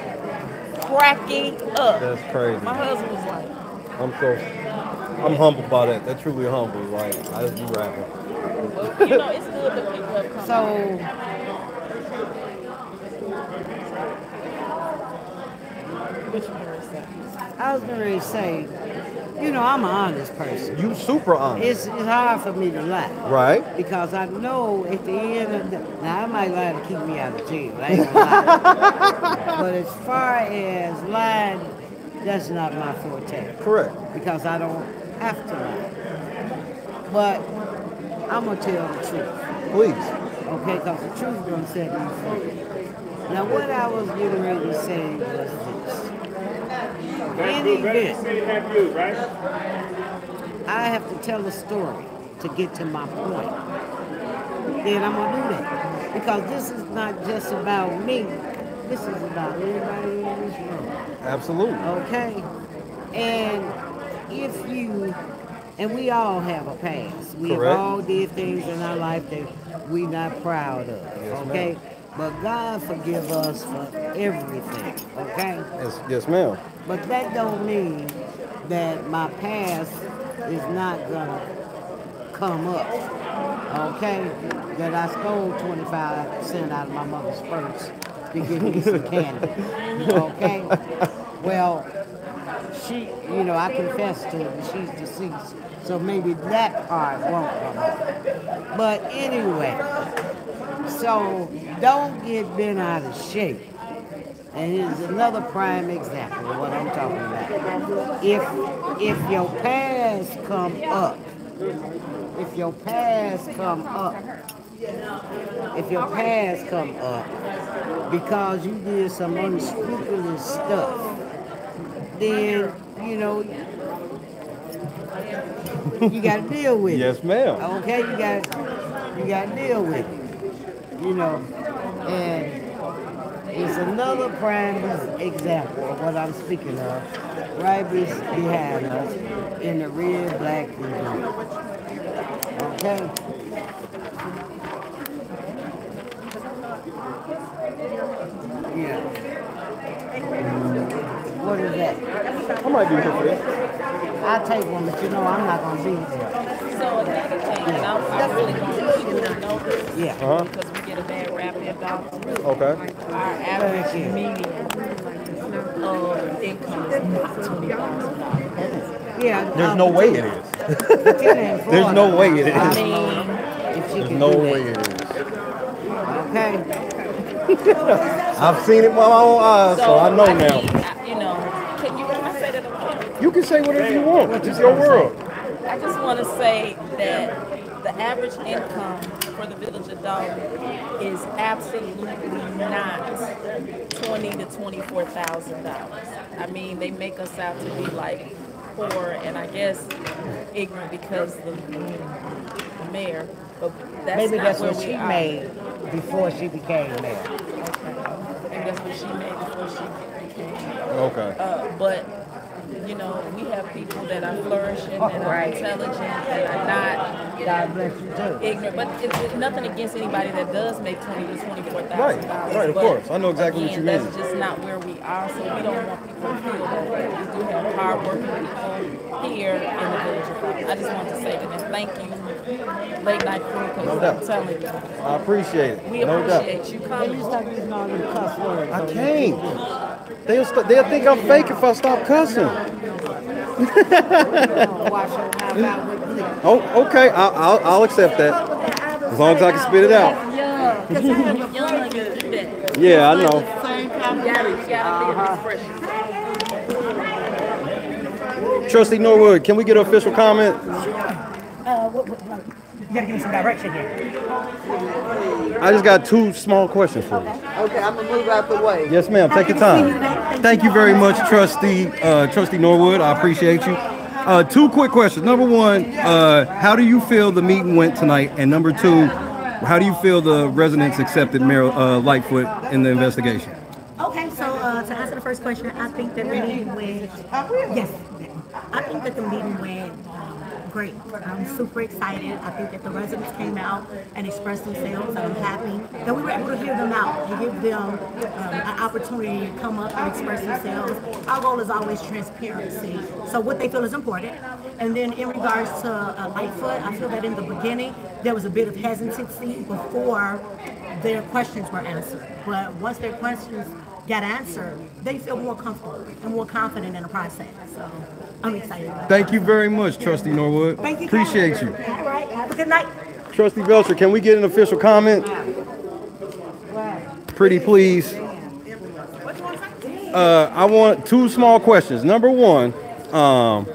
cracking up.
That's crazy.
My husband was like,
I'm so. I'm humbled by that. That's truly humble. Like I just be rapping.
well, you know, it's good that people have come.
So,
What you?
I was going to say, you know, I'm an honest person.
You super honest.
It's, it's hard for me to lie.
Right.
Because I know at the end of the now I might lie to keep me out of jail. I ain't gonna lie. <laughs> but as far as lying, that's not my forte.
Correct.
Because I don't have to lie. But I'm gonna tell the truth.
Please.
Okay, because the truth is gonna set me free. Now what I was getting ready to say was this. In event, I have to tell a story to get to my point. Then I'm gonna do that. Because this is not just about me. This is about everybody in this room.
Absolutely.
Okay? And if you, and we all have a past. We
Correct.
all did things in our life that we're not proud of.
Yes,
okay?
ma'am.
But God forgive us for everything. Okay?
Yes, yes, ma'am.
But that don't mean that my past is not gonna come up. Okay? That I stole 25 cents out of my mother's purse to give me some <laughs> candy. Okay? Well, she, you know, I confessed to her that she's deceased. So maybe that part won't come up. But anyway, so don't get bent out of shape. And here's another prime example of what I'm talking about. If if your past come up, if your past come up, if your past come up because you did some unscrupulous stuff, then you know you got to deal with it.
Yes, ma'am.
Okay, you got you got to deal with it. You know, and it's another prime example of what I'm speaking of, right be- behind us in the red, black, and blue. Okay. Yeah. What is that?
I might be here for that.
I'll take one, but you know I'm not gonna be there.
So another thing, and I'm, I'm really going to people to know this.
Yeah.
Uh-huh.
Because we get a bad rap here, doctor.
Okay.
Our average median of income is not twenty thousand dollars.
Yeah.
There's no way it is. There's no way it is.
I mean, if she
There's
can
no
do
way
that.
it is.
Okay. <laughs>
I've seen it with my own eyes, so I know
mean,
now.
I- You know, can you, can I say that?
You can say whatever you want. It's your world.
I just want to say that the average income for the village of Dolton is absolutely not twenty to twenty-four thousand dollars. I mean, they make us out to be like poor and I guess ignorant because the, the mayor, but that's
Maybe
not
that's
where
what
we
she
are.
made before she became mayor.
Maybe that's what she made before she became mayor.
Okay.
Uh, but, you know, we have people that are flourishing, that are
Right.
intelligent, that are not
God bless you too.
ignorant. But it's, it's nothing against anybody that does make twenty to twenty-four thousand
Right,
dollars.
right, of course. I know exactly what
again,
you
That's
mean.
just not where we are, so we don't want people to feel that way. We do have hardworking people here in the village of I just want to say that, and thank you, late night crew,
No doubt.
I'm telling you.
I appreciate it.
We
no doubt.
appreciate you
Maybe
coming.
you stop using all them cuss words.
I can't. They'll, st- they'll think I'm fake if I stop cussing.
Wash your mouth out with bleach.
Oh, okay. I'll, I'll, I'll accept that. As long as I can spit it out.
Yeah, I'm young and do that.
Yeah, I know.
Same kind of gotta, you gotta be expression.
Trustee Norwood, can we get an official comment?
Uh, what, what, what, you gotta give me some direction here.
I just got two small questions for you.
Okay, I'm gonna move out the way.
Yes, ma'am. Take your time. Thank you very much, Trustee uh, Trustee Norwood. I appreciate you. Uh, two quick questions. Number one, uh, how do you feel the meeting went tonight? And number two, how do you feel the residents accepted Mayor uh, Lightfoot in the investigation?
Okay, so uh, to answer the first question, I think that the meeting went. Yes, I think that the meeting went great. I'm super excited. I think that the residents came out and expressed themselves. I'm happy that we were able to hear them out and give them um, an opportunity to come up and express themselves. Our goal is always transparency. So what they feel is important. And then in regards to uh, Lightfoot, I feel that in the beginning there was a bit of hesitancy before their questions were answered. But once their questions got answered, they feel more comfortable and more confident in the process. So I'm excited.
Thank you very much, Trustee Norwood.
Thank you.
Appreciate you.
All right. Have a good night.
Trustee Belcher, can we get an official comment? Pretty please. Uh, I want two small questions. Number one, um,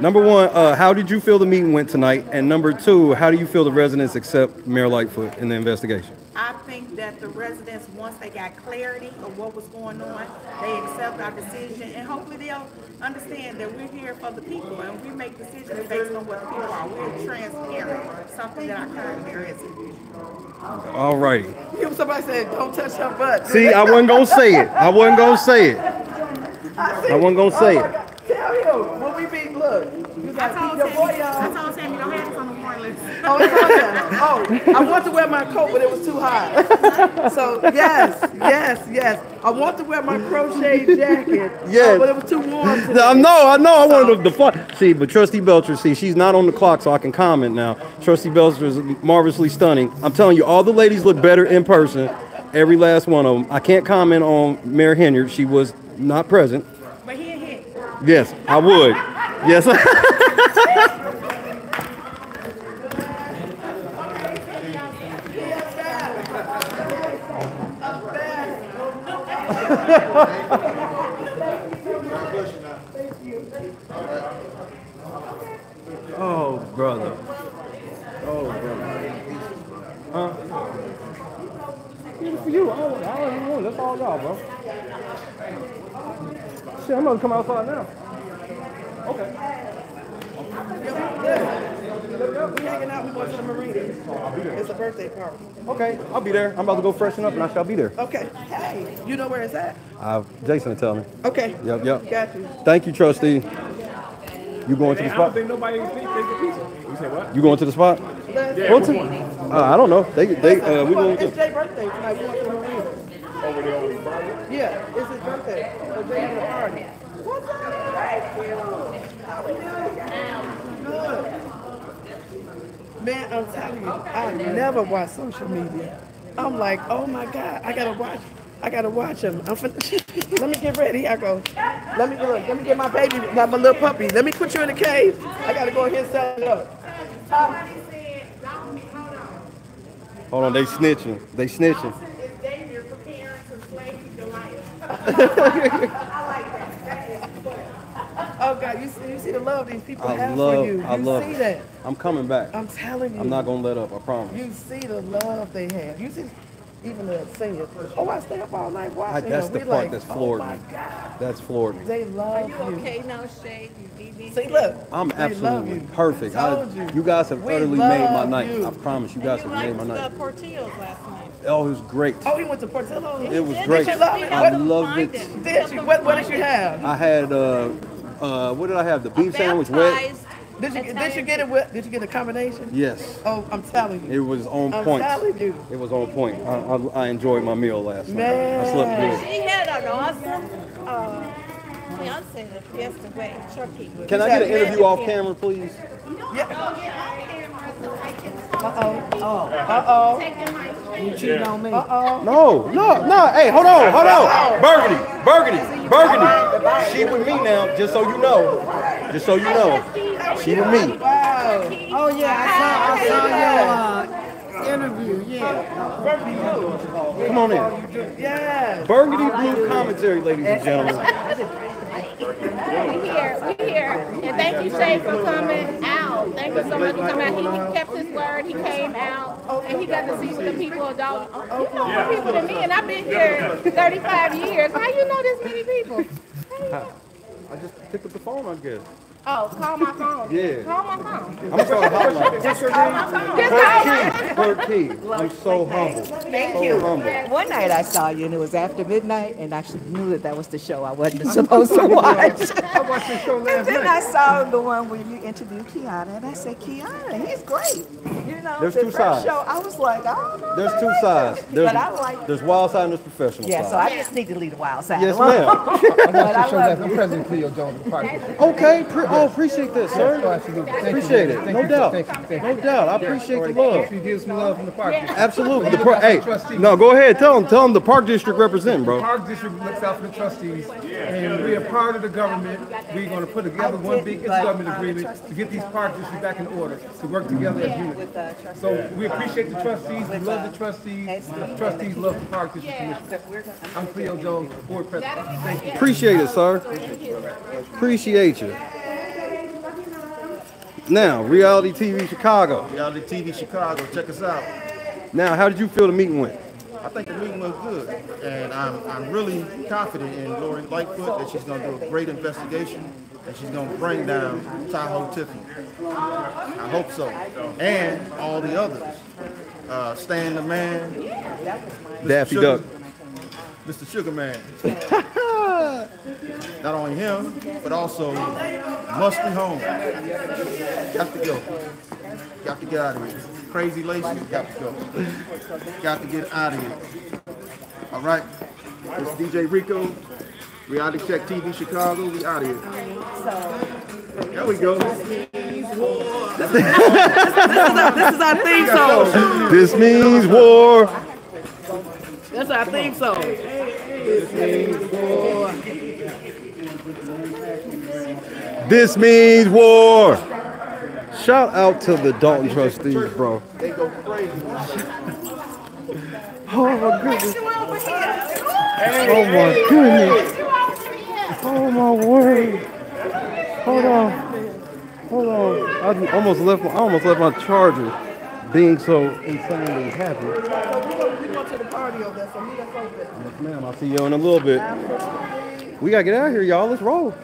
number one, uh, how did you feel the meeting went tonight? And number two, how do you feel the residents accept Mayor Lightfoot in the investigation?
I think that the residents, once they got clarity of what was going on, they accept our decision, and hopefully they'll understand that we're here for the people, and we make decisions based on what the people are. We're transparent, something that our current mayor isn't.
All right.
If somebody said, don't touch her butt.
See, I wasn't gonna say it. I wasn't gonna say it.
I,
I wasn't gonna say oh it.
Tell him, when we be, look, you gotta keep your boy
I told Sam you don't have this on the warrant list. <laughs>
Oh, it's. Oh, I want to wear my coat, but it was too hot. <laughs> So, yes, yes, yes. I want to wear my crochet jacket. <laughs>
Oh, yes.
oh, But it was too warm today.
I know, I know. I wanted to fun. See, but Trustee Belcher, see, she's not on the clock, so I can comment now. Trustee Belcher is marvelously stunning. I'm telling you, all the ladies look better in person. Every last one of them. I can't comment on Mayor Henyard. She was not present.
But he ain't hit.
Yes, I would. Yes. <laughs> oh, brother. Oh, brother. Huh? Good for you. I don't, I don't even want. That's all y'all, bro. Shit, I'm gonna come outside now. Okay.
We hanging out, we going to the marina. It's a birthday party.
Okay, I'll be there. I'm about to go freshen up and I shall be there.
Okay, hey, you know where it's at?
Uh, Jason will tell me.
Okay.
Yep, yep.
Got you.
Thank you, trustee. You going to the
I don't
spot?
think nobody thinks they get pizza. You say what?
You going to the spot?
Yeah,
What's
which?
Uh, I don't know. They, they, uh, we going
It's
to.
Jay's birthday tonight, we going to the marina.
Over there over the bar?
Yeah, it's his birthday. So Jay having a party. What's up? Thank you. How are you? Good. Man, I'm telling you, I never watch social media. I'm like, oh my God, I gotta watch. I gotta watch him. I'm fin- <laughs> let me get ready. I go. Let me look. Let me get my baby, my, my little puppy. Let me put you in the cage. I gotta go ahead and set it up.
Hold on, they snitching. They snitching.
It's dangerous for parents and slaves to life.
Oh God, you see, you see the love these people
I
have
love.
for you.
I
you
love.
see that.
I'm coming back.
I'm telling you.
I'm not gonna let up. I promise.
You see the love they have. You see, even the seniors. Oh, I stay up all night
I,
watching
that's
them.
the
We
part
like,
that's
oh
floored
my
me.
God.
That's floored me.
They love you.
Okay, now, shade, you DB.
See, look.
I'm absolutely
you.
perfect. I,
Told you.
you guys have
We
utterly made my night.
you.
I promise you guys have made my
The
night.
Portillo's last night.
Oh, it was great.
Oh, he went to Portillo's.
It was
Did
great.
you love it?
I
What-
loved it.
Did you? What, what did you have?
I had uh, uh, what did I have? The beef sandwich wet.
Did you, did you get it with, did you get a combination?
Yes,
Oh, I'm telling you.
it was on
I'm
point.
telling you.
It was on point. I, I, I enjoyed my meal last night. I slept good.
She had an awesome, uh, fiance that passed away, Chucky.
Can I get an interview off camera, please?
Uh-oh. Oh. Uh-oh.
You cheating on me?
Uh-oh.
No, no, no. Hey, hold on, hold on. Burgundy, Burgundy, Burgundy. She with me now, just so you know. Just so you know. She with me.
Wow.
Oh yeah, I saw, I saw your uh, interview. Yeah.
Come on in.
Yes.
Burgundy Blue commentary, ladies and gentlemen. <laughs>
We're here, we're here. And thank you, Shay, for coming out. Thank you so much for coming out. He kept his word, he came out, and he got to see what the people don't, you know more people than me, and I've been here 35 years. How you know this many people?
I just picked up the phone, I guess.
Oh, call my phone.
Yeah.
Call my phone.
I'm gonna start a hotline.
Just call my phone. Just call my phone.
Clerk Key, I'm so humble.
Thank
so
you.
humble.
One night I saw you and it was after midnight and I should- knew that that was the show I wasn't <laughs> supposed to watch.
I watched the show last <laughs> And
then
night.
I saw the one where you interviewed Kiana and I said, Kiana, he's great. You know,
There's
the
two
first
sides.
show, I was like, oh, no.
There's two sides. There's,
But I like-
there's wild side and there's professional
Yeah,
side.
so I just need to leave the wild side
Yes, ma'am. <laughs>
I
but
watched the
I
show last
love
night. I'm President Cleo Jones of the party.
Okay, pre- oh, appreciate this, sir.
Absolutely. Thank you.
Appreciate it.
Thank
No
you.
doubt.
Thank you. Thank
No
you.
doubt. I appreciate the
right.
love.
You give some love from the park.
Absolutely. The par- hey, no, go ahead. Tell them. Tell them the Park District representing, bro. The.
Park District looks out for the trustees, and we are part of the government. We're going to put together one big intergovernmental agreement to get these park districts back in order, to work together as unity. So we appreciate the trustees, we love the trustees, the trustees love the Park District Commission. I'm Cleo Jones, board president. Thank you.
Appreciate it, sir. Appreciate you. Now, reality TV Chicago.
Reality TV Chicago, check us out.
Now, how did you feel the meeting went?
I think the meeting was good, and I'm, I'm really confident in Lori Lightfoot that she's going to do a great investigation, and she's going to bring down Tahoe Tiffany. I hope so, and all the others. Uh, Stan the Man,
Daffy
Sugar-
Duck.
Mr. Sugar Man. <laughs> Not only him, but also must be Home. Got to go. Got to get out of here. Crazy Lacey, got to go. Got to get out of here. All right. It's DJ Rico, Reality Check TV Chicago. We out of here. There we go.
this, is our, this is our theme song.
This means war.
That's our theme song. This means war.
This means war. Shout out to the Dolton trustees, bro.
They go crazy.
Oh my goodness. Oh my goodness. Oh my word. Hold on. Hold on. I almost left my I almost left my charger being so insanely happy.
So We're going to the party over there, so meet us over there.
Yes, ma'am. I'll see you in a little bit. We gotta get out of here, y'all. Let's roll.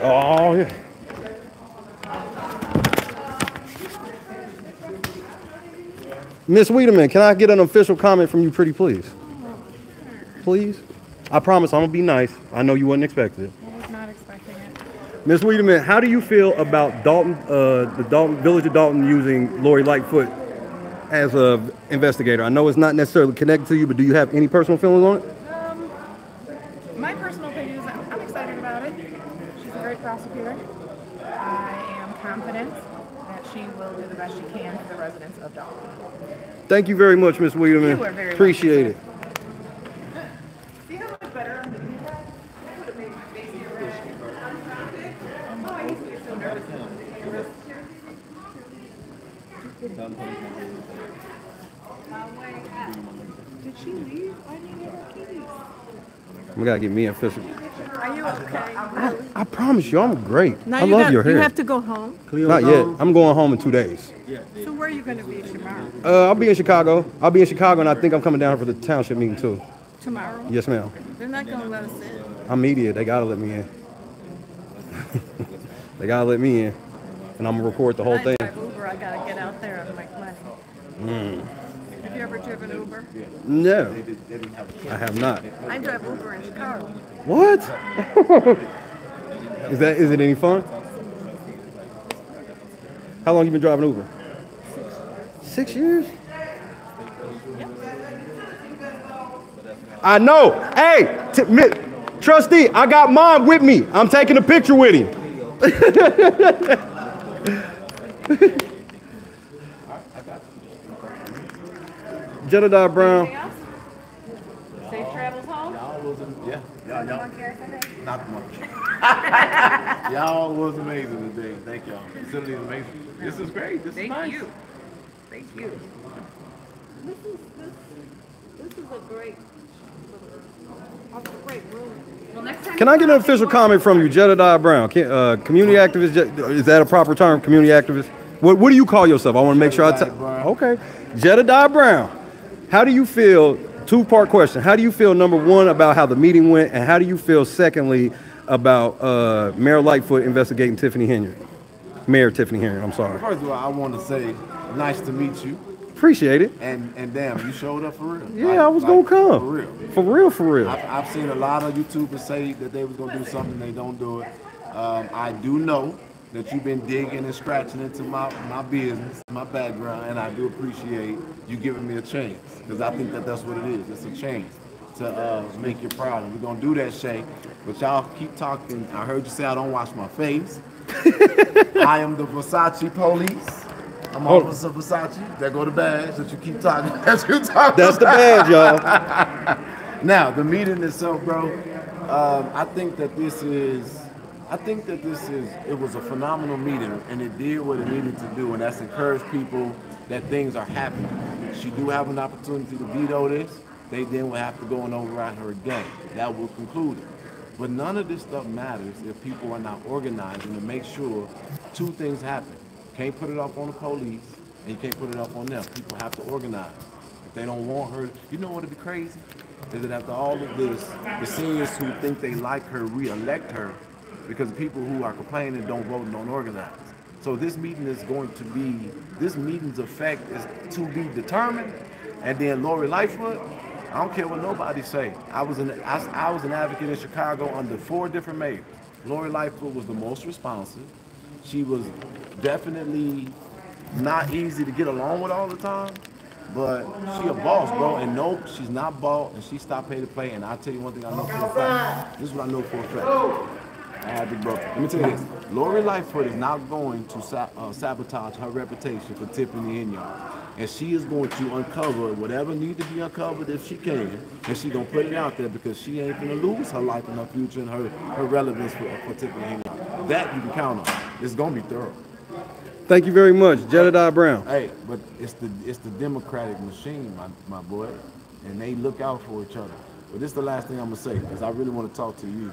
Oh yeah. Miss Wiedemann, can I get an official comment from you, pretty please? Please? I promise I'm gonna be nice. I know you wasn't expecting it.
I was not expecting it.
Miss Wiedemann, how do you feel about Dolton, uh, the Dolton Village of Dolton using Lori Lightfoot as a investigator? I know it's not necessarily connected to you, but do you have any personal feelings on it?
Um, my personal opinion is I'm excited about it. She's a great prosecutor. I am confident that she will do the best she can for the residents of Dolton.
Thank you very much, Miss Wiedemann.
You are very
Appreciate it.
See how much better?
Did she leave? I didn't get her keys.
We gotta get me an official.
Are you okay?
I promise you, I'm great.
Now
I
you
love
got,
your hair.
You have to go home.
Not yet. I'm going home in two days.
So where are you going to be tomorrow?
Uh, I'll be in Chicago. I'll be in Chicago, and I think I'm coming down for the township meeting too.
Tomorrow?
Yes, ma'am.
They're not going to let us in.
I'm media. They gotta let me in. <laughs> they gotta let me in, and I'm gonna record the whole
I
thing.
Uber. I got to get out there and make money.
Mm.
Have you ever driven Uber?
No, I have not.
I drive Uber in Chicago.
What? <laughs> is that? Is it any fun? How long you been driving Uber? Six years. I know. Hey, t- trustee, I got mom with me. I'm taking a picture with him. <laughs> Jedediah Brown.
Safe travels home?
Y'all was, yeah, y'all, y'all. Not much. <laughs> y'all was amazing today. Thank y'all. Facility is amazing. This is great. This is
Thank
nice.
you. Thank you. This is, this, this is a great, a great room. Well, next time
Can I get an official comment from you, Jedediah Brown? Can, uh, community activist? Is that a proper term? Community activist? What What do you call yourself? I want to make sure I. I. T- okay, Jedediah Brown. How do you feel? Two part question. How do you feel? Number one about how the meeting went, and how do you feel? Secondly, about uh, Mayor Lightfoot investigating Tiffany Henyard. Mayor Tiffany Henyard. I'm sorry.
First of all, I want to say, nice to meet you.
Appreciate it.
And and damn, you showed up for real.
Yeah,
Like-
I was
like,
gonna come.
For real.
For real, for real.
I've, I've seen a lot of YouTubers say that they was gonna do something, they don't do it. Um, I do know that you've been digging and scratching into my, my business, my background, and I do appreciate you giving me a chance because I think that that's what it is. It's a chance to uh, make you proud, and we're gonna do that, Shay. But y'all keep talking. I heard you say I don't wash my face. <laughs> I am the Versace police. I'm
Oh.
Officer Versace. There go the badge that you keep talking. <laughs> That you talking
That's the badge, y'all. <laughs>
now the meeting itself, bro. Um, I think that this is. I think that this is. It was a phenomenal meeting, and it did what it needed to do, and that's encourage people that things are happening. She do have an opportunity to veto this. They then will have to go and override her again. That will conclude it. But none of this stuff matters if people are not organizing to make sure two things happen. Can't put it off on the police, and you can't put it off on them. People have to organize. If they don't want her, you know what would be crazy? Is that after all of this, the seniors who think they like her re-elect her because people who are complaining don't vote and don't organize. So this meeting is going to be, this meeting's effect is to be determined. And then Lori Lightfoot, I don't care what nobody say. I was an I, I was an advocate in Chicago under four different mayors. Lori Lightfoot was the most responsive. She was definitely not easy to get along with all the time, but she a boss, bro. And nope, she's not bought, and she stopped pay to play. And I'll tell you one thing I know for a fact. This is what I know for a fact. Let me tell you this: Lori Lightfoot is not going to sa- uh, sabotage her reputation for Tiffany Henyard, and she is going to uncover whatever needs to be uncovered if she can, and she gonna put it out there because she ain't gonna lose her life and her future and her her relevance for, for Tiffany Henyard. That you can count on. It's gonna be thorough.
Thank you very much, Jedediah Brown.
Hey, but it's the it's the democratic machine, my, my boy, and they look out for each other. But this is the last thing I'm gonna say because I really want to talk to you.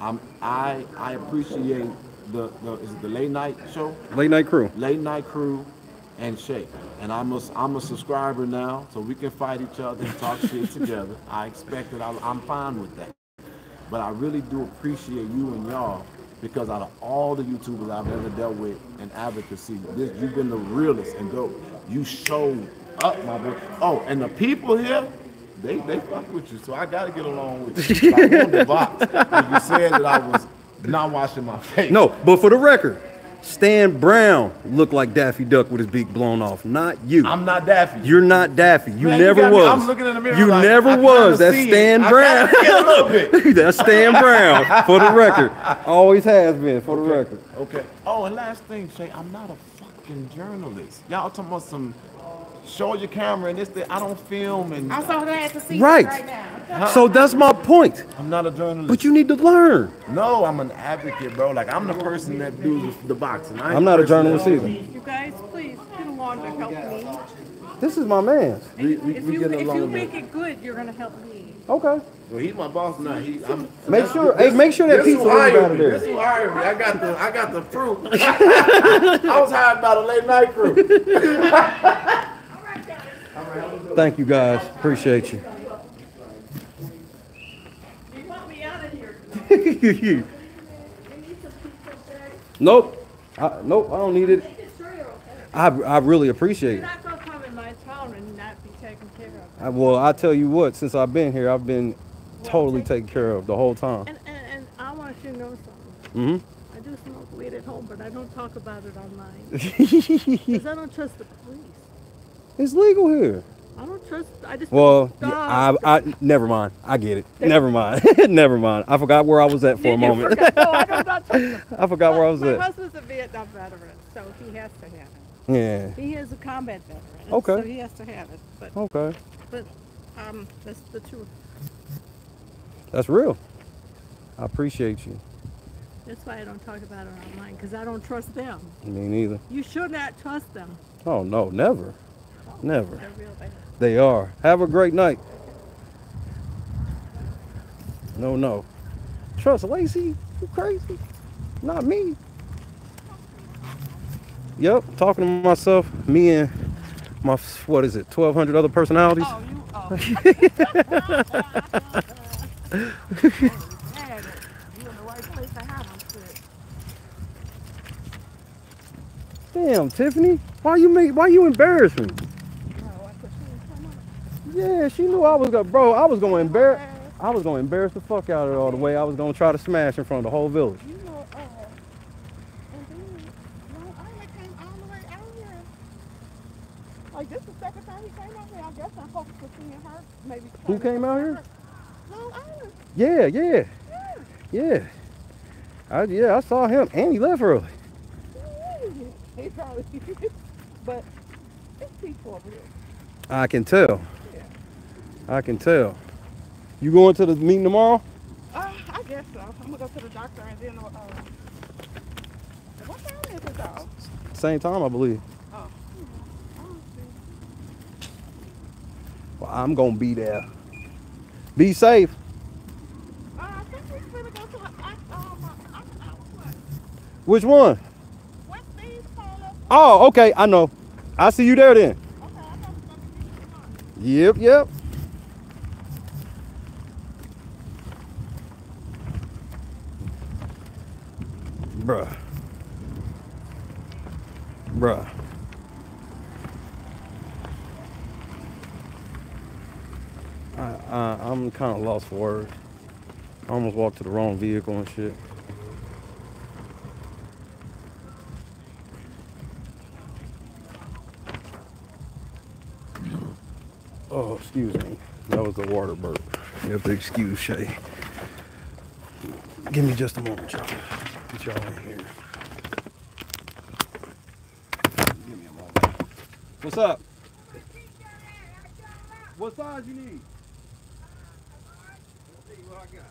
I'm I I appreciate the the is it the late night show,
Late night crew.
late night crew, and Shake. And I'm a I'm a subscriber now, so we can fight each other and talk shit <laughs> together. I expect it. I, I'm fine with that. But I really do appreciate you and y'all because out of all the YouTubers I've ever dealt with in advocacy, this you've been the realest and go. You showed up, my boy. Oh, and the people here, they they fuck with you, so I gotta get along with you. Like on the box, you said that I was not washing my face.
No, but for the record, Stan Brown looked like Daffy Duck with his beak blown off. Not you.
I'm not Daffy.
You're not Daffy. You
Man, you
never
me-
was.
I'm looking in the mirror
You
like,
never
I
was. That's
it.
Stan
I
Brown.
gotta see it a little bit. <laughs>
That's Stan Brown. For the record, always has been. For the record.
Okay. Oh, and last thing, Shay, I'm not a fucking journalist. Y'all talking about some show your camera and this thing. I don't film and
I'm so glad to see you
Right.
right now. <laughs>
So that's my point.
I'm not a journalist.
But you need to learn.
No, I'm an advocate, bro. Like I'm the person that do the, the boxing. I ain't
I'm not a journalist
that-
either.
You guys, please get along to help me.
This is my man.
We, we,
If
we
you,
get
if
along
you make it good, you're gonna help me.
Okay.
Well, he's my boss now. He, I'm,
Make sure- hey, make sure that
This
pizza
who
leave
hired
out of there.
This who hired me. I got the, I got the fruit. <laughs> I was hired by the late night crew. <laughs>
Thank you guys. Appreciate you. You put me out <laughs> nope. I, nope. I don't need it. I I really appreciate it.
not gonna come in my town and not be taken care of.
I, well, I tell you what. Since I've been here, I've been totally taken care of the whole time.
And, and, and I want you to know something.
hmm
I do smoke weed at home, but I don't talk about it online. <laughs> Because I don't trust the.
It's legal here.
I don't trust, I just.
Well,
don't-
yeah, I, I never mind. I get it. Never mind. <laughs> never mind. I forgot where I was at for a moment.
forget? No, I <laughs> not trust.
I forgot where I was
My
at.
husband's a Vietnam veteran, so he has to have it.
Yeah.
He is a combat veteran.
Okay.
So he has to have it, but.
Okay.
But, um, that's the truth.
That's real. I appreciate you.
That's why I don't talk about it online, because I don't trust them.
Me neither.
You should not trust them.
Oh no, never, never.
They're real bad.
They are. Have a great night. No, no. Trust Lacey. You crazy? Not me. Yep. Talking to myself. Me and my what is it? Twelve hundred other personalities.
Oh, you. Oh. Man, <laughs> you in the right place to have them, sis.
Damn, Tiffany. Why you make? Why you embarrass me? Yeah, she knew I was gonna, bro. I was gonna embarrass. I was gonna embarrass the fuck out of her all the way. I was gonna try to smash in front of the whole village.
You know, uh, and then, you I came all the way out here. Like, this is the second time he came out here. I guess I'm hoping to see her. Maybe.
Who came out here?
Long Island.
Yeah, yeah, yeah. I yeah, I saw him, and he left early. <laughs>
He probably, but it's people over here.
I can tell. I can tell. You going to the meeting tomorrow?
Uh, I guess so. I'm gonna go to the doctor and then, uh, what time is it though?
Same time, I believe.
Oh.
Well, I'm gonna be there. Be safe.
Uh, I think we're gonna go to, um, I, what?
Which one?
What's these called?
Oh, okay. I know. I see you there then. Okay, Yep, yep. Bruh. Bruh. I, I, I'm kind of lost for words. I almost walked to the wrong vehicle and shit. Oh, excuse me. That was the water burp. You have to excuse Shay. Give me just a moment, y'all. Get y'all in here. Give me a moment. What's up? What size you need? Let's see what I got.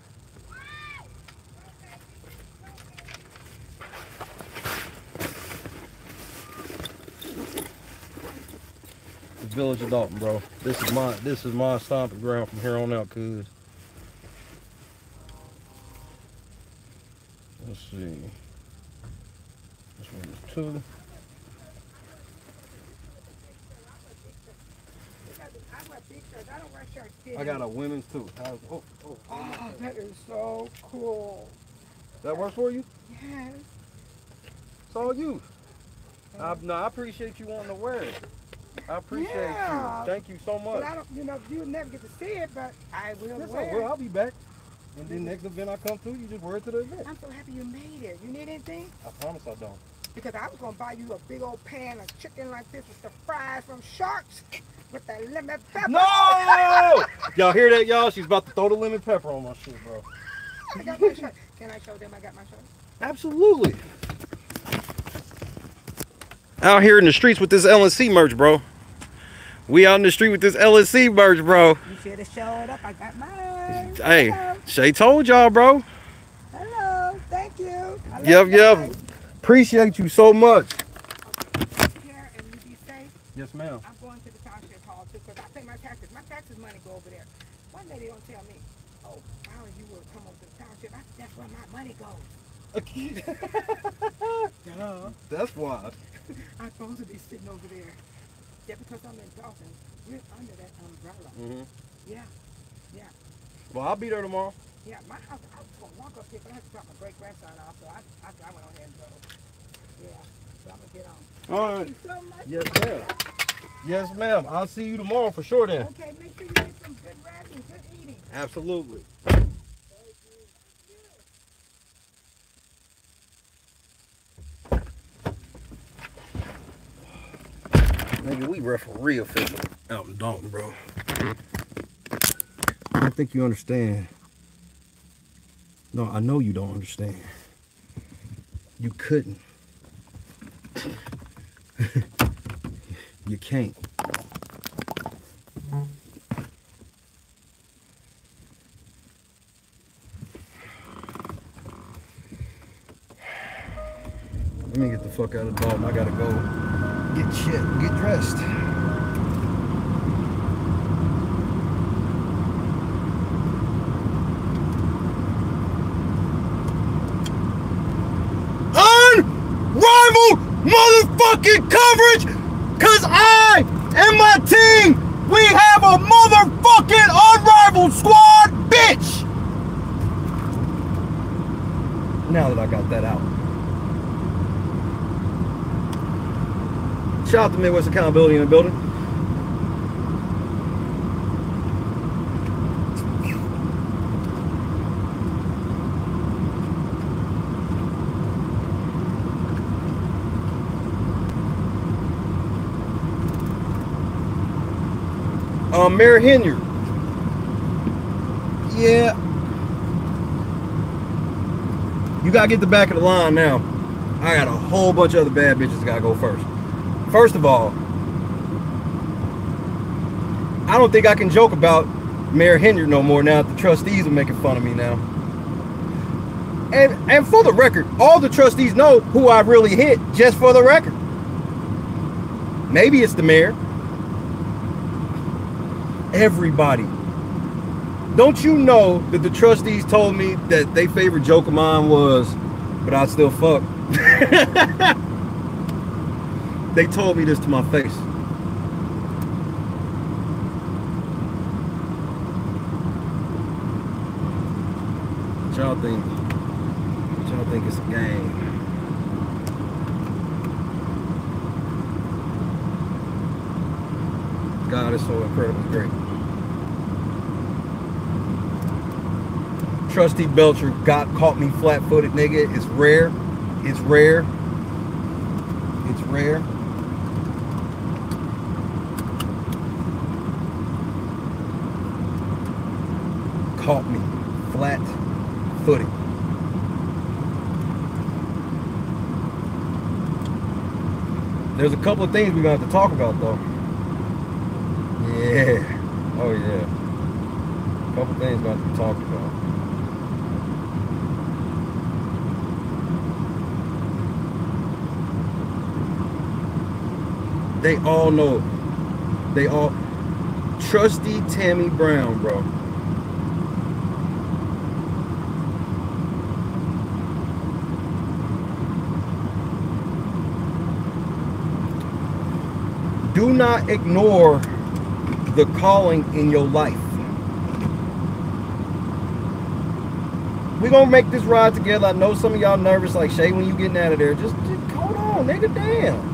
The village of Dolton, bro. This is my this is my stomping ground from here on out, cuz. Let's see. This one is two. I got a women's too. How's, oh, oh.
Oh, that is so cool.
That works for you?
Yes.
It's all you. I, no, I appreciate you wanting to wear it. I appreciate
Yeah.
you. Thank you so
But
much.
I don't, you know, you'll never get to see it, but I will
Yes,
wear
will.
it.
I'll be back. And then next event I come to, you just wear it to the event.
I'm so happy you made it. You need anything?
I promise I don't.
Because I was gonna buy you a big old pan of chicken like this with the fries from Sharks with the lemon pepper.
No! <laughs> y'all hear that, y'all? She's about to throw the lemon pepper on my shit, bro.
I got my shirt. Can I show them I got my shirt?
Absolutely. Out here in the streets with this LNC merch, bro. We out in the street with this LNC merch, bro.
You should have showed up. I got mine.
Hey, Shay told y'all, bro.
Hello. Thank you. I
Yep, yep.
guys.
Appreciate you so much.
Care and you be safe.
Yes, ma'am.
I'm going to the township hall too because I pay my taxes. My taxes money go over there. one lady don't tell me, oh, how you will come over to the township. I, that's where my money goes. Okay. <laughs> Duh.
That's why. <laughs>
I'm supposed to be sitting over there. Yeah, because I'm in Dolton. We're under that umbrella.
Mhm.
Yeah, yeah,
Well, I'll be there tomorrow.
yeah. My house, I was gonna walk up here, but I had to drop my great grandson off, so I, I, I went on ahead and drove. Yeah, so I'm gonna get on.
All right.
Thank you so much.
Yes, ma'am. Yes, ma'am. I'll see you tomorrow for sure then.
Okay, make sure you get some good rest and good eating.
Absolutely. Nigga, we referee official out in Dolton, bro. I don't think you understand. No, I know you don't understand. You couldn't. <laughs> you can't. Let me get the fuck out of Dolton. I gotta go get shit, get dressed. Unrivaled motherfucking coverage, cause I and my team, we have a motherfucking unrivaled squad, bitch. Now that I got that out. Shout out to Midwest Accountability in the building. Um, Mayor Henyard. Yeah. You gotta get the back of the line now. I got a whole bunch of other bad bitches gotta go first. First of all, I don't think I can joke about Mayor Henyard no more now that the trustees are making fun of me now. And and for the record, all the trustees know who I really hit, just for the record. Maybe it's the mayor. Everybody. Don't you know that the trustees told me that they favorite joke of mine was, but I still fuck. <laughs> they told me this to my face. What y'all think? What y'all think it's a game? God is so incredibly great. Trustee Belcher got caught me flat-footed, nigga. It's rare. It's rare. It's rare. Caught me flat-footed. There's a couple of things we're gonna have to talk about though. Yeah. Oh yeah. A couple things have to talk about. They all know. They all trustee Tammy Brown, bro. Do not ignore the calling in your life. We're gonna make this ride together. I know some of y'all nervous, like Shay, when you getting out of there. Just, just hold on, nigga. Damn.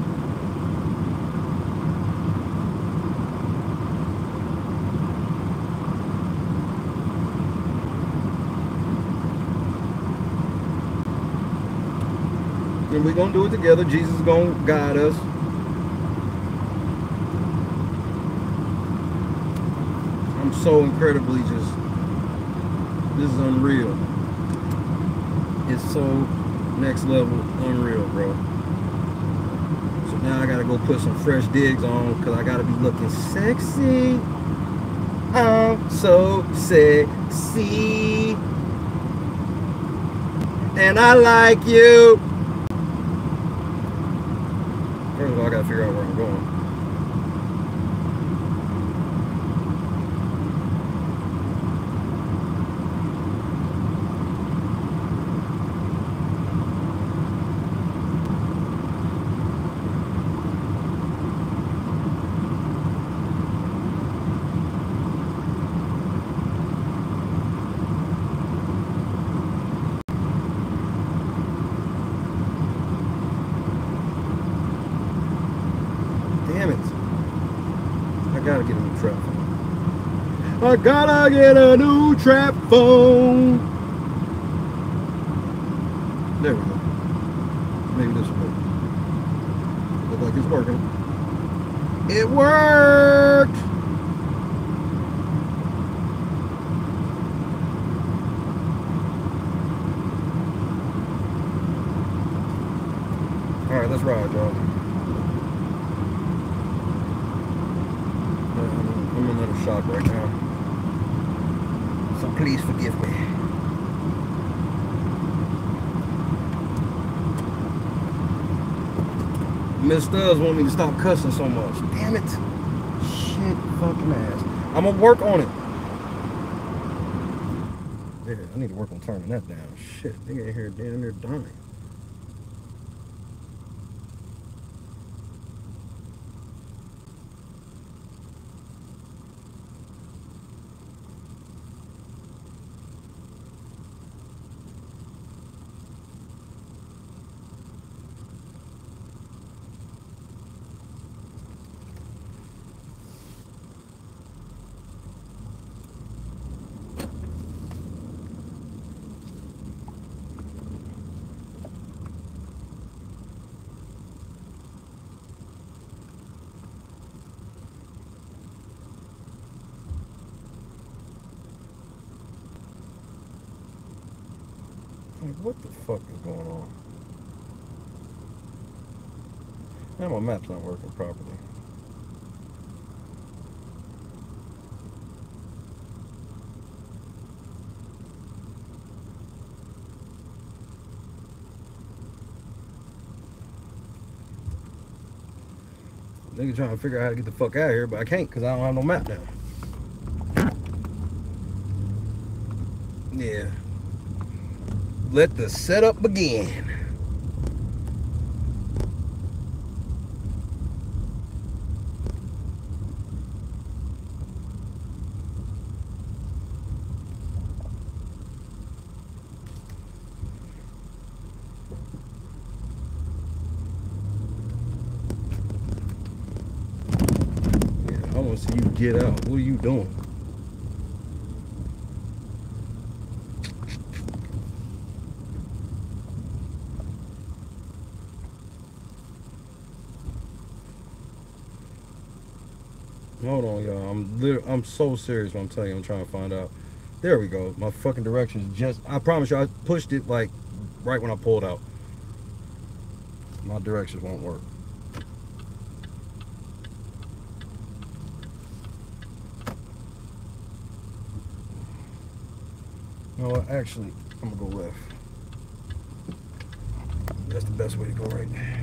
We're gonna do it together. Jesus is gonna guide us. I'm so incredibly just this is unreal. It's so next level unreal, bro. So now I gotta go put some fresh digs on because I gotta be looking sexy. I'm so sexy. And I like you. First of all, I gotta figure out where I'm going. I gotta get a new trap phone. I gotta get a new trap phone. There we go. Maybe this will work. Look like it's working. It worked! All right, let's ride, y'all. I'm I'm in another shock right now. So please forgive me. Miss Stubbs want me to stop cussing so much. Damn it. Shit fucking ass. I'm gonna work on it. Yeah, I need to work on turning that down. Shit, they in here damn near dying. Like, what the fuck is going on? Now my map's not working properly. Nigga trying to figure out how to get the fuck out of here, but I can't because I don't have no map now. Yeah. Let the setup begin. Yeah, I want to see you get out. What are you doing? Hold on, y'all. I'm I'm so serious when I'm telling you I'm trying to find out. There we go. My fucking directions just I promise you I pushed it like right when I pulled out. My directions won't work. No, what? actually, I'm gonna go left. That's the best way to go right now.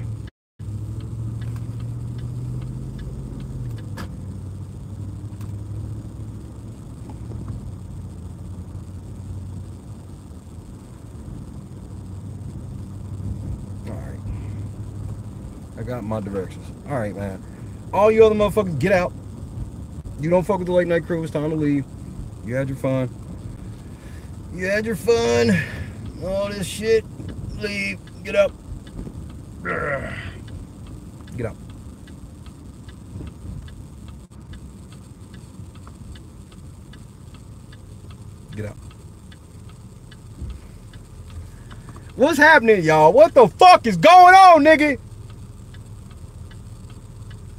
I got my directions. Alright, man. All you other motherfuckers, get out. You don't fuck with the late night crew. It's time to leave. You had your fun. You had your fun. All this shit. Leave. Get up. Get up. Get up. What's happening, y'all? What the fuck is going on, nigga?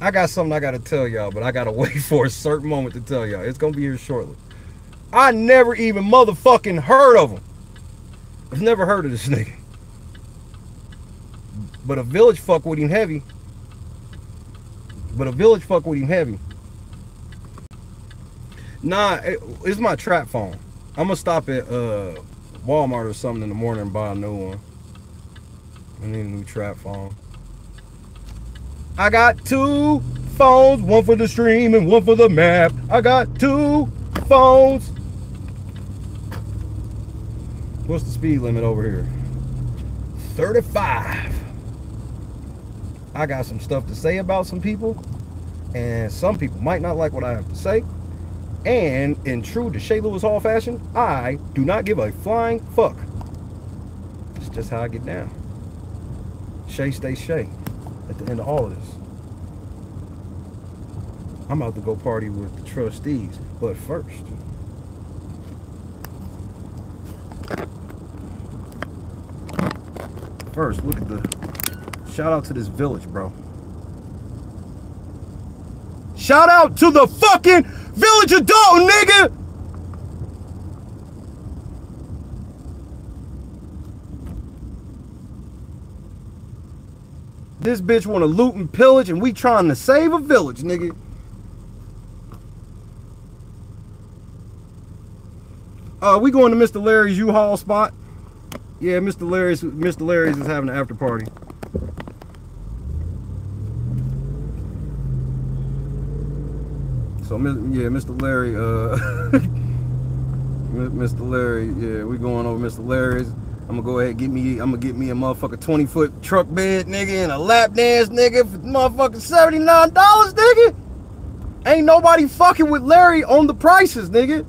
I got something I gotta tell y'all, but I gotta <laughs> wait for a certain moment to tell y'all. It's gonna be here shortly. I never even motherfucking heard of him. I've never heard of this nigga. But a village fuck with him heavy. But a village fuck with him heavy. Nah, it- it's my trap phone. I'm gonna stop at uh Walmart or something in the morning and buy a new one. I need a new trap phone. I got two phones, one for the stream and one for the map. I got two phones. What's the speed limit over here? 35. I got some stuff to say about some people, and some people might not like what I have to say. And in true to Shay Lewis Hall fashion, I do not give a flying fuck. It's just how I get down. Shay stays Shay at the end of all of this. I'm about to go party with the trustees. But first, first, look at the shout out to this village, bro. Shout out to the fucking village of Dolton, nigga! This bitch want to loot and pillage, and we trying to save a village, nigga. Uh, we going to Mr. Larry's U-Haul spot. Yeah, Mr. Larry's Mr. Larry's is having an after party. So yeah, Mr. Larry, uh, <laughs> Mr. Larry, yeah, we going over Mr. Larry's. I'm gonna go ahead and get me, I'm gonna get me a motherfucker 20 foot truck bed, nigga, and a lap dance, nigga, for motherfucking $79, nigga. Ain't nobody fucking with Larry on the prices, nigga.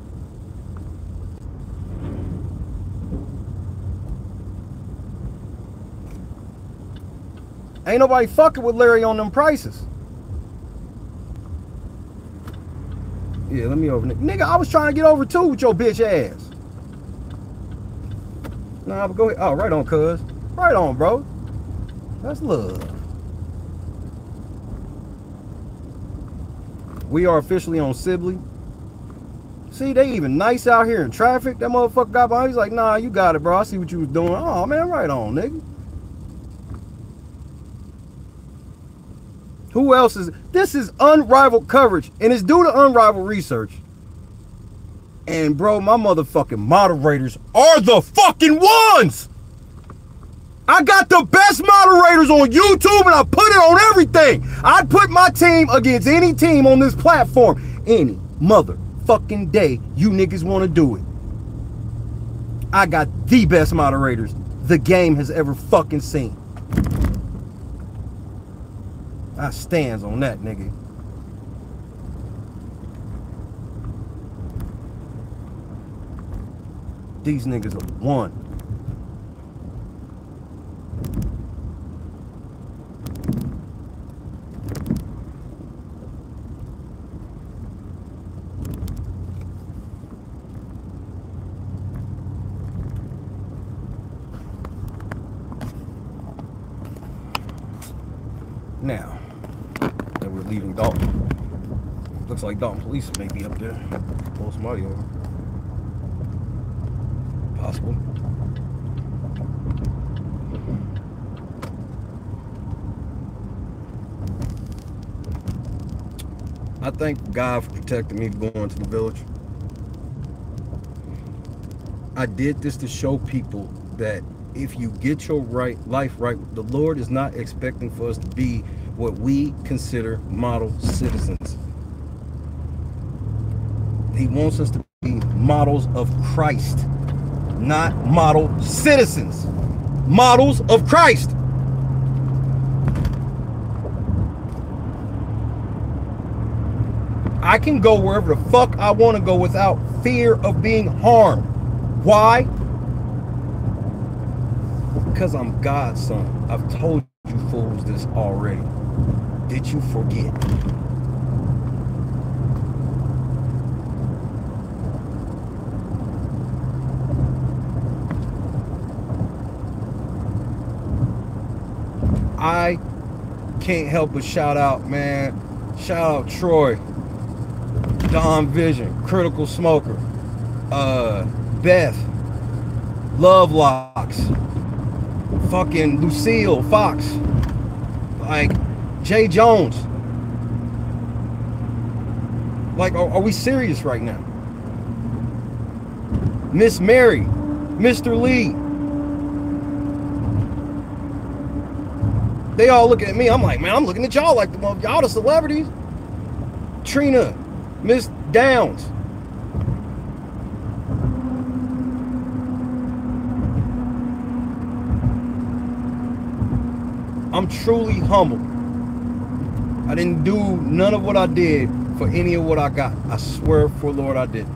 Ain't nobody fucking with Larry on them prices. Yeah, let me over. Nigga, I was trying to get over too with your bitch ass. Nah, but go ahead. Oh, right on, cuz. Right on, bro. That's love. We are officially on Sibley. See, they even nice out here in traffic. That motherfucker got behind. He's like, nah, you got it, bro. I see what you was doing. Oh, man, right on, nigga. Who else is this is unrivaled coverage and it's due to unrivaled research. And bro, my motherfucking moderators are the fucking ones. I got the best moderators on YouTube and I put it on everything. I'd put my team against any team on this platform any motherfucking day you niggas want to do it. I got the best moderators the game has ever fucking seen. I stands on that, nigga. These niggas are one. Now, Dolton. Looks like Dolton police may be up there. Pull somebody over. Possible. I thank God for protecting me going to the village. I did this to show people that if you get your right life right, the Lord is not expecting for us to be what we consider model citizens. He wants us to be models of Christ, not model citizens. Models of Christ. I can go wherever the fuck I want to go without fear of being harmed. Why? Because I'm God's son. I've told you fools this already. Did you forget? I can't help but shout out, man. Shout out Troy, Don Vision, Critical Smoker, uh, Beth, Love Locks, fucking Lucille Fox, like Jay Jones. Like, are, are we serious right now? Miss Mary, Mr. Lee. They all looking at me. I'm like, man, I'm looking at y'all like the y'all the celebrities. Trina, Miss Downs. I'm truly humble. I didn't do none of what I did for any of what I got. I swear for Lord I did.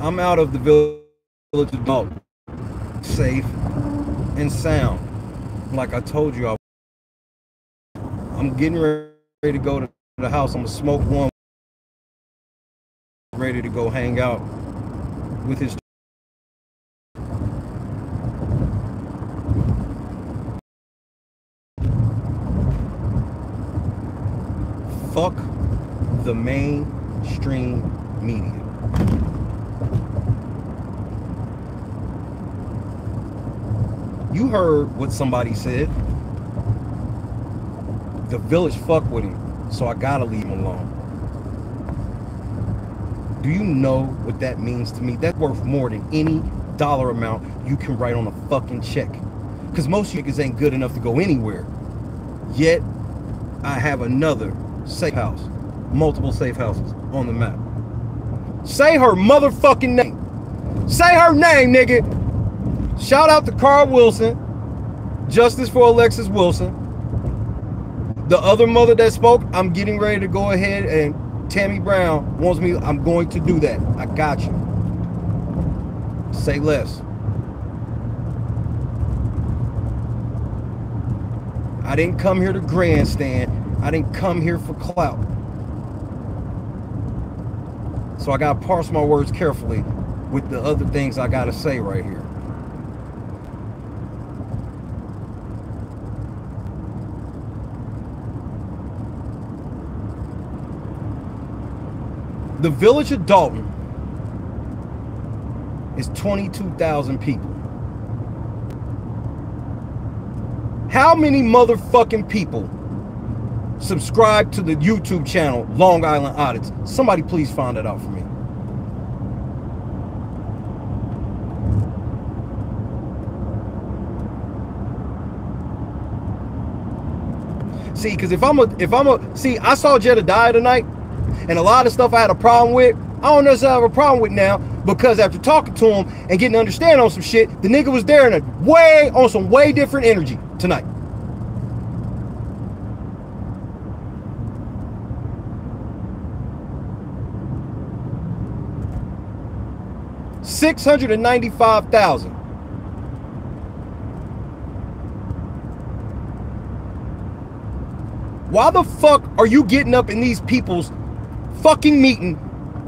I'm out of the village adult, safe and sound. Like I told you, I'm getting ready to go to the house. I'm gonna smoke one. Ready to go hang out with his. Fuck the mainstream media. You heard what somebody said. The village fuck with him, so I gotta leave him alone. Do you know what that means to me? That's worth more than any dollar amount you can write on a fucking check. Because most niggas ain't good enough to go anywhere. Yet, I have another safe house, multiple safe houses on the map. Say her motherfucking name. Say her name, nigga. Shout out to Cara Wilson, Justice for Alexis Wilson. The other mother that spoke, I'm getting ready to go ahead and Tammy Brown wants me, I'm going to do that. I got you. Say less. I didn't come here to grandstand. I didn't come here for clout. So I got to parse my words carefully with the other things I got to say right here. The village of Dalton is 22,000 people. How many motherfucking people subscribe to the YouTube channel Long Island Audits? Somebody please find that out for me. See, because if I'm a, if I'm a, see, I saw Jedediah tonight, and a lot of stuff I had a problem with, I don't necessarily have a problem with now because after talking to him and getting to understand on some shit, the nigga was there in a way on some way different energy tonight. Six hundred and ninety-five thousand. Why the fuck are you getting up in these people's fucking meeting,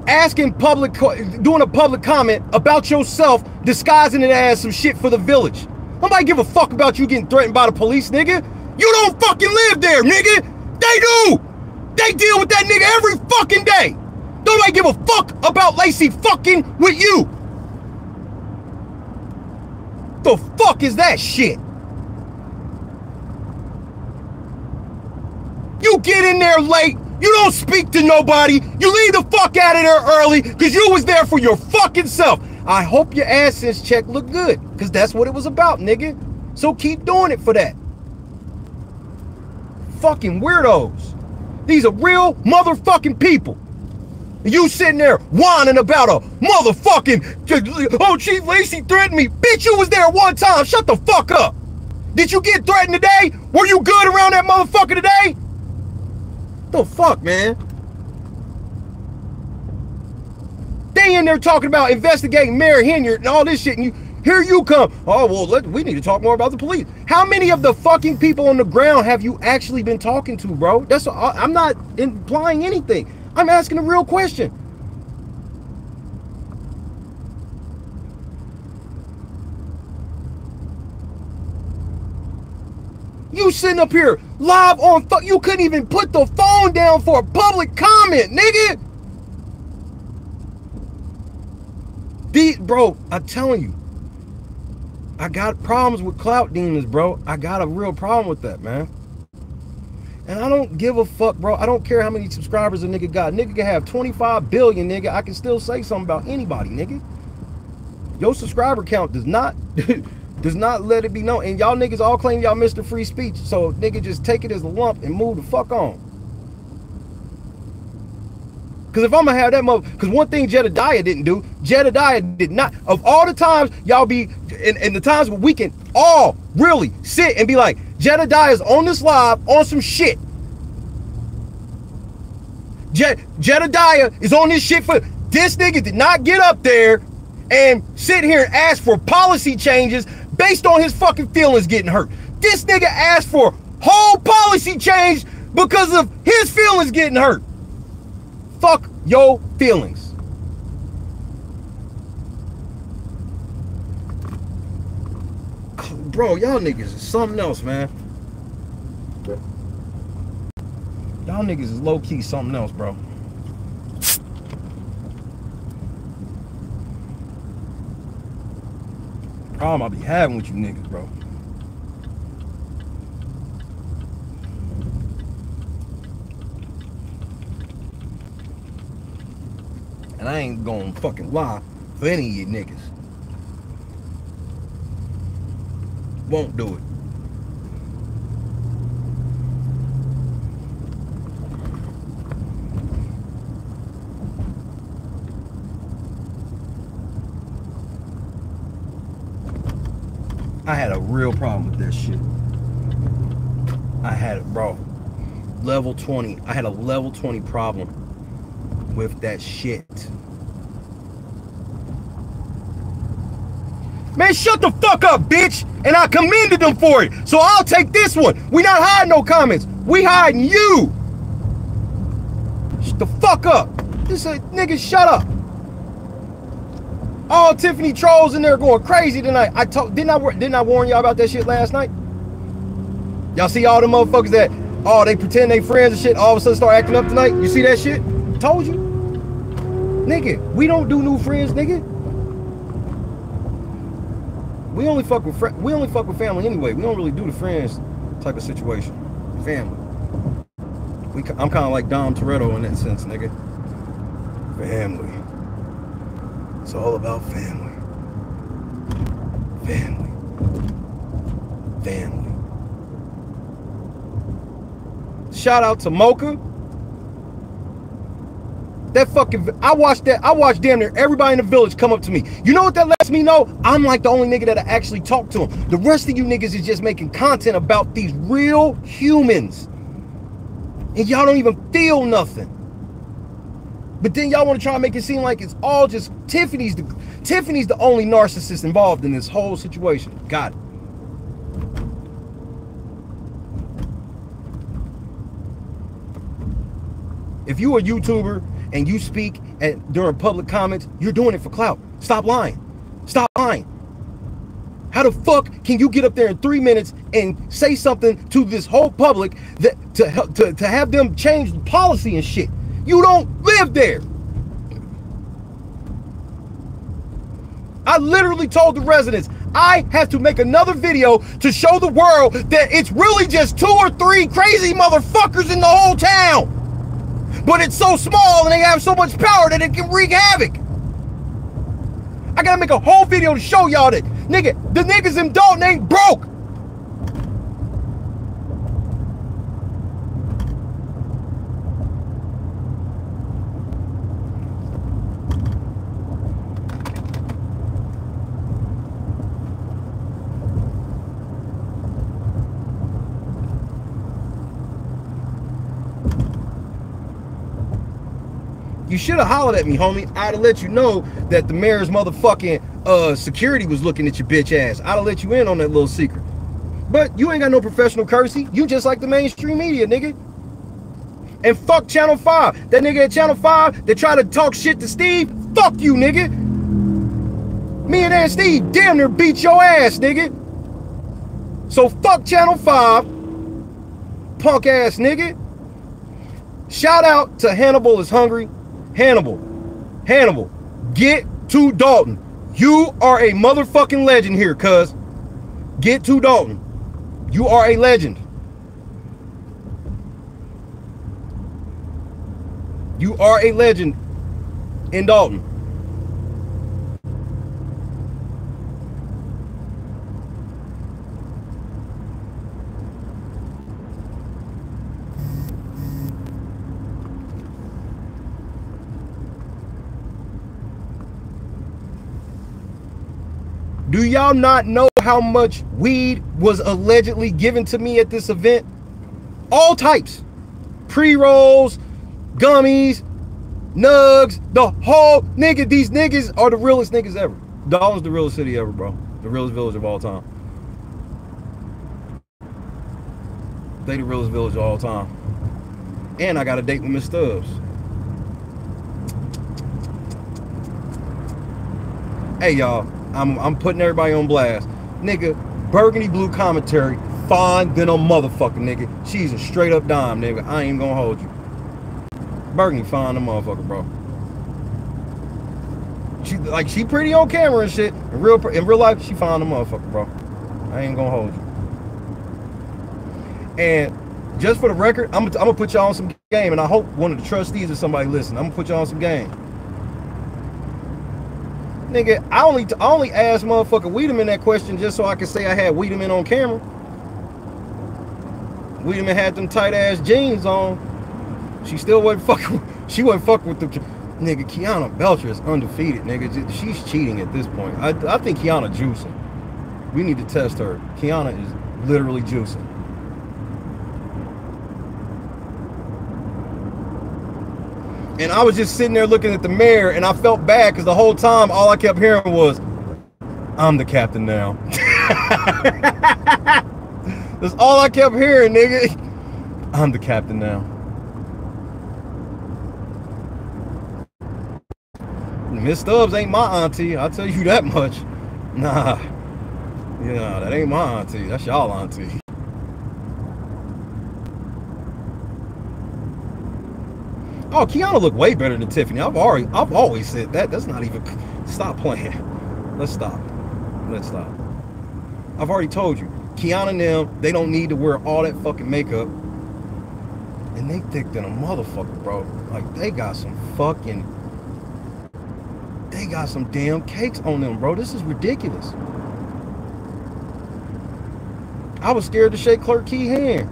asking public, doing a public comment about yourself, disguising it as some shit for the village? Nobody give a fuck about you getting threatened by the police, nigga. You don't fucking live there, nigga. They do. They deal with that nigga every fucking day. Nobody give a fuck about Lacey fucking with you. The fuck is that shit? You get in there late, you don't speak to nobody, you leave the fuck out of there early because you was there for your fucking self. I hope your AdSense check look good because that's what it was about, nigga. So keep doing it for that. Fucking weirdos. These are real motherfucking people. You sitting there whining about a motherfucking, oh, Chief Lacey threatened me. Bitch, you was there one time. Shut the fuck up. Did you get threatened today? Were you good around that motherfucker today? The fuck, man? They in there talking about investigating Mayor Henyard and all this shit, and you here you come. Oh well, let, we need to talk more about the police. How many of the fucking people on the ground have you actually been talking to, bro? That's I'm not implying anything. I'm asking a real question. You sitting up here live on fuck. You couldn't even put the phone down for a public comment, nigga. These, bro, I'm telling you, I got problems with clout demons, bro. I got a real problem with that, man. And I don't give a fuck, bro. I don't care how many subscribers a nigga got. Nigga can have 25 billion, nigga. I can still say something about anybody, nigga. Your subscriber count does not <laughs> does not let it be known. And y'all niggas all claim y'all Mr. Free Speech. So nigga just take it as a lump and move the fuck on. Cause if I'm gonna have that mother, cause one thing Jedediah didn't do, Jedediah did not. Of all the times y'all be, in, in the times where we can all really sit and be like, Jedediah's on this live on some shit. Je Jedediah is on this shit for This nigga did not get up there and sit here and ask for policy changes based on his fucking feelings getting hurt. This nigga asked for whole policy change because of his feelings getting hurt. Fuck your feelings. Bro, y'all niggas is something else, man. Y'all niggas is low key something else, bro. Problem I be having with you niggas, bro. And I ain't gonna fucking lie for any of you niggas. Won't do it. I had a real problem with that shit. I had it, bro. Level 20. I had a level 20 problem with that shit. Man, shut the fuck up, bitch. And I commended them for it. So I'll take this one. We not hiding no comments. We hiding you. Shut the fuck up. This a nigga, shut up. All Tiffany trolls in there going crazy tonight. I told didn't I didn't I warn y'all about that shit last night? Y'all see all the motherfuckers that oh they pretend they friends and shit all of a sudden start acting up tonight? You see that shit? Told you. Nigga, we don't do new friends, nigga. We only fuck with fr- we only fuck with family anyway. We don't really do the friends type of situation. Family. We, I'm kind of like Dom Toretto in that sense, nigga. Family. It's all about family. Family. Family. Shout out to Mocha. That fucking I watched that. I watched damn near everybody in the village come up to me. You know what that lets me know? I'm like the only nigga that I actually talk to them. The rest of you niggas is just making content about these real humans. And y'all don't even feel nothing. But then y'all want to try and make it seem like it's all just Tiffany's the Tiffany's the only narcissist involved in this whole situation. Got it. If you are a YouTuber and you speak at, during public comments, you're doing it for clout. Stop lying. Stop lying. How the fuck can you get up there in three minutes and say something to this whole public that to help to, to have them change the policy and shit? You don't live there. I literally told the residents I have to make another video to show the world that it's really just two or three crazy motherfuckers in the whole town. But it's so small and they have so much power that it can wreak havoc. I gotta make a whole video to show y'all that, nigga, the niggas in Dolton ain't broke. Should have hollered at me, homie. I'd have let you know that the mayor's motherfucking uh, security was looking at your bitch ass. I'd have let you in on that little secret. But you ain't got no professional courtesy. You just like the mainstream media, nigga. And fuck Channel 5. That nigga at Channel 5 that try to talk shit to Steve, fuck you, nigga. Me and Aunt Steve damn near beat your ass, nigga. So fuck Channel 5, punk ass nigga. Shout out to Hannibal is Hungry. Hannibal, Hannibal, get to Dolton. You are a motherfucking legend here, cuz. Get to Dolton. You are a legend. You are a legend in Dolton. Do y'all not know how much weed was allegedly given to me at this event? All types. Pre-rolls, gummies, Nugs, the whole nigga. These niggas are the realest niggas ever. Dolton's the realest city ever, bro. The realest village of all time. They the realest village of all time. And I got a date with Miss Stubbs. Hey y'all, I'm I'm putting everybody on blast. Nigga, burgundy blue commentary, fine than a motherfucker, nigga. She's a straight up dime, nigga. I ain't gonna hold you. Burgundy fine the motherfucker, bro. She like she pretty on camera and shit. In real in real life, she fine the motherfucker, bro. I ain't gonna hold you. And just for the record, I'm, I'm gonna put y'all on some game, and I hope one of the trustees or somebody listen. I'm gonna put y'all on some game. Nigga, I only I only asked motherfucker Wiedemann that question just so I could say I had Wiedemann on camera. Wiedemann had them tight ass jeans on. She still wasn't fucking. <laughs> She wasn't fucking with the nigga. Kiana Belcher is undefeated, nigga. She's cheating at this point. I I think Kiana juicing. We need to test her. Kiana is literally juicing. And I was just sitting there looking at the mayor, and I felt bad because the whole time all I kept hearing was, "I'm the captain now." <laughs> That's all I kept hearing, nigga. <laughs> I'm the captain now. Miss Stubbs ain't my auntie. I'll tell you <laughs> that much. Nah. Yeah, that ain't my auntie. That's y'all auntie. Oh, Kiana look way better than Tiffany. I've already, I've always said that. That's not even. Stop playing. <laughs> Let's stop. Let's stop. I've already told you, Kiana and them, they don't need to wear all that fucking makeup. And they thick than a motherfucker, bro. Like they got some fucking. They got some damn cakes on them, bro. This is ridiculous. I was scared to shake Clerk Key hand.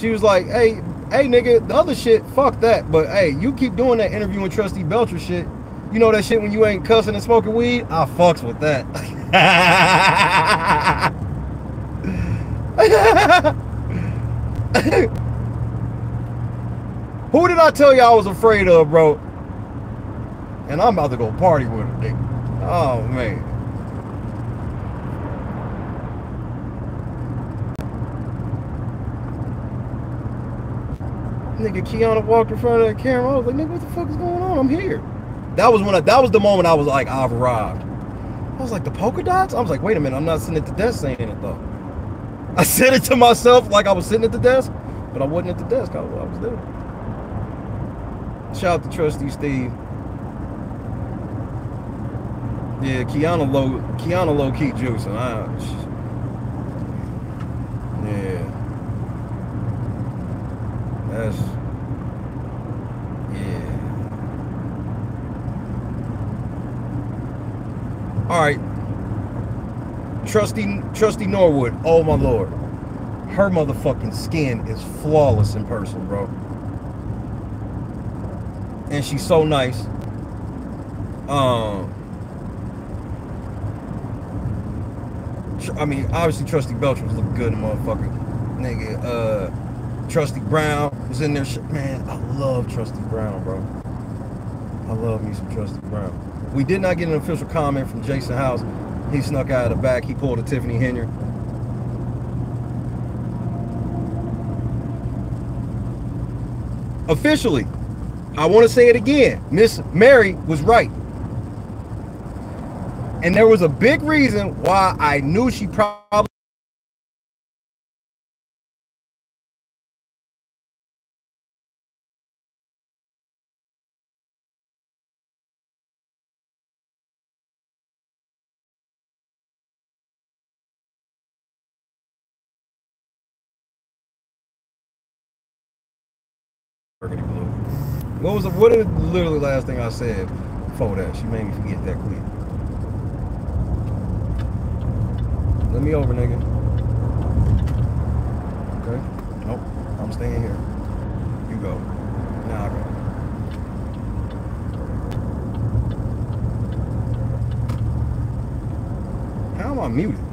She was like, hey, hey nigga, the other shit, fuck that. But hey, you keep doing that interviewing Trustee Belcher shit. You know that shit when you ain't cussing and smoking weed? I fucks with that. <laughs> Who did I tell you I was afraid of, bro? And I'm about to go party with him, nigga. Oh man. Nigga, Kiana walked in front of that camera. I was like, nigga, what the fuck is going on? I'm here. That was when I, that was the moment I was like, I've arrived. I was like, the polka dots? I was like, wait a minute, I'm not sitting at the desk saying it though. I <laughs> said it to myself like I was sitting at the desk, but I wasn't at the desk. I, I was there. Shout out to Trustee Steve. Yeah, Kiana low, Kiana low key juicing. I, yeah. That's yeah. All right. Trustee Trustee Norwood. Oh my lord. Her motherfucking skin is flawless in person, bro. And she's so nice. Um I mean, obviously Trustee Belcher was looking good motherfucker. Nigga, uh Trustee Brown was in there. Man, I love Trustee Brown, bro. I love me some Trustee Brown. We did not get an official comment from Jason House. He snuck out of the back. He pulled a Tiffany Henyard. Officially, I want to say it again. Miss Mary was right. And there was a big reason why I knew she probably What was the, what is literally the last thing I said before that? She made me forget that quick. Let me over, nigga. Okay. Nope. I'm staying here. You go. Now I go. How am I muted?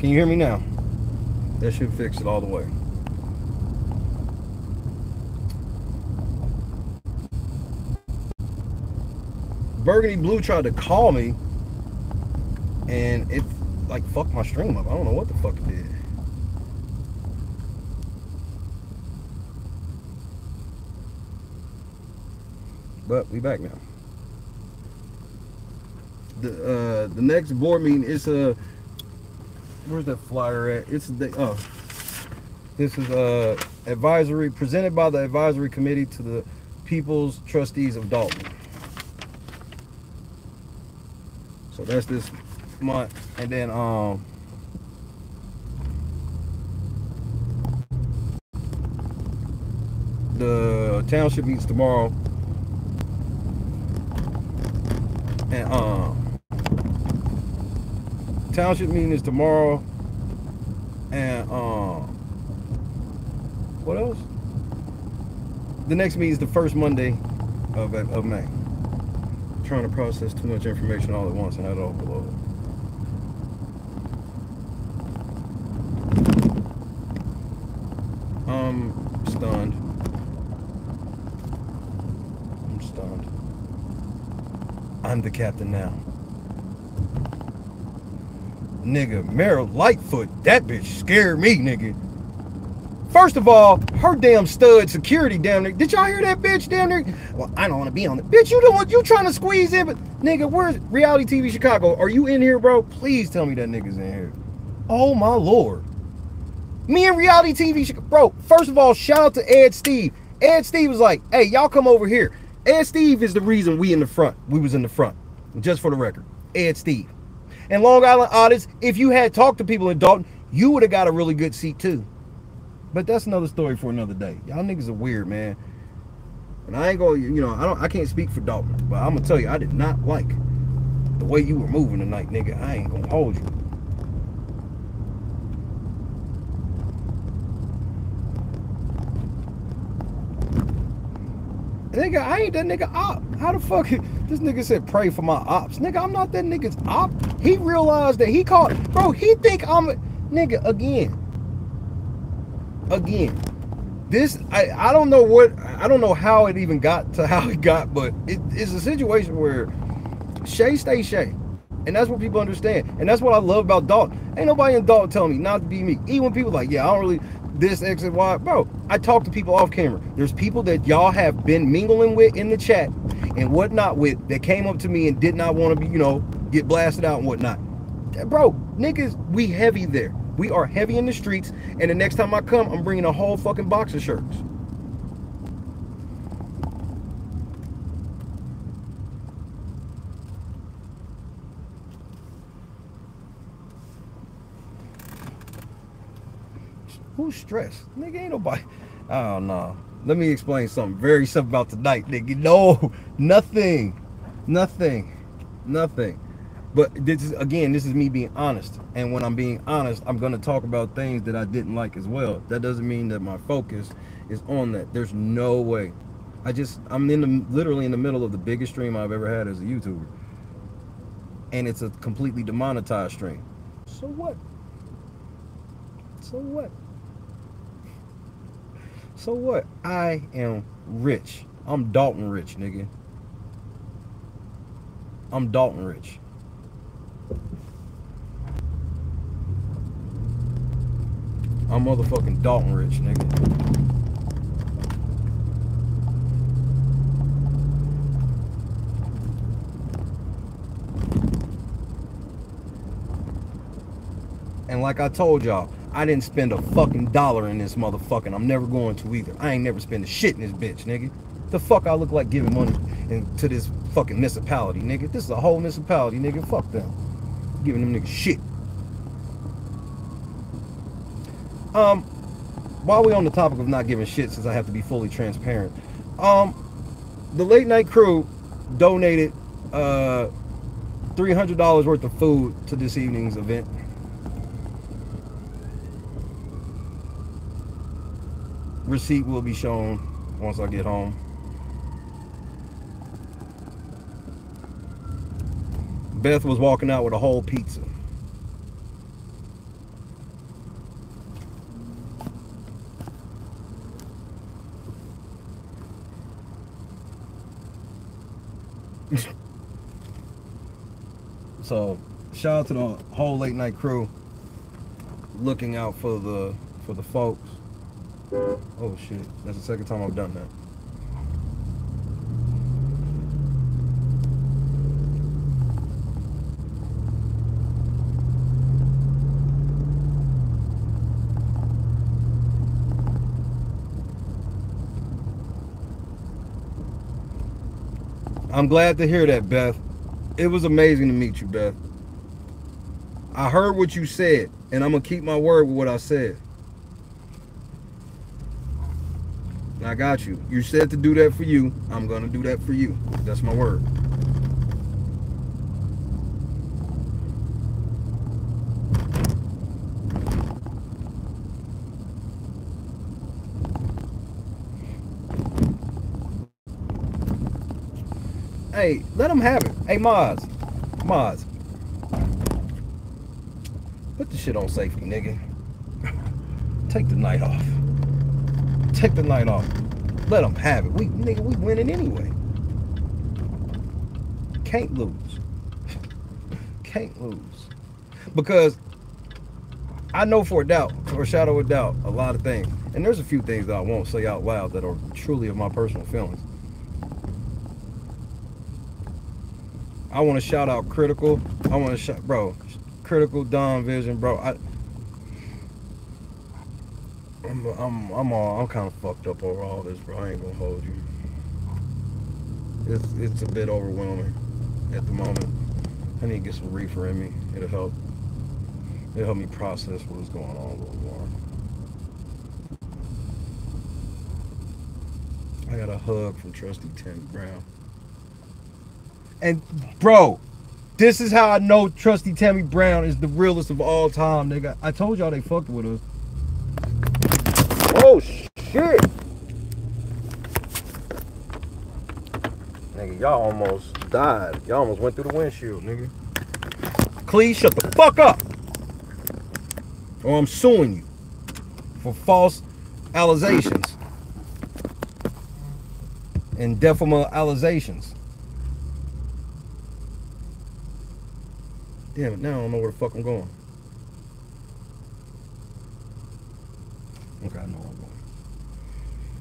Can you hear me now? That should fix it all the way. Burgundy Blue tried to call me and it like fucked my stream up. I don't know what the fuck it did. But we back now. The uh the next board meeting is a uh, where's that flyer at? It's the oh this is uh advisory presented by the advisory committee to the people's trustees of Dolton. So that's this month. And then um the township meets tomorrow. And um township meeting is tomorrow. And um what else? The next meeting is the first Monday of, of May. trying to process too much information all at once and I don't overload. I'm stunned. I'm stunned. I'm the captain now. Nigga, Mayor Lightfoot, that bitch scared me, nigga. First of all, her damn stud security down there. Did y'all hear that bitch down there? Well, I don't want to be on it. Bitch, you what? You trying to squeeze in, but nigga, where's reality TV Chicago? Are you in here, bro? Please tell me that nigga's in here. Oh my lord. Me and reality TV, bro. First of all, shout out to Ed Steve. Ed Steve was like, "Hey, y'all come over here." Ed Steve is the reason we in the front. We was in the front, just for the record. Ed Steve. And Long Island audits, if you had talked to people in Dolton, you would have got a really good seat too. But that's another story for another day. Y'all niggas are weird, man. And I ain't gonna, you know, I don't, I can't speak for Dolton, but I'm gonna tell you, I did not like the way you were moving tonight, nigga. I ain't gonna hold you. Nigga, I ain't that nigga op. How the fuck? <laughs> This nigga said pray for my ops. Nigga, I'm not that nigga's op. He realized that he caught, bro, he think I'm, a nigga, again. Again. This, I, I don't know what, I don't know how it even got to <laughs> how it got, but it, it's a situation where Shay stay Shay. And that's what people understand. And that's what I love about Dolton. Ain't nobody in Dolton telling me not to be me. Even when people like, yeah, I don't really, this X and Y. Bro, I talk to people off camera. There's people that y'all have been mingling with in the chat and whatnot with that came up to me and did not want to be, you know, get blasted out and whatnot. Eh, bro, niggas, we heavy there. We are heavy in the streets. And the next time I come, I'm bringing a whole fucking box of shirts. Who's stressed? Nigga, ain't nobody. Oh, no. Let me explain something very simple about tonight, nigga. No, nothing. Nothing. Nothing. But this is, again, this is me being honest. And when I'm being honest, I'm to talk about things that I didn't like as well. That doesn't mean that my focus is on that. There's no way. I just, I'm in the, literally in the middle of the biggest stream I've ever had as a YouTuber. And it's a completely demonetized stream. So what? So what? So what? I am rich. I'm Dolton rich, nigga. I'm Dolton rich. I'm motherfucking Dolton rich, nigga. And like I told y'all, I didn't spend a fucking dollar in this motherfucking. I'm never going to either. I ain't never spend a shit in this bitch, nigga. The fuck I look like giving money to this fucking municipality, nigga. This is a whole municipality, nigga. Fuck them. Giving them niggas shit. Um, while we on the topic of not giving shit, since I have to be fully transparent, um, the late night crew donated uh $300 worth of food to this evening's event. receipt will be shown once I get home. Beth was walking out with a whole pizza. <laughs> so shout out to the whole late night crew looking out for the for the folks Oh shit. That's the second time I've done that. I'm glad to hear that, Beth. It was amazing to meet you, Beth. I heard what you said, and I'm gonna keep my word with what I said. I got you. You said to do that for you. I'm gonna do that for you. That's my word. Hey, let them have it. Hey, Maz. Maz. Put the shit on safety, nigga. <laughs> Take the night off. Take the night off. Let them have it. We, nigga, we winning anyway. Can't lose. <laughs> Can't lose. Because I know for a doubt, for a shadow of doubt, a lot of things. And there's a few things that I won't say out loud that are truly of my personal feelings. I want to shout out Critical. I want to shout, bro, Critical Dawn Vision, bro. I, I'm, I'm, I'm all, I'm kind of fucked up over all this, bro. I ain't gonna hold you. It's, it's a bit overwhelming at the moment. I need to get some reefer in me. It'll help. It'll help me process what's going on a little more. I got a hug from Trustee Tim Brown. And bro, this is how I know Trustee Tammy Brown is the realest of all time, nigga. I told y'all they fucked with us. Oh shit. Nigga, y'all almost died. Y'all almost went through the windshield, nigga. Please shut the fuck up. Or I'm suing you for false allegations and defamatory allegations. Damn it, now I don't know where the fuck I'm going. Okay, I know.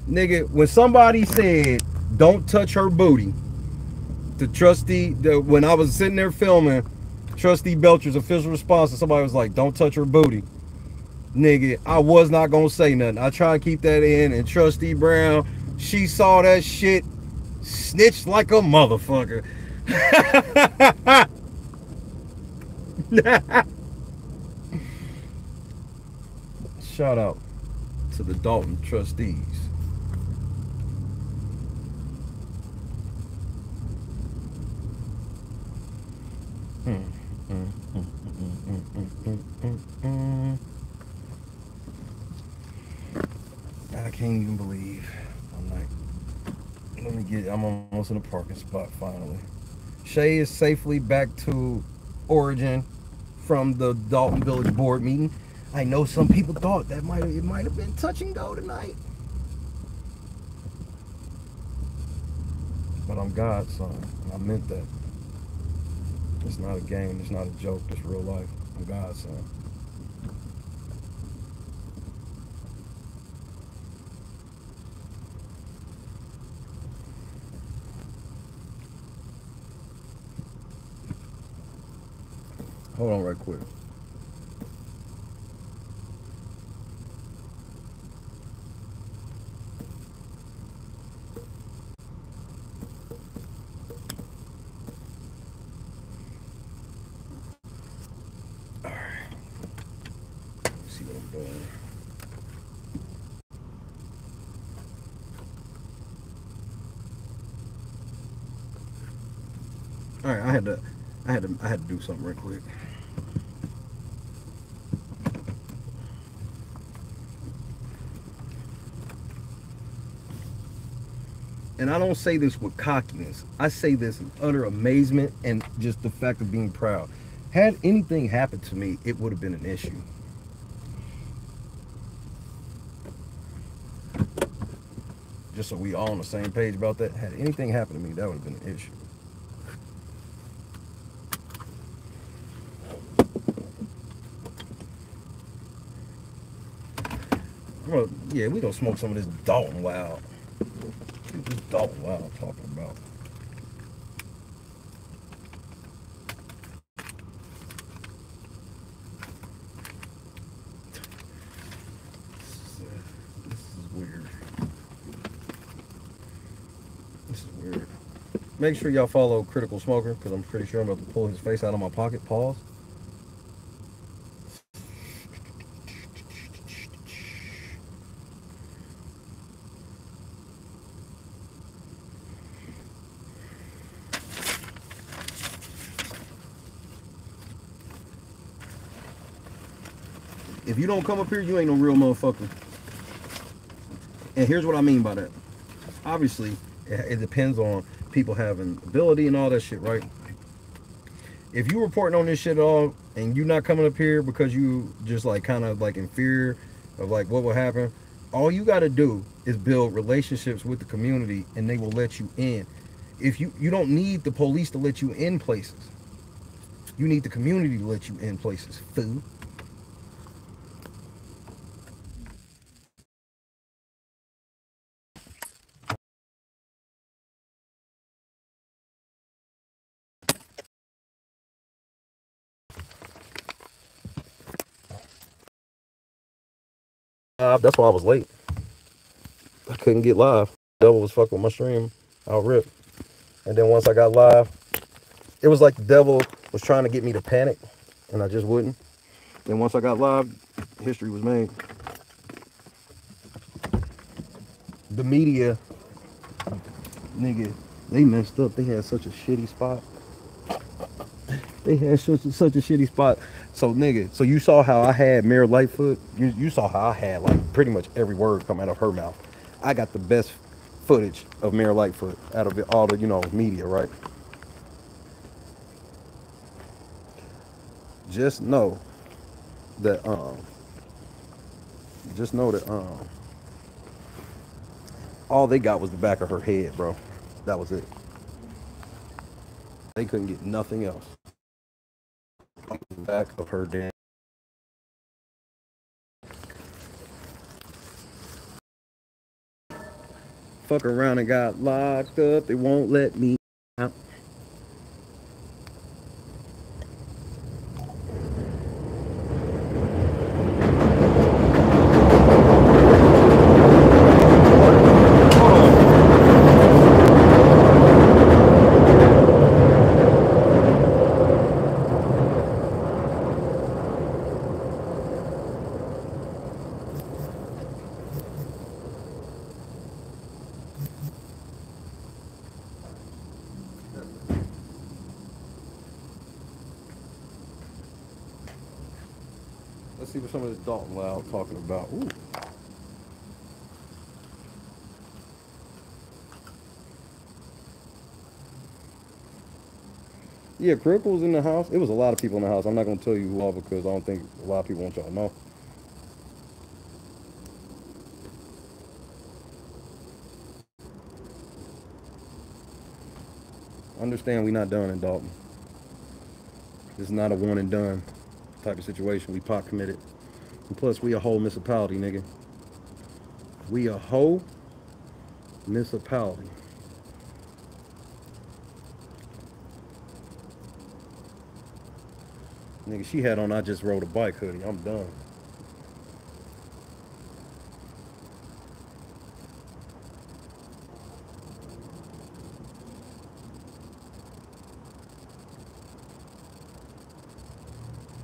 Nigga, when somebody said, don't touch her booty, the trustee, the, when I was sitting there filming, Trustee Belcher's official response, and somebody was like, don't touch her booty. Nigga, I was not gonna say nothing. I try to keep that in, and Trustee Brown, she saw that shit, snitched like a motherfucker. <laughs> Shout out to the Dolton trustees. I can't even believe I'm like, let me get, I'm almost in a parking spot finally. Shay is safely back to origin from the Dolton Village board meeting. I know some people thought that might it might have been touch and go tonight. But I'm God's son. I meant that. It's not a game, it's not a joke, it's real life. I'm God's son. Hold on right quick. All right. See what I'm doing. All right, I had to, I had to, I had to do something real quick. and I don't say this with cockiness. I say this in utter amazement and just the fact of being proud. Had anything happened to me, it would have been an issue. Just so we all on the same page about that. Had anything happened to me, that would have been an issue. Well, yeah, we gonna smoke some of this Dolton Wild. This Dolton Wild I'm talking about. This is weird. This is weird. Make sure y'all follow Critical Smoker because I'm pretty sure I'm about to pull his face out of my pocket. Pause. If you don't come up here, you ain't no real motherfucker. And here's what I mean by that. Obviously, it depends on people having ability and all that shit, right? If you reporting on this shit at all and you not coming up here because you just like kind of like in fear of like what will happen, all you got to do is build relationships with the community and they will let you in. If you you don't need the police to let you in places. You need the community to let you in places. Fool. Uh, that's why I was late. I couldn't get live. Devil was fucking with my stream. I'll rip. And then once I got live, it was like the devil was trying to get me to panic, and I just wouldn't. Then once I got live, history was made. The media, nigga, they messed up. They had such a shitty spot. They had such a, such a shitty spot. So nigga, so you saw how I had Mayor Lightfoot. You you saw how I had like pretty much every word come out of her mouth. I got the best footage of Mayor Lightfoot out of all the you know media, right? Just know that um, just know that um, all they got was the back of her head, bro. That was it. They couldn't get nothing else. Back of her damn. Fuck around and got locked up. They won't let me out. Let's see what some of this Dolton Loud talking about. Ooh. Critical was in the house. It was a lot of people in the house. I'm not gonna tell you who all because I don't think a lot of people want y'all to know. Understand we not done in Dolton. This is not a one and done type of situation. We pot committed. And plus, we a whole municipality, nigga. We a whole municipality. Nigga, she had on I just rode a bike hoodie. I'm done.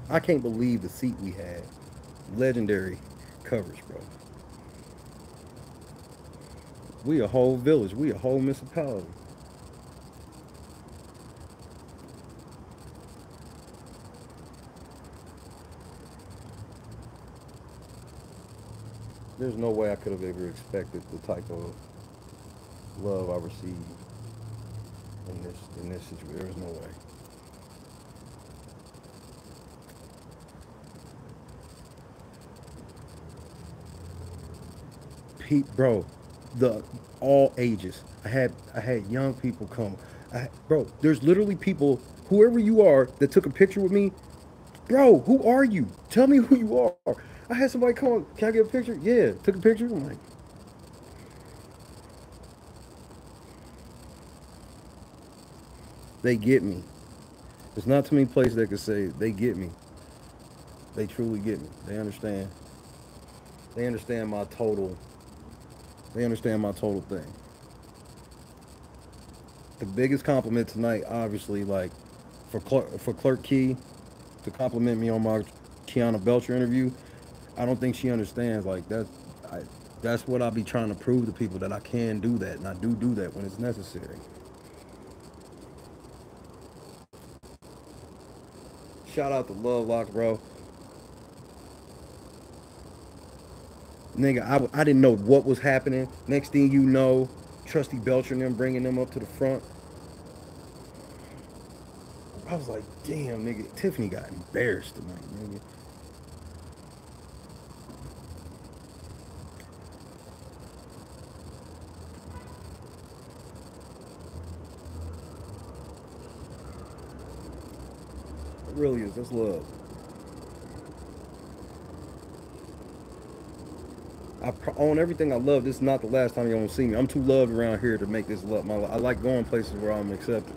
I can't believe the seat we had. Legendary coverage, bro. We a whole village. We a whole municipality. There's no way I could have ever expected the type of love I received in this in this situation. There's no way. Pete, bro, the all ages. I had I had young people come. I, bro, there's literally people, whoever you are, that took a picture with me. Bro, who are you? Tell me who you are. I had somebody come can I get a picture? Yeah, took a picture. I'm like, they get me. There's not too many places that could say they get me. They truly get me. They understand. They understand my total. They understand my total thing. The biggest compliment tonight, obviously, like for Clark, for Clerk Key to compliment me on my Kiana Belcher interview. I don't think she understands. Like that, I, that's what I'll be trying to prove to people that I can do that, and I do do that when it's necessary. Shout out to Love Lock, bro. Nigga, I, I didn't know what was happening. Next thing you know, Trustee Belcher and them bringing them up to the front. I was like, damn, nigga. Tiffany got embarrassed tonight, nigga. Really is. That's love. I own everything I love. This is not the last time you're gonna see me. I'm too loved around here to make this love my. I like going places where I'm accepted.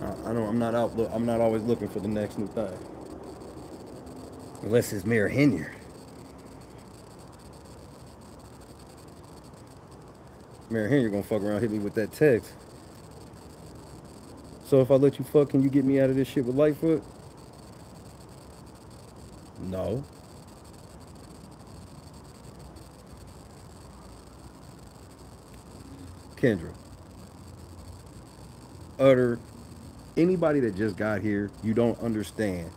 I, I don't. I'm not out. Look, I'm not always looking for the next new thing. Unless it's Mayor Henyard. Mayor Henyard gonna fuck around, hit me with that text. So if I let you fuck, can you get me out of this shit with Lightfoot? No. Kendra. Utter. Anybody that just got here, you don't understand.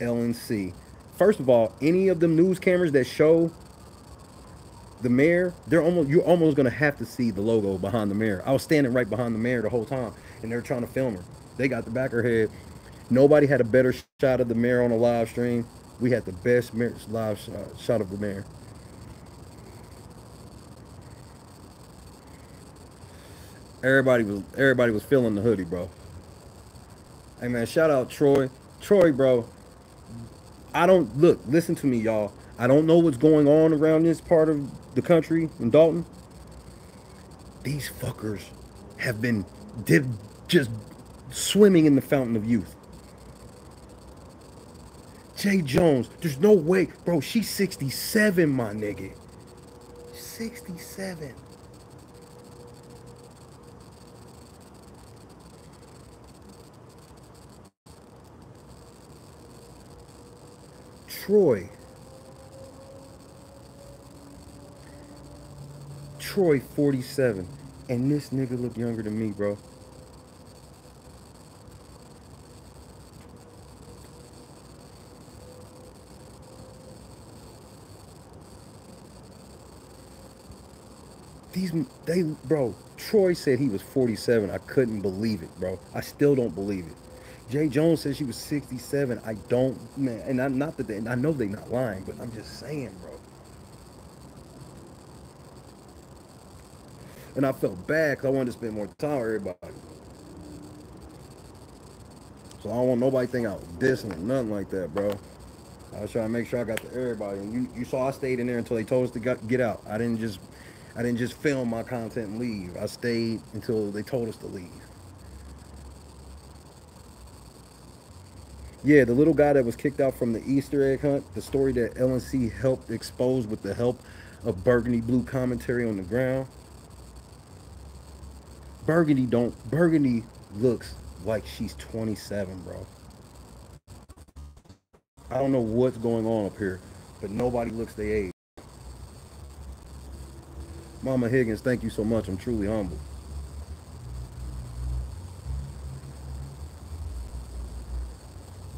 LNC. First of all, any of them news cameras that show the mayor, they're almost you're almost gonna have to see the logo behind the mayor. I was standing right behind the mayor the whole time, and they're trying to film her. They got the back of her head. Nobody had a better shot of the mayor on a live stream. We had the best live shot, uh, shot of the mayor. Everybody was everybody was feeling the hoodie, bro. Hey man, shout out Troy. Troy, bro. I don't look, listen to me, y'all. I don't know what's going on around this part of the country in Dolton. These fuckers have been just swimming in the fountain of youth. Jay Jones, there's no way, bro. She's 67, my nigga. 67. Troy. Troy 47. And this nigga look younger than me, bro. These they bro, Troy said he was 47. I couldn't believe it, bro. I still don't believe it. Jay Jones said she was 67. I don't, man, and I'm not that they, I know they're not lying, but I'm just saying, bro. And I felt bad because I wanted to spend more time with everybody. So I don't want nobody think I was dissing or nothing like that, bro. I was trying to make sure I got to everybody. And you, you saw I stayed in there until they told us to get get out. I didn't just I didn't just film my content and leave. I stayed until they told us to leave. Yeah, the little guy that was kicked out from the Easter egg hunt, the story that LNC helped expose with the help of Burgundy Blue commentary on the ground. Burgundy don't Burgundy looks like she's 27, bro. I don't know what's going on up here, but nobody looks their age. Mama Higgins, thank you so much. I'm truly humbled.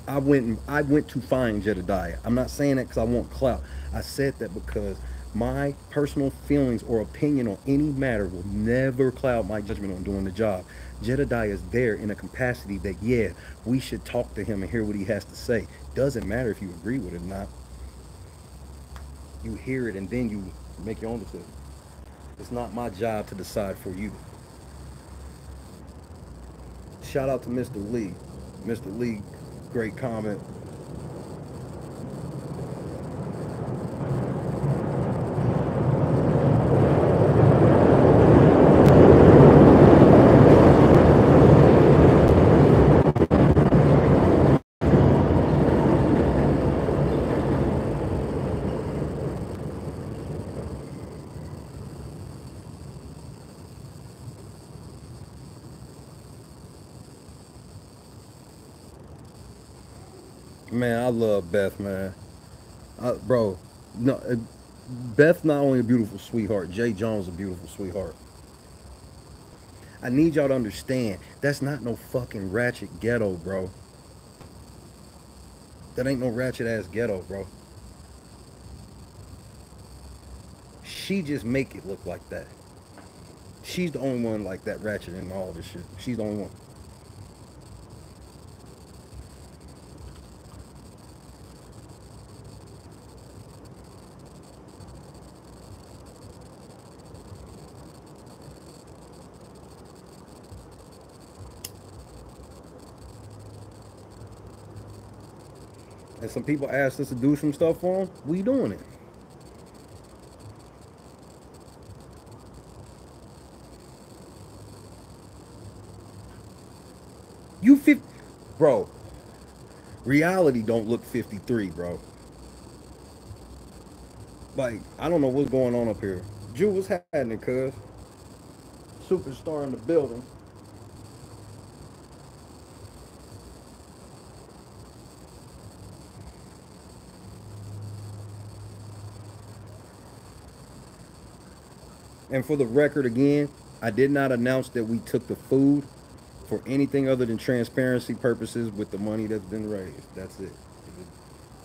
I went I went to find Jedediah. I'm not saying that because I want clout. I said that because my personal feelings or opinion on any matter will never cloud my judgment on doing the job. Jedediah is there in a capacity that, yeah, we should talk to him and hear what he has to say. Doesn't matter if you agree with it or not. You hear it and then you make your own decision. It's not my job to decide for you. Shout out to Mr. Lee. Mr. Lee, great comment. Love Beth, man. Uh, bro, no, uh, Beth not only a beautiful sweetheart, Jay Jones a beautiful sweetheart. I need y'all to understand that's not no fucking ratchet ghetto, bro. That ain't no ratchet ass ghetto, bro. She just make it look like that. She's the only one like that ratchet in all this shit. She's the only one. And some people asked us to do some stuff for them. We doing it. You 50, bro. Reality don't look 53, bro. Like, I don't know what's going on up here. Jew, what's happening, cuz? Superstar in the building. And for the record again, I did not announce that we took the food for anything other than transparency purposes with the money that's been raised. That's it.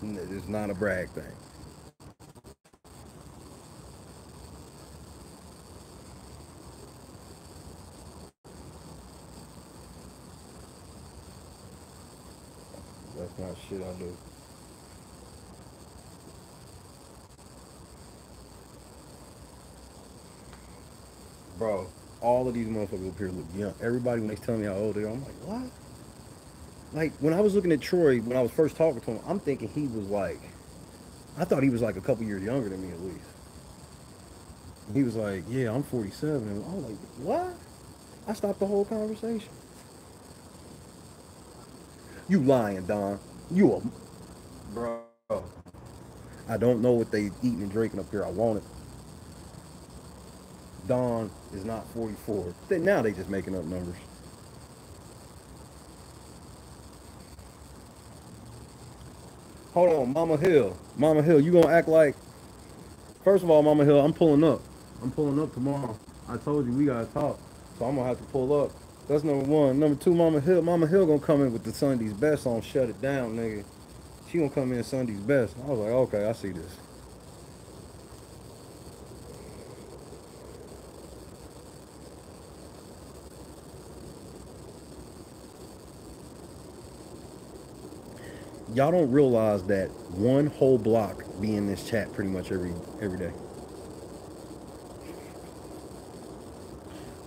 It's not a brag thing. That's not shit I do. Bro, all of these motherfuckers up here look young. Everybody when they tell me how old they are, I'm like, what? Like when I was looking at Troy, when I was first talking to him, I'm thinking he was like, I thought he was like a couple years younger than me at least. And he was like, yeah, I'm 47. And I was like, what? I stopped the whole conversation. You lying, Don. You a bro. I don't know what they eating and drinking up here. I want it. Don is not 44. Then now they just making up numbers. Hold on, Mama Hill. Mama Hill, you gonna act like First of all, Mama Hill, I'm pulling up. I'm pulling up tomorrow. I told you we gotta talk. So I'm gonna have to pull up. That's number one. Number two, Mama Hill. Mama Hill gonna come in with the Sunday's best on Shut It Down, nigga. She gonna come in Sunday's best. I was like, okay, I see this. Y'all don't realize that one whole block be in this chat pretty much every every day.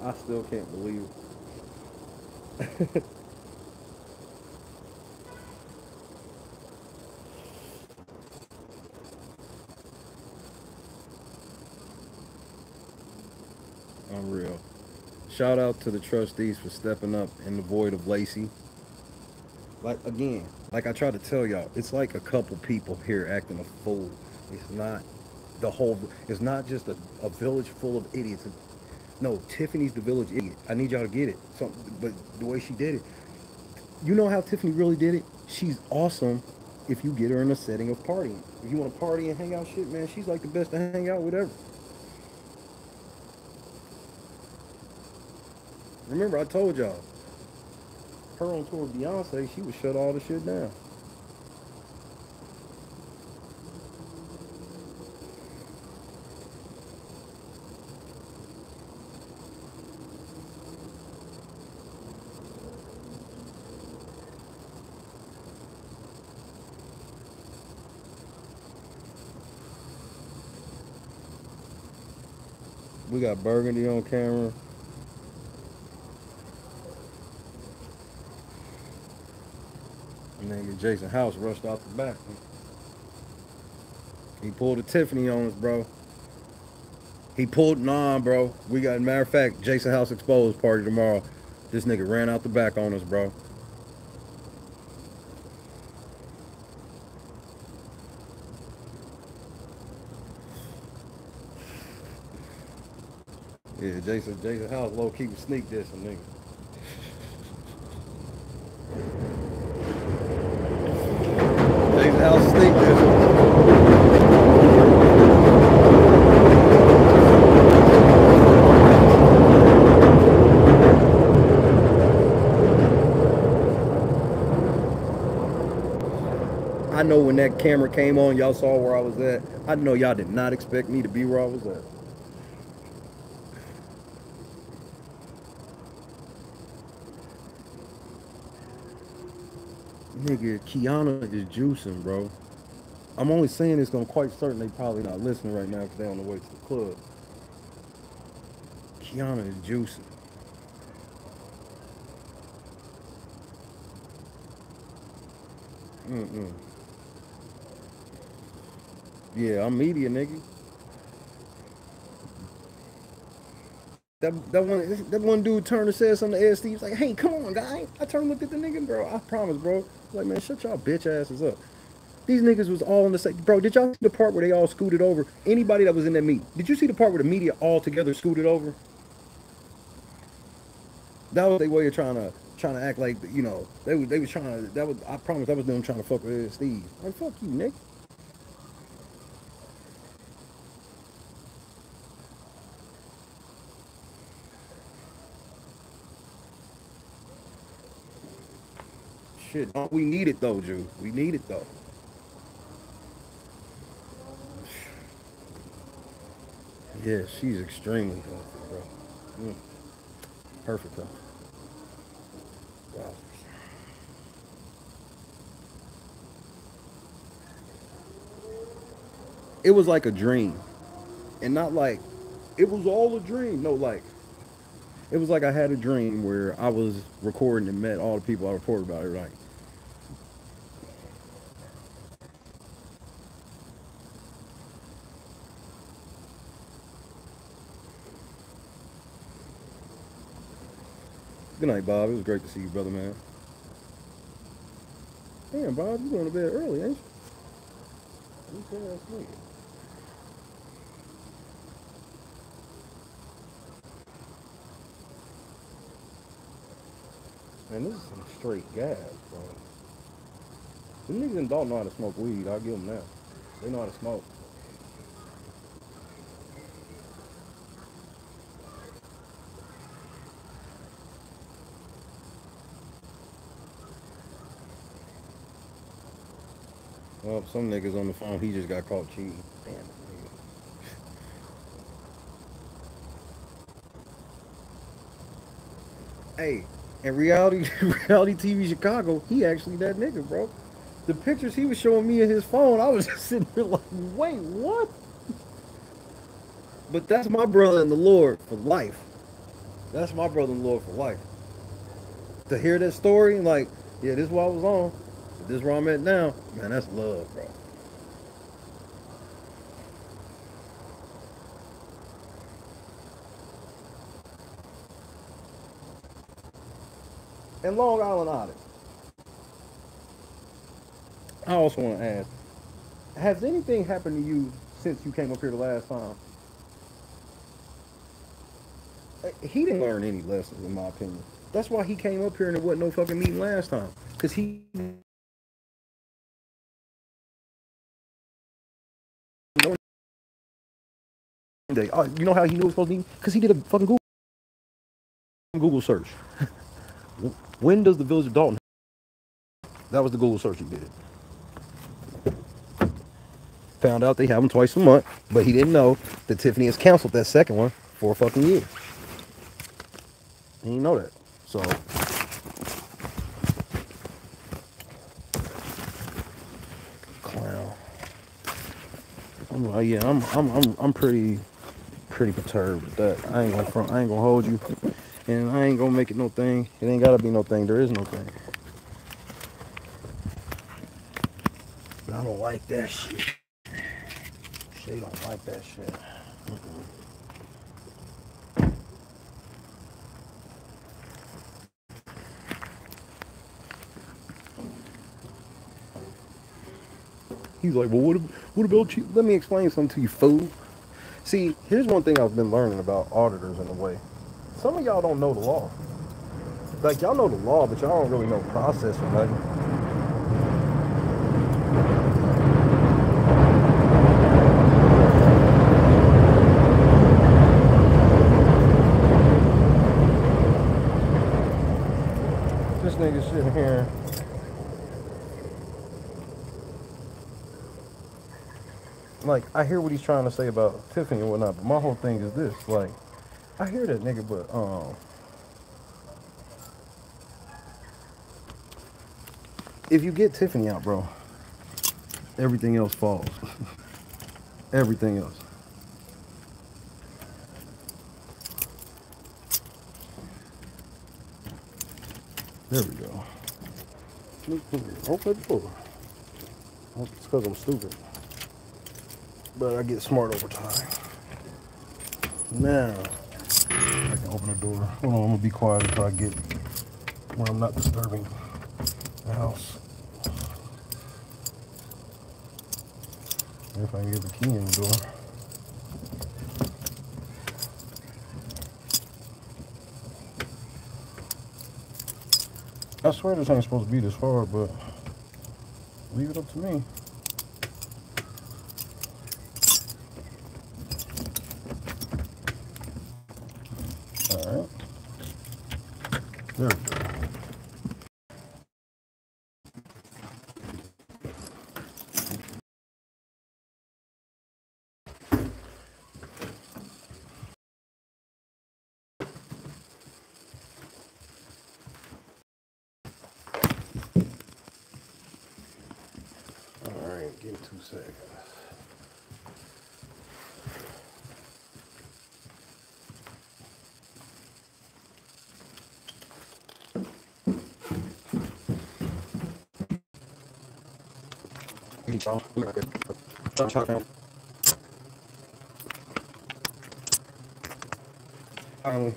I still can't believe it. <laughs> Unreal. Shout out to the trustees for stepping up in the void of Lacey. Like again, like I try to tell y'all, it's like a couple people here acting a fool. It's not the whole. It's not just a, a village full of idiots. No, Tiffany's the village idiot. I need y'all to get it. So, but the way she did it, you know how Tiffany really did it. She's awesome if you get her in a setting of partying. If you want to party and hang out, shit, man, she's like the best to hang out with ever. Remember, I told y'all, her on tour with Beyonce, she would shut all the shit down. We got Burgundy on camera. Nigga Jason House rushed out the back. He pulled a Tiffany on us, bro. He pulled nah, bro. We got matter of fact, Jason House exposed party tomorrow. This nigga ran out the back on us, bro. Yeah, Jason Jason House low key sneak this nigga. Al Steak this. I know when that camera came on, y'all saw where I was at. I know y'all did not expect me to be where I was at. Nigga, Kiana is juicing, bro. I'm only saying this 'cause I'm quite certain they probably not listening right now because they on the way to the club. Kiana is juicing. Mm-mm. Yeah, I'm media, nigga. That that one that one dude Turner said something to Ed Steve. He's like, hey, come on, guy. I turned looked at the nigga, bro. I promise, bro. Like, man, shut y'all bitch asses up. These niggas was all in the same. Bro, did y'all see the part where they all scooted over? Anybody that was in that meet, did you see the part where the media all together scooted over? That was their way of trying to trying to act like you know they was they was trying to. That was I promise that was them trying to fuck with Ed Steve. Like fuck you, Nick. Shit, don't we need it though, Jew. We need it though. Yeah, she's extremely healthy, bro. Mm. Perfect though. It was like a dream. And not like it was all a dream. No, like it was like I had a dream where I was recording and met all the people I reported about every night. Good night, Bob. It was great to see you, brother, man. Damn, Bob, you going to bed early, ain't you? You fell asleep. Man, this is some straight gas, bro. The niggas Dolton know how to smoke weed. I'll give them that. They know how to smoke. Well, some niggas on the phone, he just got caught cheating. Damn it, nigga. Hey, in reality, <laughs> reality TV Chicago, he actually that nigga, bro. The pictures he was showing me in his phone, I was <laughs> just sitting there like, wait, what? But that's my brother in the Lord for life. That's my brother in the Lord for life. To hear that story, like, yeah, this is what I was on. This is where I'm at now. Man, that's love, bro. And Long Island Audit. I also want to ask, has anything happened to you since you came up here the last time? Uh, He didn't learn any lessons, in my opinion. That's why he came up here and it wasn't no fucking meeting last time. Cause he Day. Oh, you know how he knew it was supposed to be? Because he did a fucking Google Google search. <laughs> when does the village of Dolton? <laughs> That was the Google search he did. Found out they have them twice a month, but he didn't know that Tiffany has canceled that second one for a fucking year. He didn't know that. So clown. I'm, uh, yeah, I'm, I'm, I'm, I'm pretty, pretty perturbed with that. I ain't gonna, front, I ain't gonna hold you, and I ain't gonna make it no thing. It ain't gotta be no thing. There is no thing. But I don't like that shit. She don't like that shit. Mm-mm. He's like, well, what, what about you? Let me explain something to you, fool. See, here's one thing I've been learning about auditors in a way. Some of y'all don't know the law. Like, y'all know the law, but y'all don't really know process or nothing. This nigga sitting here. Like, I hear what he's trying to say about Tiffany and whatnot, but my whole thing is this. Like, I hear that nigga, but, um, if you get Tiffany out, bro, everything else falls. <laughs> everything else. There we go. Open the door. It's because I'm stupid. But I get smart over time. Now, I can open the door. Hold on, I'm gonna be quiet until I get where I'm not disturbing the house. If I can get the key in the door. I swear this ain't supposed to be this hard, but leave it up to me. Alright. There we go. Alright, give me two seconds. Finally.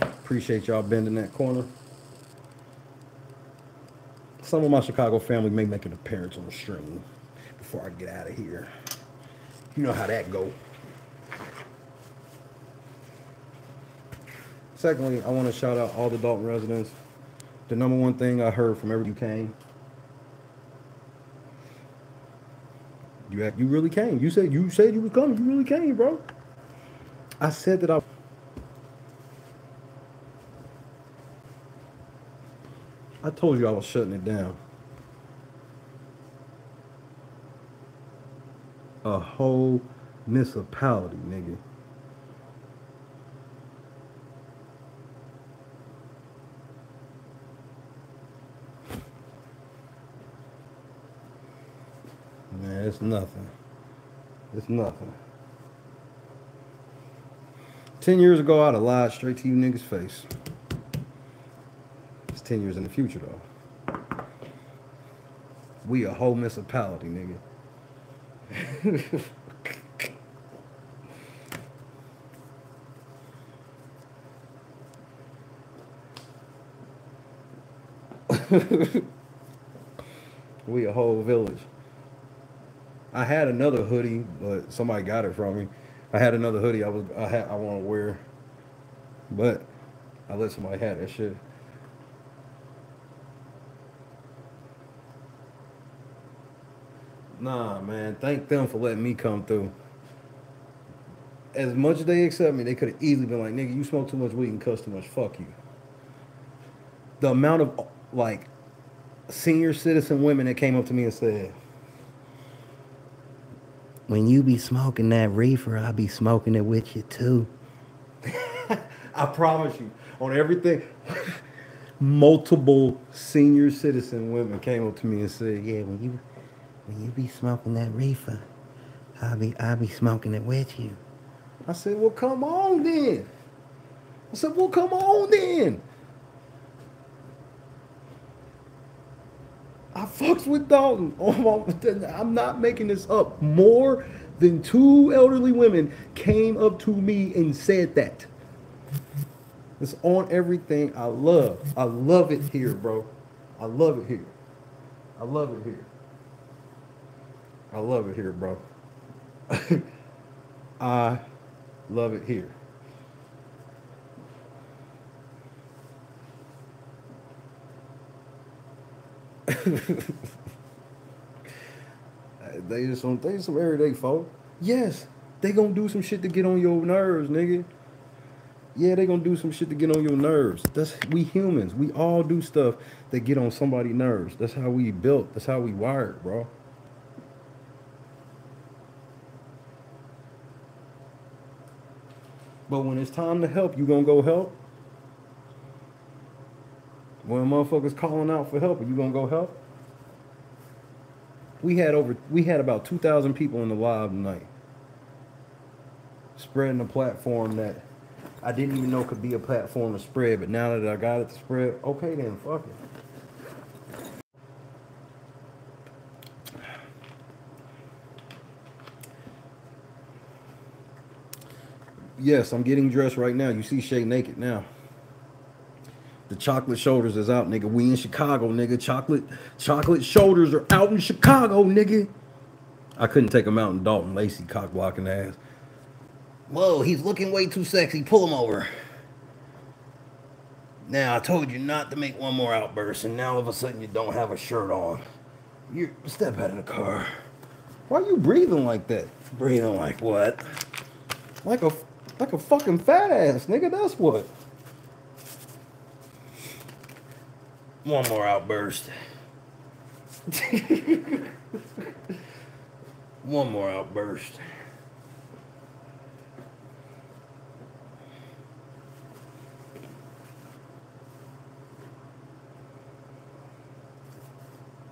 Appreciate y'all bending that corner. Some of my Chicago family may make an appearance on the stream before I get out of here. You know how that go. Secondly, I want to shout out all the Dolton residents. The number one thing I heard from everybody who came, you act, you really came. You said you said you was coming. You really came, bro. I said that I. told you I was shutting it down. A whole municipality, nigga. Man, it's nothing. It's nothing. Ten years ago, I'd have lied straight to you niggas' face. It's ten years in the future, though. We a whole municipality, nigga. <laughs> we a whole village. I had another hoodie, but somebody got it from me. I had another hoodie I was I had I want to wear, but I let somebody have that shit. Nah, man. Thank them for letting me come through. As much as they accept me, they could have easily been like, "Nigga, you smoke too much weed and cuss too much. Fuck you." The amount of like senior citizen women that came up to me and said, when you be smoking that reefer, I'll be smoking it with you too. <laughs> I promise you, on everything. <laughs> Multiple senior citizen women came up to me and said, "Yeah, when you when you be smoking that reefer, I'll be I'll be smoking it with you." I said, "Well, come on then." I said, "Well, come on then." I fucks with Dolton. <laughs> Oh I'm not making this up. More than two elderly women came up to me and said that. It's on everything I love. I love it here, bro. I love it here. I love it here. I love it here, bro. <laughs> I love it here. <laughs> they just some they some everyday folk. Yes, they gonna do some shit to get on your nerves, nigga. Yeah, they gonna do some shit to get on your nerves. That's we humans. We all do stuff that get on somebody's nerves. That's how we built. That's how we wired, bro. But when it's time to help, you gonna go help. When motherfuckers calling out for help, are you gonna go help? We had over we had about two thousand people in the live tonight. Spreading a platform that I didn't even know could be a platform to spread, but now that I got it to spread, okay then, fuck it. Yes, I'm getting dressed right now. You see Shay naked now. The chocolate shoulders is out, nigga. We in Chicago, nigga. Chocolate, chocolate shoulders are out in Chicago, nigga. I couldn't take him out in Dolton Lacey cock blocking ass. Whoa, he's looking way too sexy. Pull him over. Now I told you not to make one more outburst, and now all of a sudden you don't have a shirt on. You step out of the car. Why are you breathing like that? Breathing like what? Like a like a fucking fat ass, nigga. That's what. One more outburst. <laughs> One more outburst.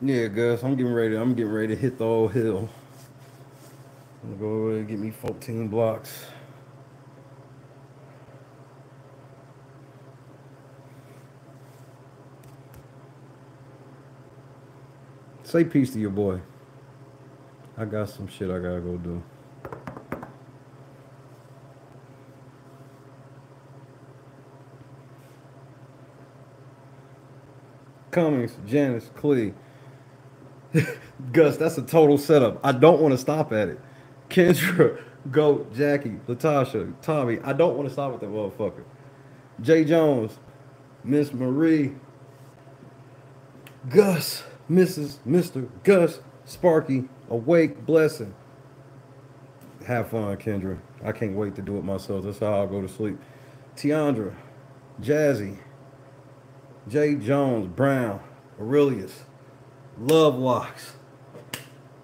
Yeah, Gus, I'm getting ready. I'm getting ready to hit the old hill. I'm gonna go over and get me 14 blocks. Say peace to your boy. I got some shit I gotta go do. Cummings, Janice, Clee. <laughs> Gus, that's a total setup. I don't want to stop at it. Kendra, <laughs> Goat, Jackie, Latasha, Tommy. I don't want to stop at that motherfucker. Jay Jones, Miss Marie, Gus, Mrs. Mr. Gus, Sparky, Awake, Blessing. Have fun, Kendra. I can't wait to do it myself. That's how I'll go to sleep. Tiandra, Jazzy, Jay Jones, Brown, Aurelius, Love Locks,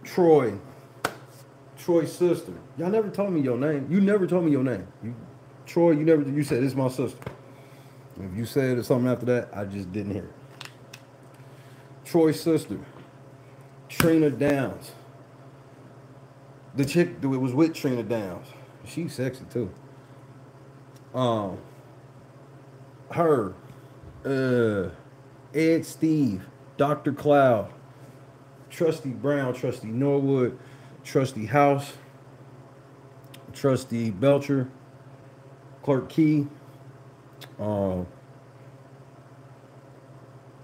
Troy, Troy's sister. Y'all never told me your name. You never told me your name. You, Troy, you never. You said it's my sister. If you said it something after that, I just didn't hear it. Troy's sister, Trina Downs. The chick that was with Trina Downs. She's sexy too. Um, her, uh, Ed Steve, Dr. Cloud, Trustee Brown, Trustee Norwood, Trustee House, Trustee Belcher, Clerk Key, um,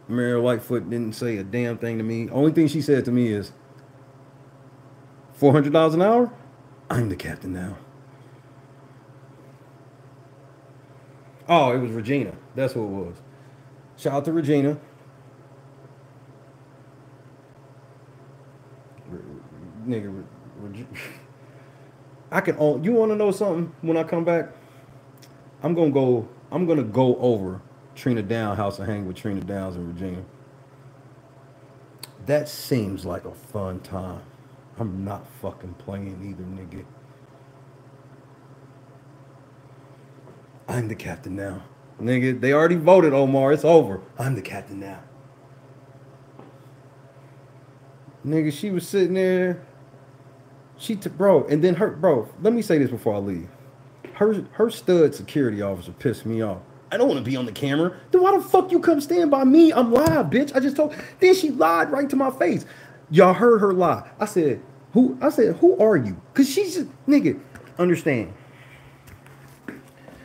Mary Whitefoot didn't say a damn thing to me. Only thing she said to me is, $400 an hour? I'm the captain now. Oh, it was Regina. That's who it was. Shout out to Regina. Re- Nigga, <laughs> I can. You want to know something? When I come back, I'm gonna go. I'm gonna go over Trina Down house and hang with Trina Downs in Virginia. That seems like a fun time. I'm not fucking playing either, nigga. I'm the captain now. Nigga, they already voted, Omar. It's over. I'm the captain now. Nigga, she was sitting there. She took, bro, and then her, bro, let me say this before I leave. Her, her stud security officer pissed me off. I don't want to be on the camera. Then why the fuck you come stand by me? I'm live, bitch. I just told. Then she lied right to my face. Y'all heard her lie. I said, who? I said, who are you? Cause she's just, nigga. Understand?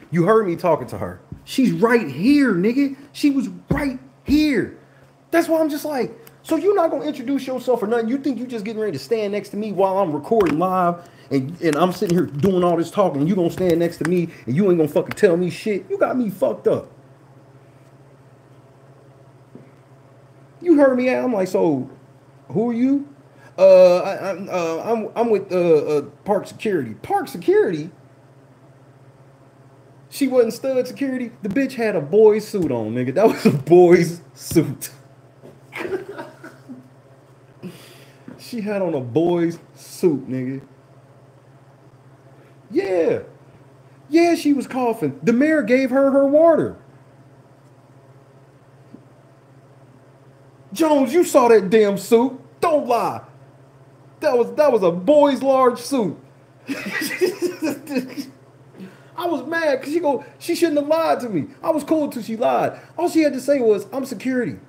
You heard me talking to her. She's right here, nigga. She was right here. That's why I'm just like, so you're not gonna introduce yourself or nothing. You think you're just getting ready to stand next to me while I'm recording live and, and I'm sitting here doing all this talking and you gonna stand next to me and you ain't gonna fucking tell me shit. You got me fucked up. You heard me out. I'm like, so who are you? Uh, I, I'm, uh, I'm, I'm with uh, uh, Park Security. Park Security? She wasn't stud security. The bitch had a boy's suit on, nigga. That was a boy's suit. She had on a boy's suit, nigga. Yeah. Yeah, she was coughing. The mayor gave her her water. Jones, you saw that damn suit. Don't lie. That was that was a boy's large suit. <laughs> I was mad because she go, she shouldn't have lied to me. I was cool until she lied. All she had to say was, "I'm security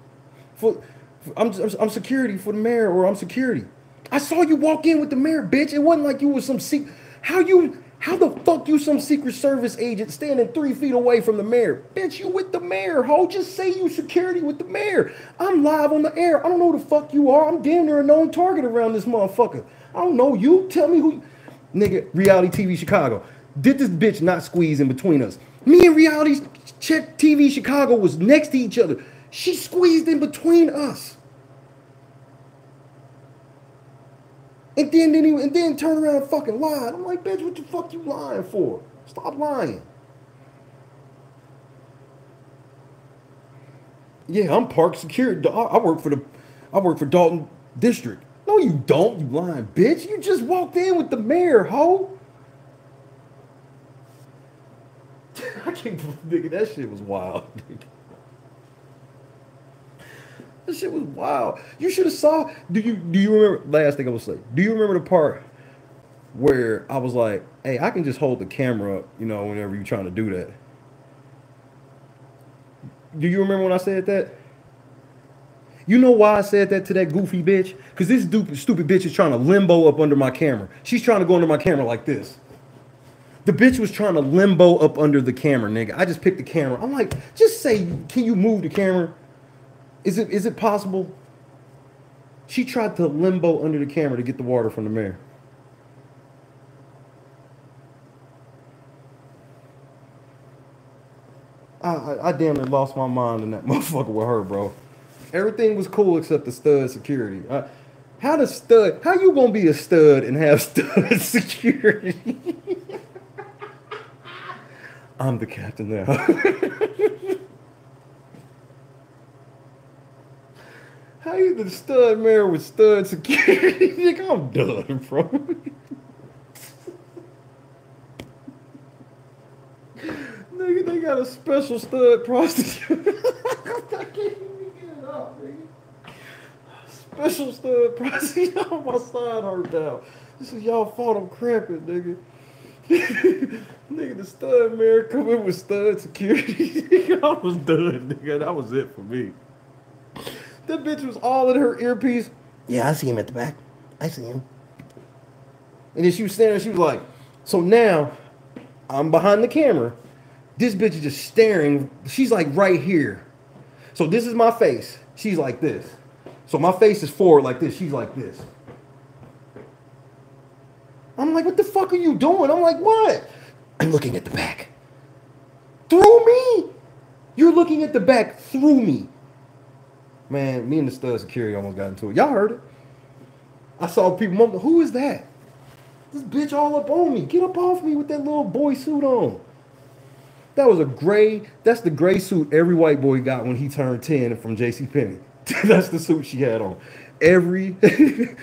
for, for- I'm, I'm security for the mayor, or I'm security." I saw you walk in with the mayor, bitch. It wasn't like you was some secret. How you? How the fuck you some Secret Service agent standing three feet away from the mayor? Bitch, you with the mayor, ho. Just say you security with the mayor. I'm live on the air. I don't know who the fuck you are. I'm damn near a known target around this motherfucker. I don't know you. Tell me who. Nigga, reality TV Chicago. Did this bitch not squeeze in between us? Me and reality check TV Chicago was next to each other. She squeezed in between us. And then, then he, and then turn around and fucking lied. I'm like, bitch, what the fuck you lying for? Stop lying. Yeah, I'm park security. I work for the, I work for Dolton District. No, you don't, you lying bitch. You just walked in with the mayor, ho. <laughs> I can't believe nigga, that shit was wild. That shit was wild. You should have saw. Do you do you remember? Last thing I will say. Do you remember the part where I was like, "Hey, I can just hold the camera up, you know, whenever you're trying to do that." Do you remember when I said that? You know why I said that to that goofy bitch? Because this stupid, stupid bitch is trying to limbo up under my camera. She's trying to go under my camera like this. The bitch was trying to limbo up under the camera, nigga. I just picked the camera. I'm like, just say, can you move the camera? Is it is it possible? She tried to limbo under the camera to get the water from the mayor. I, I, I damn near lost my mind in that <laughs> motherfucker with her, bro. Everything was cool except the stud security. Uh, how the stud? How you gonna be a stud and have <laughs> stud security? <laughs> I'm the captain now. How you the stud mayor with stud security? <laughs> Nigga, I'm done, bro. Nigga, they got a special stud prostitute. I can't even get it out, nigga. Special stud prostitute. <laughs> Oh, my side hurt now. This is y'all fault I'm cramping, nigga. <laughs> nigga, the stud mayor come in with stud security. I was done, nigga. That was it for me. That bitch was all in her earpiece. Yeah, I see him at the back. I see him. And then she was standing she was like, so now I'm behind the camera. This bitch is just staring. She's like right here. So this is my face. She's like this. So my face is forward like this. She's like this. I'm like, what the fuck are you doing? I'm like, what? I'm looking at the back. Through me? You're looking at the back through me. Man, me and the stud security almost got into it. Y'all heard it. I saw people, mum- who is that? This bitch all up on me. Get up off me with that little boy suit on. That was a gray, that's the gray suit every white boy got when he turned 10 from JC Penney. <laughs> that's the suit she had on. Every <laughs>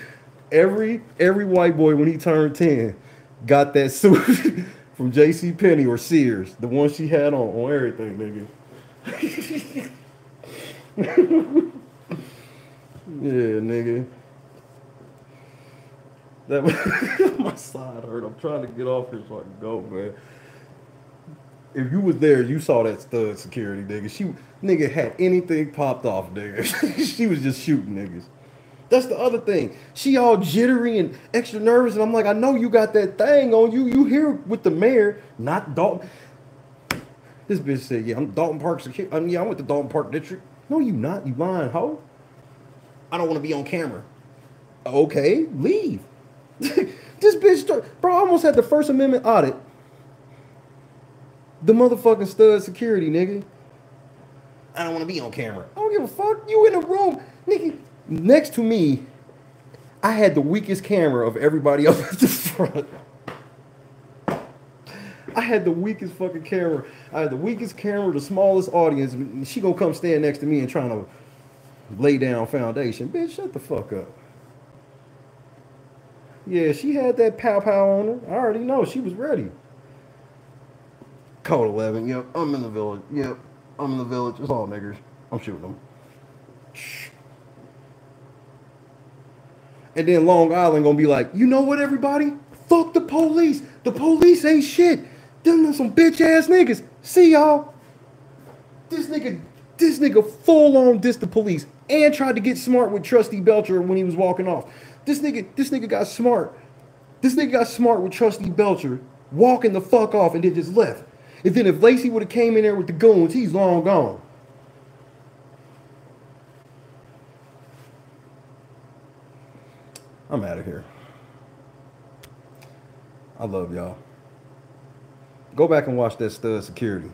every every white boy when he turned 10 got that suit <laughs> from JC Penney or Sears, the one she had on on everything, nigga. Yeah, nigga. That <laughs> my side hurt. I'm trying to get off here so I can go, man. If you was there, you saw that stud security, nigga. She nigga had anything popped off, nigga. <laughs> she was just shooting niggas. That's the other thing. She all jittery and extra nervous, and I'm like, I know you got that thing on you. You here with the mayor, not Dolton. This bitch said, "Yeah, I'm Dolton Park security. I mean, yeah, I went to Dolton Park District. No, you not. You lying, hoe. I don't want to be on camera. Okay, leave. <laughs> this bitch, start, bro, I almost had the First Amendment audit. The motherfucking stud security, nigga. I don't want to be on camera. I don't give a fuck. You in the room, nigga. Next to me, I had the weakest camera of everybody <laughs> else at the front. I had the weakest fucking camera. I had the weakest camera, the smallest audience. She gonna come stand next to me and trying to lay down foundation. Bitch, shut the fuck up. Yeah, she had that pow pow on her. I already know she was ready. Code 11. Yep, I'm in the village. Yep, I'm in the village. It's all niggers. I'm shooting them. And then Long Island gonna be like, you know what, everybody? Fuck the police. The police ain't shit. Them are some bitch ass niggas. See y'all. This nigga, this nigga full on dissed the police and tried to get smart with Trustee Belcher when he was walking off. This nigga, this nigga got smart. This nigga got smart with Trustee Belcher, walking the fuck off and then just left. And then if Lacey would have came in there with the goons, he's long gone. I'm out of here. I love y'all. Go back and watch that stud security.